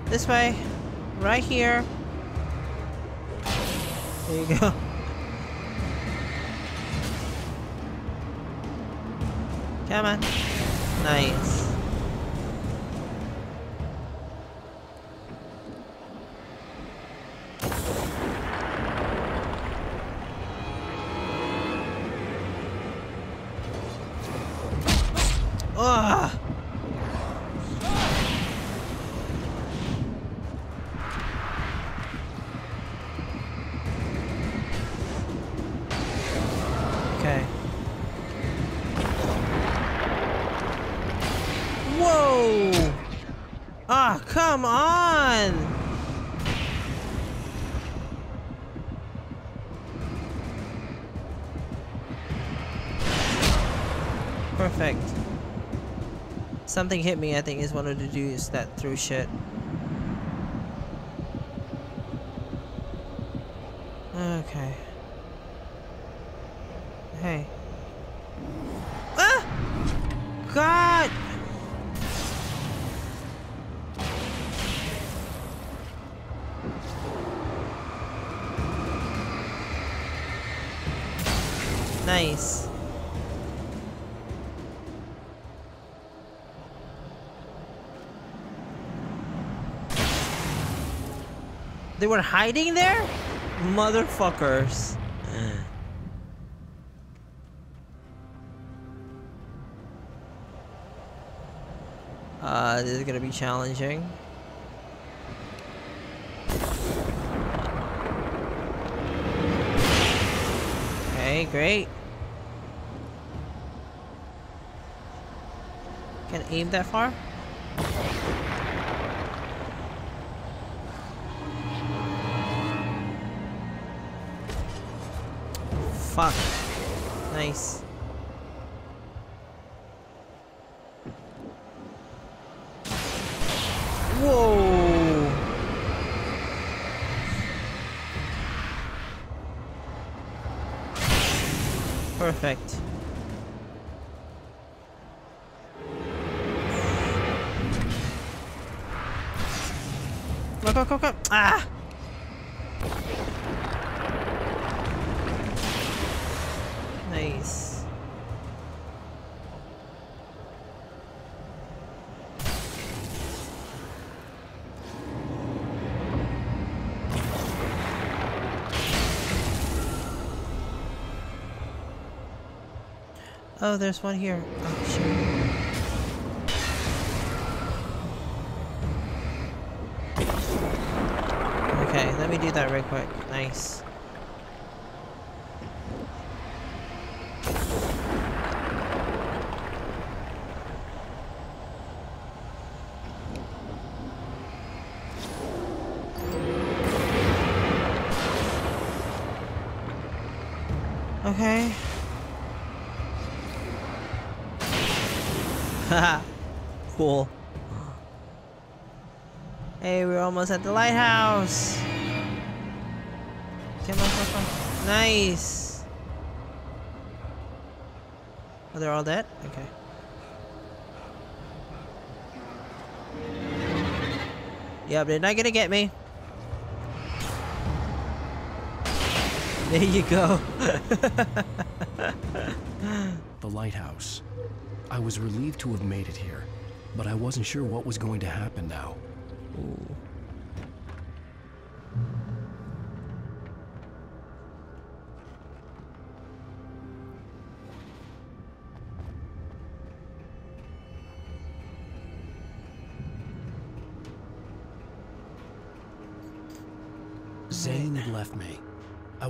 This way. Right here. There you go. Come on. Something hit me, I think, is one of the dudes that threw shit. Okay. Hey. Ah! God! Nice. They were hiding there? Motherfuckers. Uh, this is gonna be challenging. Okay, great. Can aim that far? Fuck. Nice. Whoa! Perfect. Nice. Oh, there's one here. Oh, shoot. Okay, let me do that real quick. Nice. Almost at the lighthouse. Come on, come on. Nice. Oh, they're all dead? Okay. Yep, they're not gonna get me. There you go. The lighthouse. I was relieved to have made it here, but I wasn't sure what was going to happen now. Ooh.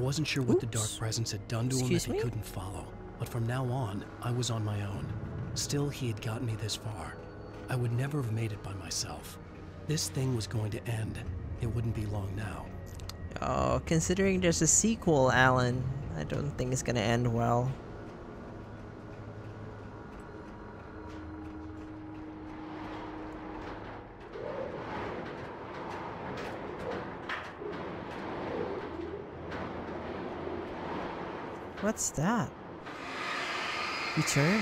Wasn't sure what the dark presence had done to him that he couldn't follow, but from now on, I was on my own. Still, he had gotten me this far. I would never have made it by myself. This thing was going to end. It wouldn't be long now. Oh, considering there's a sequel, Alan, I don't think it's gonna end well. What's that? Return.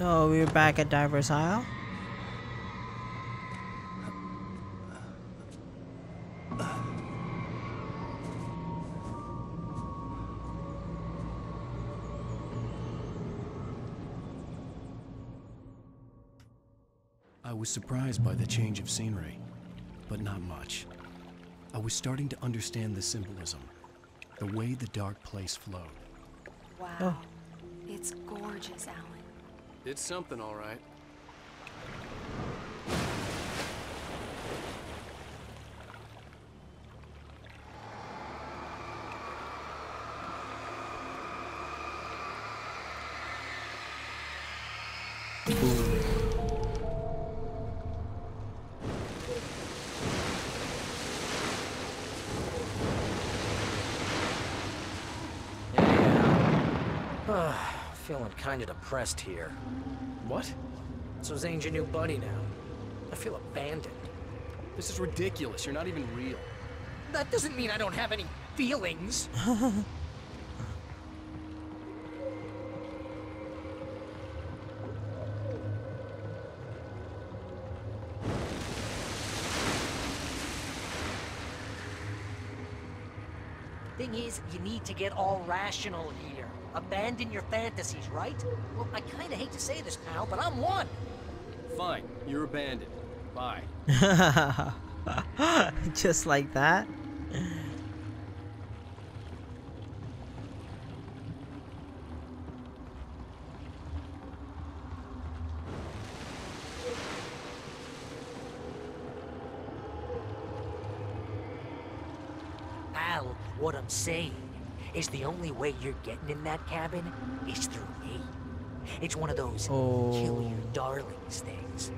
Oh, we're back at Diver's Isle. Surprised by the change of scenery, but not much. I was starting to understand the symbolism, the way the dark place flowed. Wow. Oh. It's gorgeous, Alan. It's something, all right. I'm feeling kind of depressed here. What? So Zane's your new buddy now. I feel abandoned. This is ridiculous. You're not even real. That doesn't mean I don't have any feelings. Thing is, you need to get all rational here. Abandon your fantasies, right? Well, I kinda hate to say this, pal, but I'm one. Fine. You're abandoned. Bye. Just like that. Al, what I'm saying is the only way you're getting in that cabin is through me. It's one of those kill your oh. darlings things.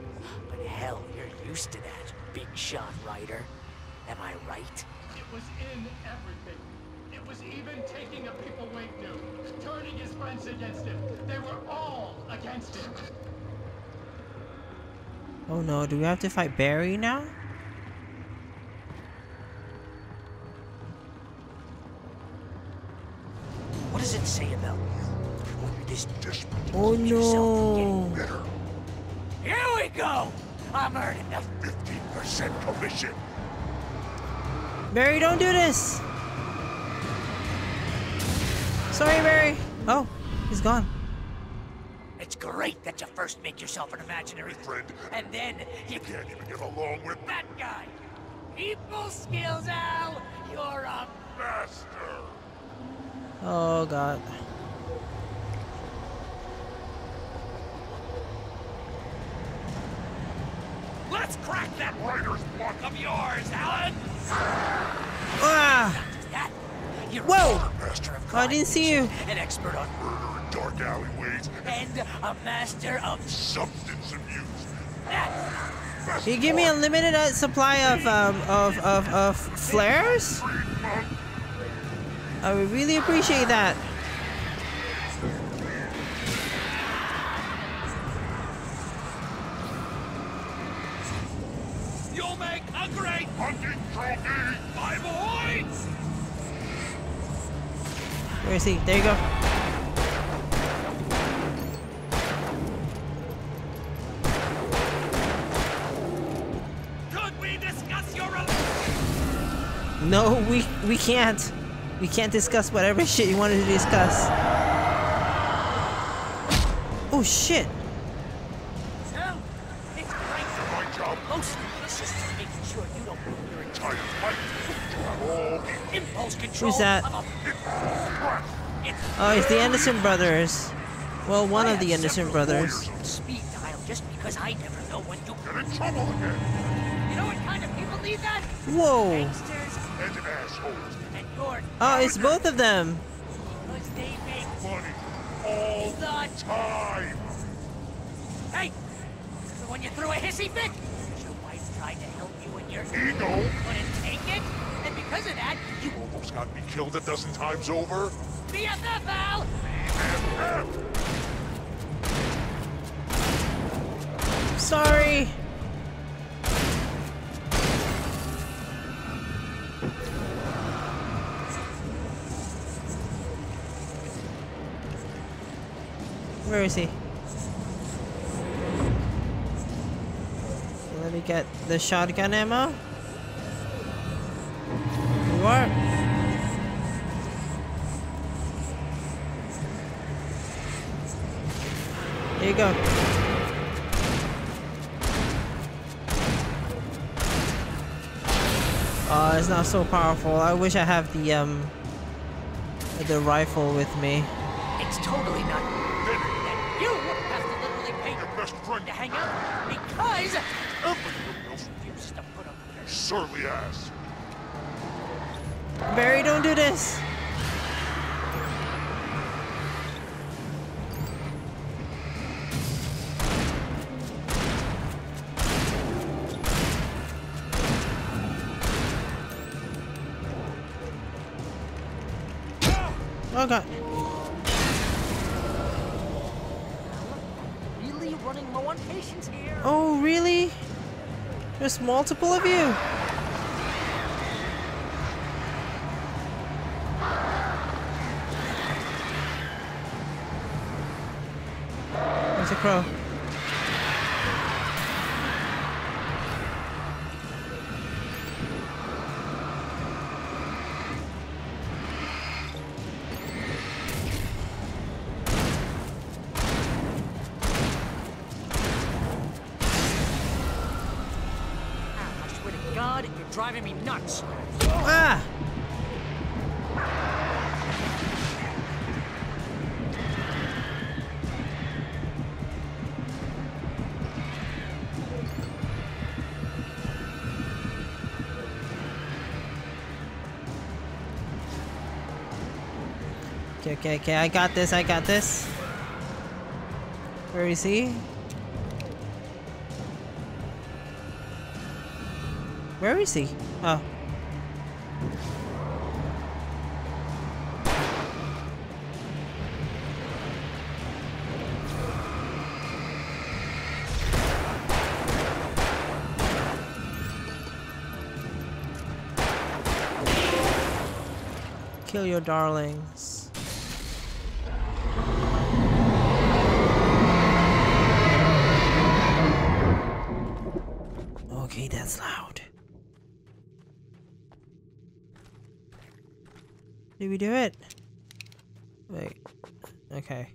But hell, you're used to that, big shot writer. Am I right? It was in everything. It was even taking a people Wake knew, turning his friends against him. They were all against him. Oh no, do we have to fight Barry now? I'm earning the 15% commission. Barry, don't do this! Sorry, Barry. Oh, he's gone. It's great that you first make yourself an imaginary friend, and then you can't even get along with that guy. People skills, Al. You're a master. Oh God. Let's crack that writer's block of yours, Alan. Ah! You're Whoa! master of I didn't see you. an expert on Murder in dark alleyways and a master of substance abuse. That's you give me a limited uh, supply of um of of of flares? I would really appreciate that. You'll make a great hunting trophy, my boy! Where is he? There you go. Could we discuss your No, we we can't. We can't discuss whatever shit you wanted to discuss. Oh shit! Al, it's. My job. Mostly, it's just making sure you don't ruin your Entire fight. You have all the impulse control Who's that? Of a Oh, it's the Anderson brothers. Well, one of the Anderson brothers. speed dial just because I never know when to get in trouble again. You know what kind of people need that? Whoa! Gangsters And assholes. and your Oh, it's both of them. because they make Money. All the time. Hey! So when you threw a hissy fit, your wife tried to help you and your Ego. couldn't take it, and because of that, you Almost got me killed a dozen times over. Sorry. Where is he? Let me get the shotgun ammo. You are. There you go. Oh, it's not so powerful. I wish I have the um the rifle with me. It's totally not that you have to literally pay your best friend to hang out because Everybody else refused to put up with you surly ass. Barry, don't do this. Oh god. really running low on patience here. Oh really? There's multiple of you. Okay, okay, I got this, I got this. Where is he? Where is he? Oh. Kill your darlings. We do it? Wait. Okay.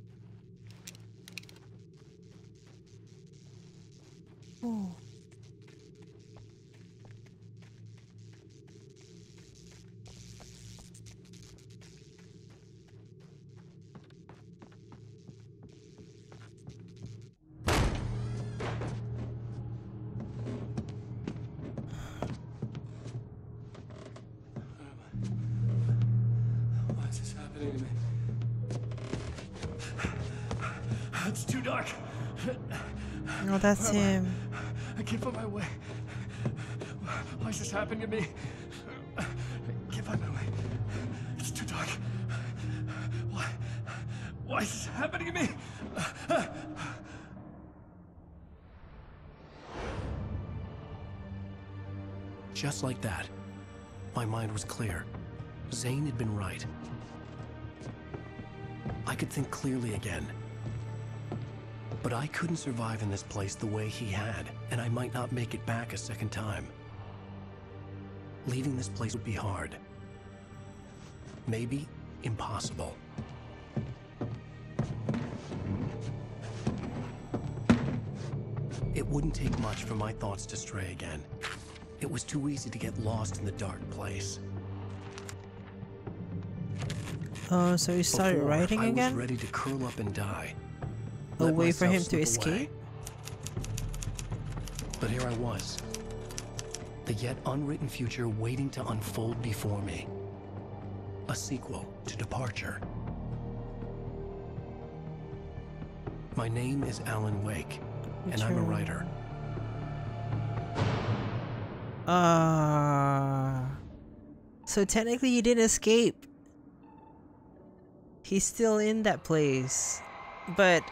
Dark. Oh, that's Where am I? him. I can't find my way. Why is this happening to me? I can't find my way. It's too dark. Why? Why is this happening to me? Just like that, my mind was clear. Zane had been right. I could think clearly again. But I couldn't survive in this place the way he had, and I might not make it back a second time. Leaving this place would be hard. Maybe impossible. It wouldn't take much for my thoughts to stray again. It was too easy to get lost in the dark place. Oh, so you started Before, writing I again? was ready to curl up and die. A way for him to away. escape? But here I was. The yet unwritten future waiting to unfold before me. A sequel to Departure. My name is Alan Wake, and I'm a writer. Ah. so technically he didn't escape. He's still in that place. But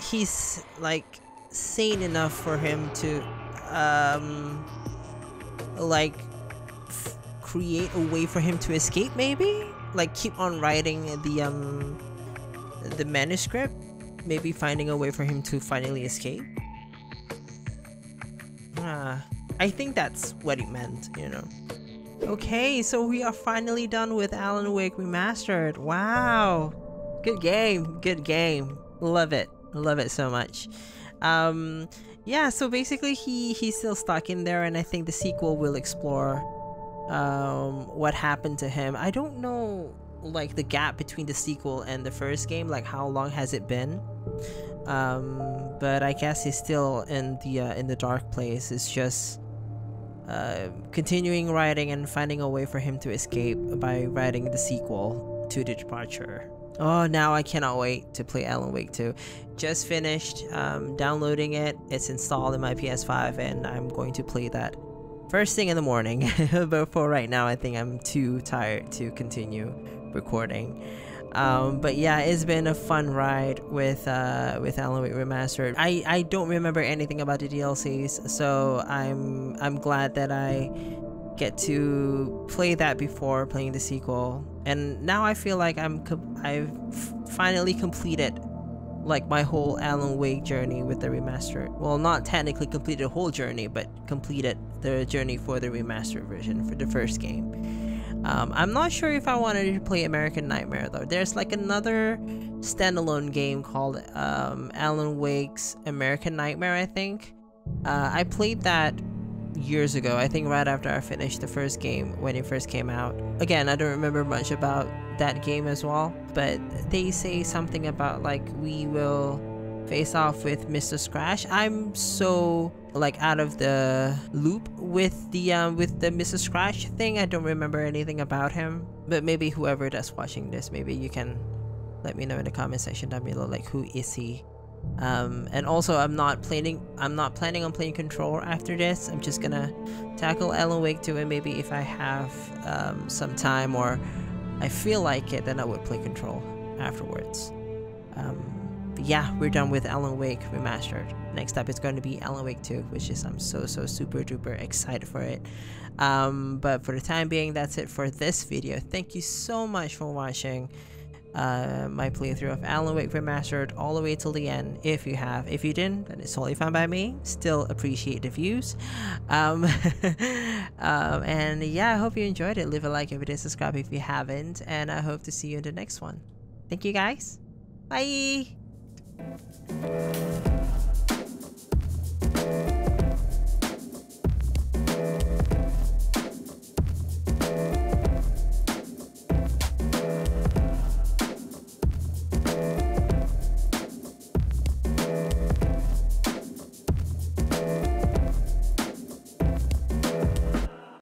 he's like sane enough for him to um like create a way for him to escape maybe? Like keep on writing the um the manuscript, maybe finding a way for him to finally escape. Ah, I think that's what it meant, you know. Okay, so we are finally done with Alan Wake Remastered. Wow. Good game. Good game. Love it. Love it so much. Um yeah, so basically he he's still stuck in there and I think the sequel will explore um what happened to him. I don't know like the gap between the sequel and the first game, like how long has it been? Um but I guess he's still in the uh, in the dark place. It's just uh, continuing writing and finding a way for him to escape by writing the sequel to the departure. Oh, now I cannot wait to play Alan Wake 2. Just finished um, downloading it. It's installed in my PS5 and I'm going to play that first thing in the morning. but for right now, I think I'm too tired to continue recording. Um, but yeah, it's been a fun ride with uh, with Alan Wake Remastered. I, I don't remember anything about the DLCs, so I'm I'm glad that I get to play that before playing the sequel. And now I feel like I'm I've finally completed like my whole Alan Wake journey with the remaster. Well, not technically completed the whole journey, but completed the journey for the remastered version for the first game. Um, I'm not sure if I wanted to play American Nightmare though. There's like another standalone game called um, Alan Wake's American Nightmare, I think. Uh, I played that years ago, I think right after I finished the first game when it first came out. Again, I don't remember much about that game as well, but they say something about like we will face off with Mr. Scratch. I'm so like out of the loop with the um with the Mr. Scratch thing. I don't remember anything about him. But maybe whoever that's watching this, maybe you can let me know in the comment section down below like who is he? Um and also I'm not planning I'm not planning on playing Control after this. I'm just gonna tackle Alan Wake 2 and maybe if I have um some time or I feel like it then I would play control afterwards. Um yeah, we're done with Alan Wake Remastered. Next up, is going to be Alan Wake 2, which is I'm so so super duper excited for it. Um, but for the time being, that's it for this video. Thank you so much for watching uh, my playthrough of Alan Wake Remastered all the way till the end if you have. If you didn't, then it's totally fine by me. Still appreciate the views. Um, um, and yeah, I hope you enjoyed it. Leave a like if you did, subscribe if you haven't, and I hope to see you in the next one. Thank you guys. Bye!